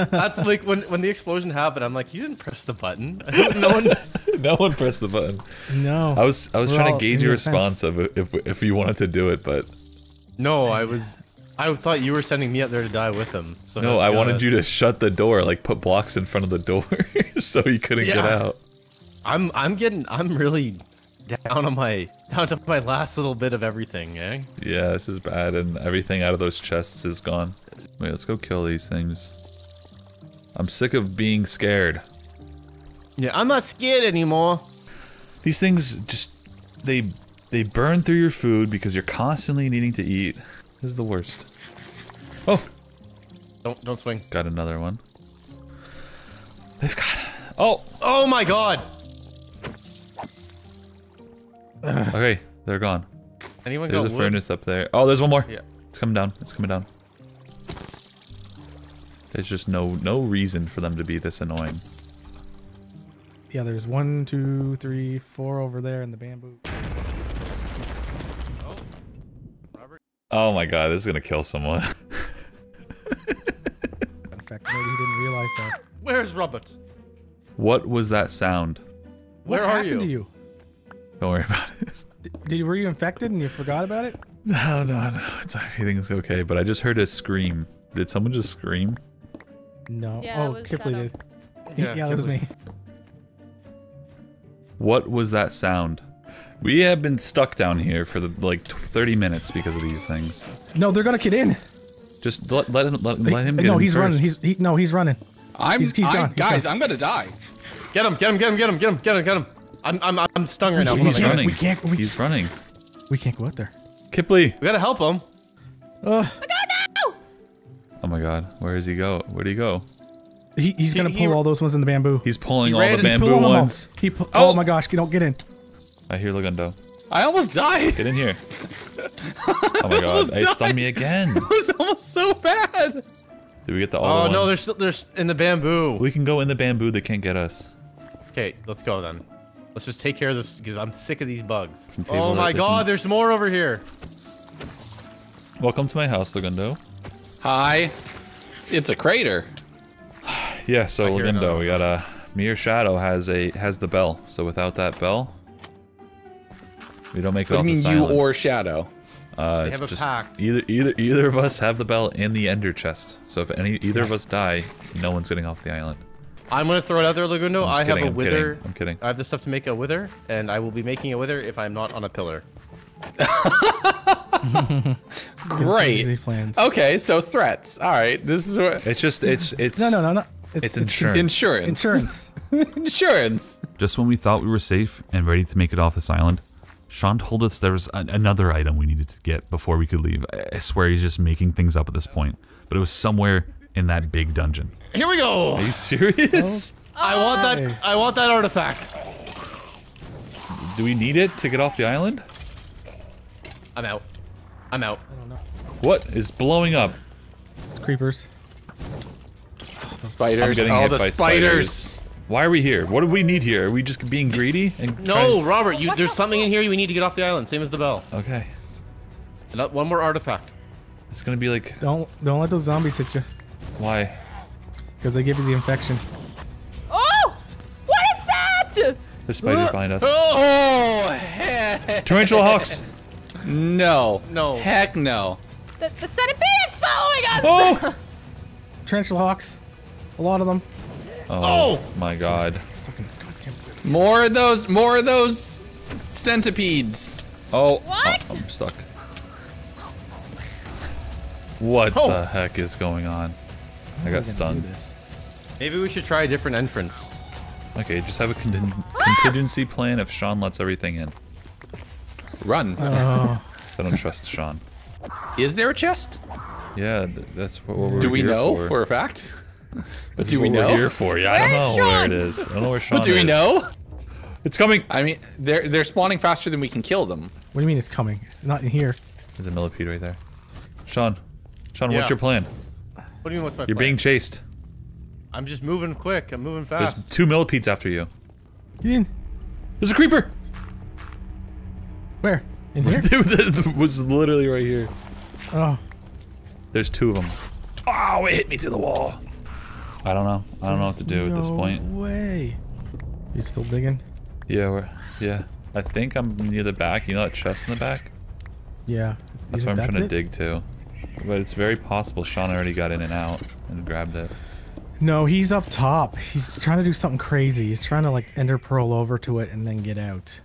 that's like when when the explosion happened. I'm like, you didn't press the button. no one. no one pressed the button. No. I was I was We're trying to gauge your your defense. response of if if you wanted to do it, but No, I was. I thought you were sending me up there to die with him. So no, I wanted you to shut the door, like put blocks in front of the door so he couldn't get Yeah. out. I'm I'm getting I'm really down on my down to my last little bit of everything, eh? Yeah, this is bad, and everything out of those chests is gone. Wait, let's go kill these things. I'm sick of being scared. Yeah, I'm not scared anymore. These things just they they burn through your food because you're constantly needing to eat. This is the worst. Oh, Don't don't swing. got another one. They've got. Oh, Oh my god! okay, they're gone. Anyone There's a got wood? furnace up there. Oh, there's one more. Yeah. It's coming down. It's coming down. There's just no no reason for them to be this annoying. Yeah, there's one, two, three, four over there in the bamboo. Oh my god, this is gonna kill someone. In fact, maybe he didn't realize that. Where's Robert? what was that sound? Where what are you? to you? Don't worry about it. Did, did were you infected and you forgot about it? No, no, no. It's everything's okay. But I just heard a scream. Did someone just scream? No. Yeah, oh, was Kiply did. Yeah, Yeah, that was me. What was that sound? We have been stuck down here for the, like 30 minutes because of these things. No, they're gonna get in. Just let, let him let, They- let him get no, he's first. running. He's he, no, he's running. I'm, He's- he's I'm gone, he's guys. gone. I'm gonna die. Get him! Get him! Get him! Get him! Get him! Get him! Get him! I'm I'm I'm stung right now. We Hold on, He's running. we can't- we- He's running. We can't go out there. Kiply. We gotta help him. Uh, Oh my god. Where does he go? Where would he go? he, he's gonna he- pull all those ones in the bamboo. He's pulling He all the bamboo pulling them all. ones. He pu- Oh! oh. my gosh! Don't get in. I hear Legundo. I almost died. Get in here. Oh my god. It stung me again. It was almost so bad. Did we get the all Oh the no, ones? there's still there's in the bamboo. We can go in the bamboo. They can't get us. Okay, let's go then. Let's just take care of this because I'm sick of these bugs. Oh my god, there's more over here. Welcome to my house, Legundo. Hi. It's a crater. Yeah, so I hear another Legundo, we got a Mere Shadow has a has the bell. So without that bell, we don't make it What off do you mean you or Shadow? uh, They it's have a just pact. Either either either of us have the bell in the Ender chest. So if any either of us die, no one's getting off the island. I'm gonna throw it out there, Legundo. I'm just I have kidding, a I'm wither. kidding, I'm kidding. I have the stuff to make a wither, and I will be making a wither if I'm not on a pillar. Great. Contingency plans. Okay, so threats. All right, this is what It's just it's it's No, no, no, no. It's insurance. insurance. Insurance. Insurance. Just when we thought we were safe and ready to make it off this island, Sean told us there was an another item we needed to get before we could leave. I- I swear he's just making things up at this point, but it was somewhere in that big dungeon. Here we go. Are you serious? Oh. I want that. I want that artifact. Do we need it to get off the island? I'm out. I'm out. I don't know. What is blowing up? Creepers. Spiders. getting All hit the by spiders. Why are we here? What do we need here? Are we just being greedy and No, trying- Robert. You, there's something in here we need to get off the island. Same as the bell. Okay. And uh, one more artifact. It's gonna be like Don't don't let those zombies hit you, why? because they give you the infection. Oh! What is that? There's spiders behind us. Oh! oh, heck Tarantula hawks. no. No. Heck no. The, the centipede is following us! Oh! Tarantula hawks, a lot of them. Oh, my god. More of those. More of those centipedes. Oh, What? oh, I'm stuck. What Oh. the heck is going on? I got stunned. Maybe we should try a different entrance. Okay, just have a contin- ah! contingency plan if Sean lets everything in. Run. Oh, I don't trust Sean. Is there a chest? Yeah, th- that's what, what we're Do we here know for. for a fact? But This is do we what know? We're here for. Yeah, I don't Where's know where it is. I don't know where Sean But do we is. know? It's coming. I mean, they're they're spawning faster than we can kill them. what do you mean it's coming? Not in here. There's a millipede right there. Sean, Sean, Yeah. what's your plan? What do you mean? What's my You're plan? being chased. I'm just moving quick. I'm moving fast. There's two millipedes after you. Get in. There's a creeper. Where? In here? Dude, that was literally right here. Oh, There's two of them. Oh, it hit me to the wall. I don't know. I don't know what to do at this no point. way. You still digging? Yeah, we're yeah. I think I'm near the back. You know that chest in the back? Yeah. That's what I'm think trying to it? dig to. But it's very possible Sean already got in and out and grabbed it. No, he's up top. He's trying to do something crazy. He's trying to like ender pearl over to it and then get out.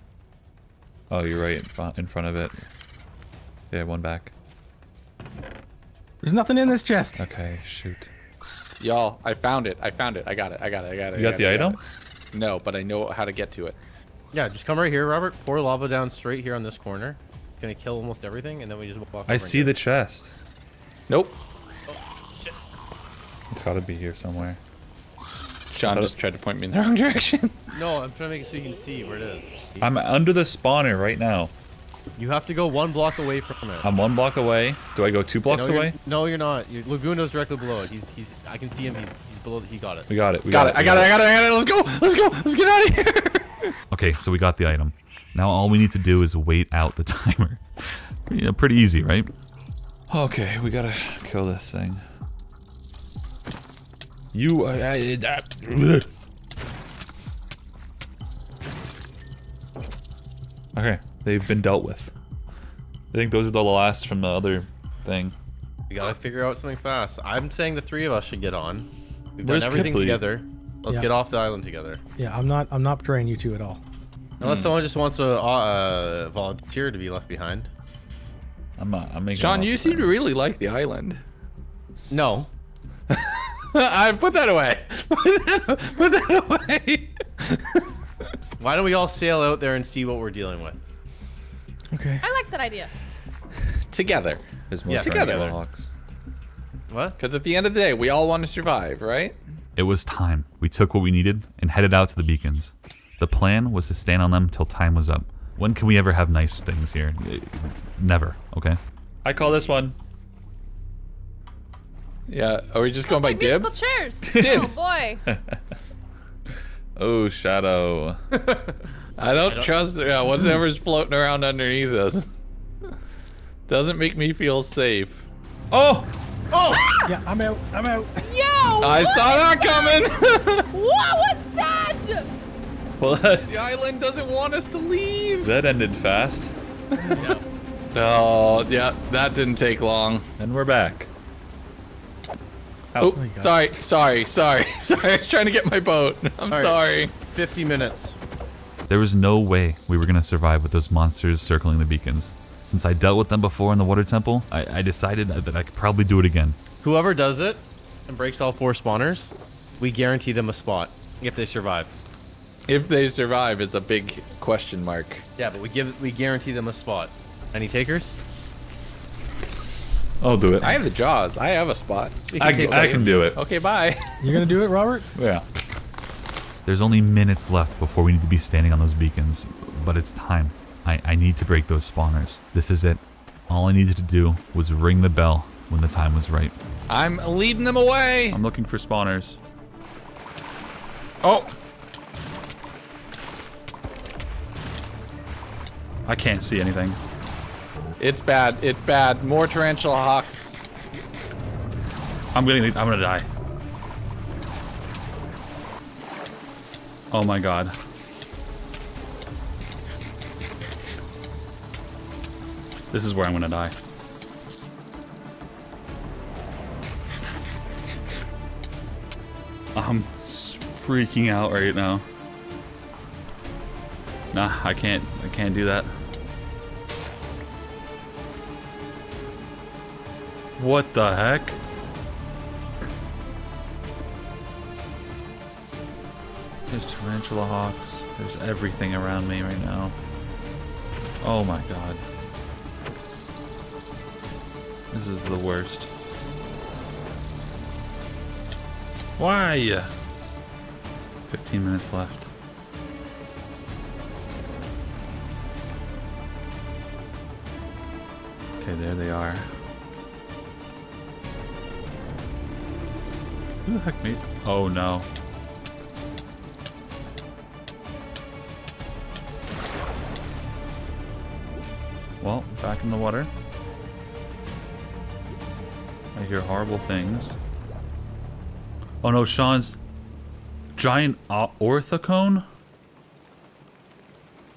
Oh, you're right uh, in front of it. Yeah, one back. There's nothing in this chest. Okay, shoot. Y'all, I found it. I found it. I got it. I got it. I got it. You I got the it, item? it. No, but I know how to get to it. Yeah, just come right here, Robert. Pour lava down straight here on this corner. Gonna kill almost everything, and then we just walk. I over see the get chest. Nope. It's got to be here somewhere. Sean just tried to point me in the wrong direction. No, I'm trying to make it so you can see where it is. I'm under the spawner right now. You have to go one block away from it. I'm one block away. Do I go two blocks no, you're- away? No, you're not. Your Legundo's directly below it. He's he's. I can see him. He's, he's below. He got it. We got it. We got it. I we got it. I got it. I got it. Let's go. Let's go. Let's get out of here. Okay, so we got the item. Now all we need to do is wait out the timer. you know, pretty easy, right? Okay, we gotta kill this thing. You. Uh, uh, uh, okay, they've been dealt with. I think those are the last from the other thing. We gotta figure out something fast. I'm saying the three of us should get on. We've Where's done everything Kiply? together. Let's Yeah. get off the island together. Yeah, I'm not. I'm not betraying you two at all. Unless Hmm. someone just wants to uh, volunteer to be left behind. I'm not. I'm making. Sean, you seem to really like the island. No. I put that away. Put that, put that away. Why don't we all sail out there and see what we're dealing with? Okay. I like that idea. Together. There's more Yeah, together. hawks. What? Because at the end of the day, we all want to survive, right? It was time. We took what we needed and headed out to the beacons. The plan was to stand on them till time was up. When can we ever have nice things here? Eh, Never, okay? I call this one. Yeah. Are we just going by Like musical dibs? chairs. Dibs. Oh boy. Oh, Shadow. I don't, trust yeah, whatever's floating around underneath us. Doesn't make me feel safe. Oh! Oh! Yeah, I'm out. I'm out. Yo! I saw that coming! What was that? Well, that, the island doesn't want us to leave. that ended fast. Oh, yeah, that didn't take long. And we're back. Oh, oh my God. sorry, sorry, sorry, sorry. I was trying to get my boat. I'm right. sorry. 50 minutes. There was no way we were gonna survive with those monsters circling the beacons. Since I dealt with them before in the water temple, I, I decided that I could probably do it again. Whoever does it and breaks all four spawners, we guarantee them a spot if they survive. If they survive is a big question mark. Yeah, but we give we guarantee them a spot. Any takers? I'll do it. I have the jaws. I have a spot. You I, can, I can do it. Okay, bye. You're gonna do it, Robert? Yeah. There's only minutes left before we need to be standing on those beacons, but it's time. I, I need to break those spawners. This is it. All I needed to do was ring the bell when the time was right. I'm leading them away. I'm looking for spawners. Oh! I can't see anything. It's bad. It's bad. More tarantula hawks. I'm gonna I'm gonna die. Oh my god. This is where I'm gonna die. I'm freaking out right now. Nah, I can't I can't do that. What the heck? There's tarantula hawks. There's everything around me right now. Oh my god. This is the worst. Why? 15 minutes left. Okay, there they are. Who the heck made? Oh no. Well, back in the water. I hear horrible things. Oh no, Sean's giant uh, orthocone?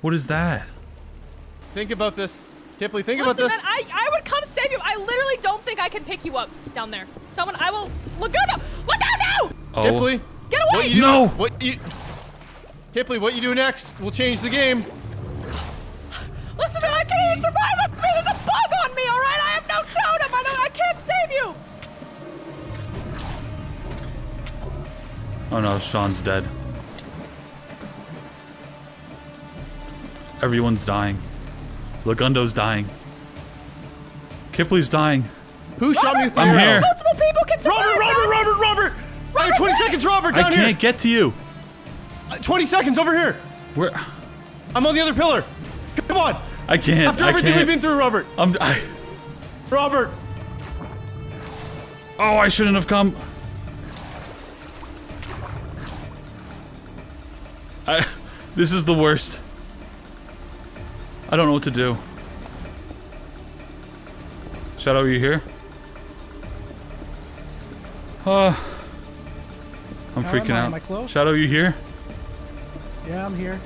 What is that? Think about this. Kiply, think about this. man, I, I would come save you. I literally don't think I can pick you up down there. Someone, I will. Look out now! Look out now! Oh, Kiply, Get what away! you do? No! What you? Kiply, what you do next will change the game. Listen, man, I can't survive up here. There's a bug on me, all right? I have no totem. I don't. I can't save you. oh no, Sean's dead. Everyone's dying. Legundo's dying. Kiply's dying. Who shot me with the I'm here. Multiple people can survive. Robert, Robert, now. Robert, Robert! I have 20 seconds, Robert, down here. I can't here. get to you. Uh, 20 seconds over here. Where? I'm on the other pillar. Come on. I can't. After I everything can't. we've been through, Robert. I'm. I, Robert. oh, I shouldn't have come. I. This is the worst. I don't know what to do. Shadow, are you here? Uh, I'm How freaking am I? out. Am I close? Shadow, you here? Yeah, I'm here.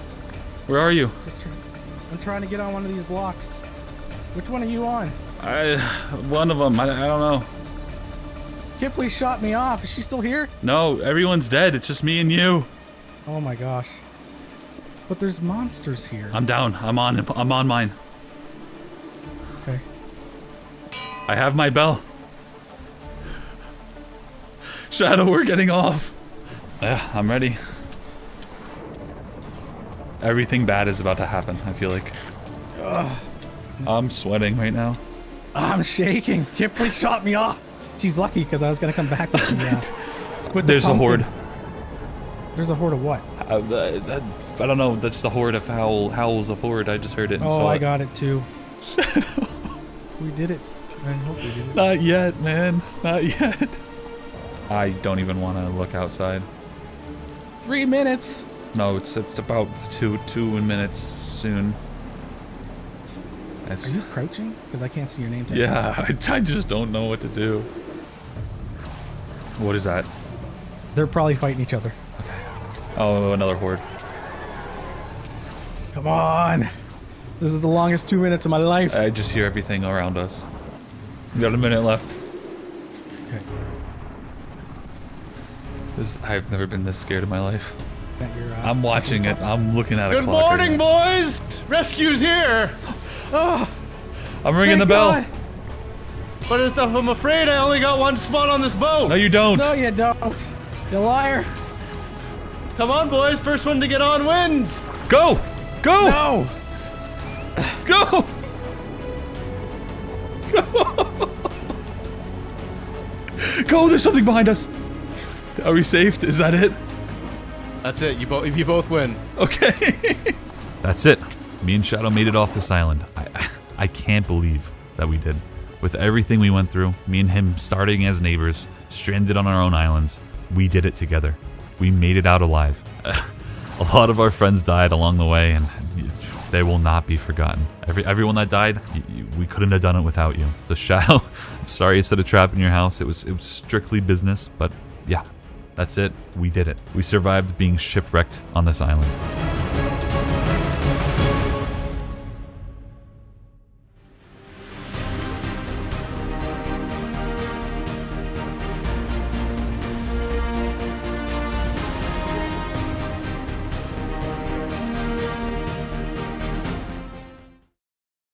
Where are you? Just try- I'm trying to get on one of these blocks. Which one are you on? I. One of them. I, I don't know. Kiply shot me off. Is she still here? No, everyone's dead. It's just me and you. Oh my gosh. But there's monsters here. I'm down. I'm on. I'm on mine. Okay. I have my bell. Shadow, we're getting off. Yeah, I'm ready. Everything bad is about to happen, I feel like. I'm sweating right now. I'm shaking. Kiply shot me off. She's lucky because I was gonna come back with the. Uh, with the There's a horde. There's a horde of what? Uh, that- I don't know. That's the horde of howl. Howls of horde. I just heard it. And Oh, I it. got it too. we did it. I hope we did it. Not yet, man. Not yet. I don't even want to look outside. Three minutes. No, it's it's about two two minutes soon. Are you crouching? Because I can't see your name tag. Yeah, I, I just don't know what to do. What is that? They're probably fighting each other. Oh, another horde. Come on. This is the longest two minutes of my life. I just hear everything around us. We got a minute left. Okay. This, I've never been this scared in my life. That you're, uh, I'm watching it. I'm looking at a Good clock. right morning, now. boys. Rescue's here. I'm ringing the bell. God. But it's, I'm afraid I only got one spot on this boat. No, you don't. No, you don't. You liar. Come on, boys. First one to get on wins. Go! Go! No. Go! Go, there's something behind us. Are we saved? Is that it? That's it. You both you both win. Okay. That's it. Me and Shadow made it off this island. I, I can't believe that we did. With everything we went through, me and him starting as neighbors, stranded on our own islands, we did it together. We made it out alive. A lot of our friends died along the way, and they will not be forgotten. Every everyone that died, y- y- we couldn't have done it without you. So Shadow, I'm sorry you set a trap in your house. It was it was strictly business, but yeah, that's it. We did it. We survived being shipwrecked on this island.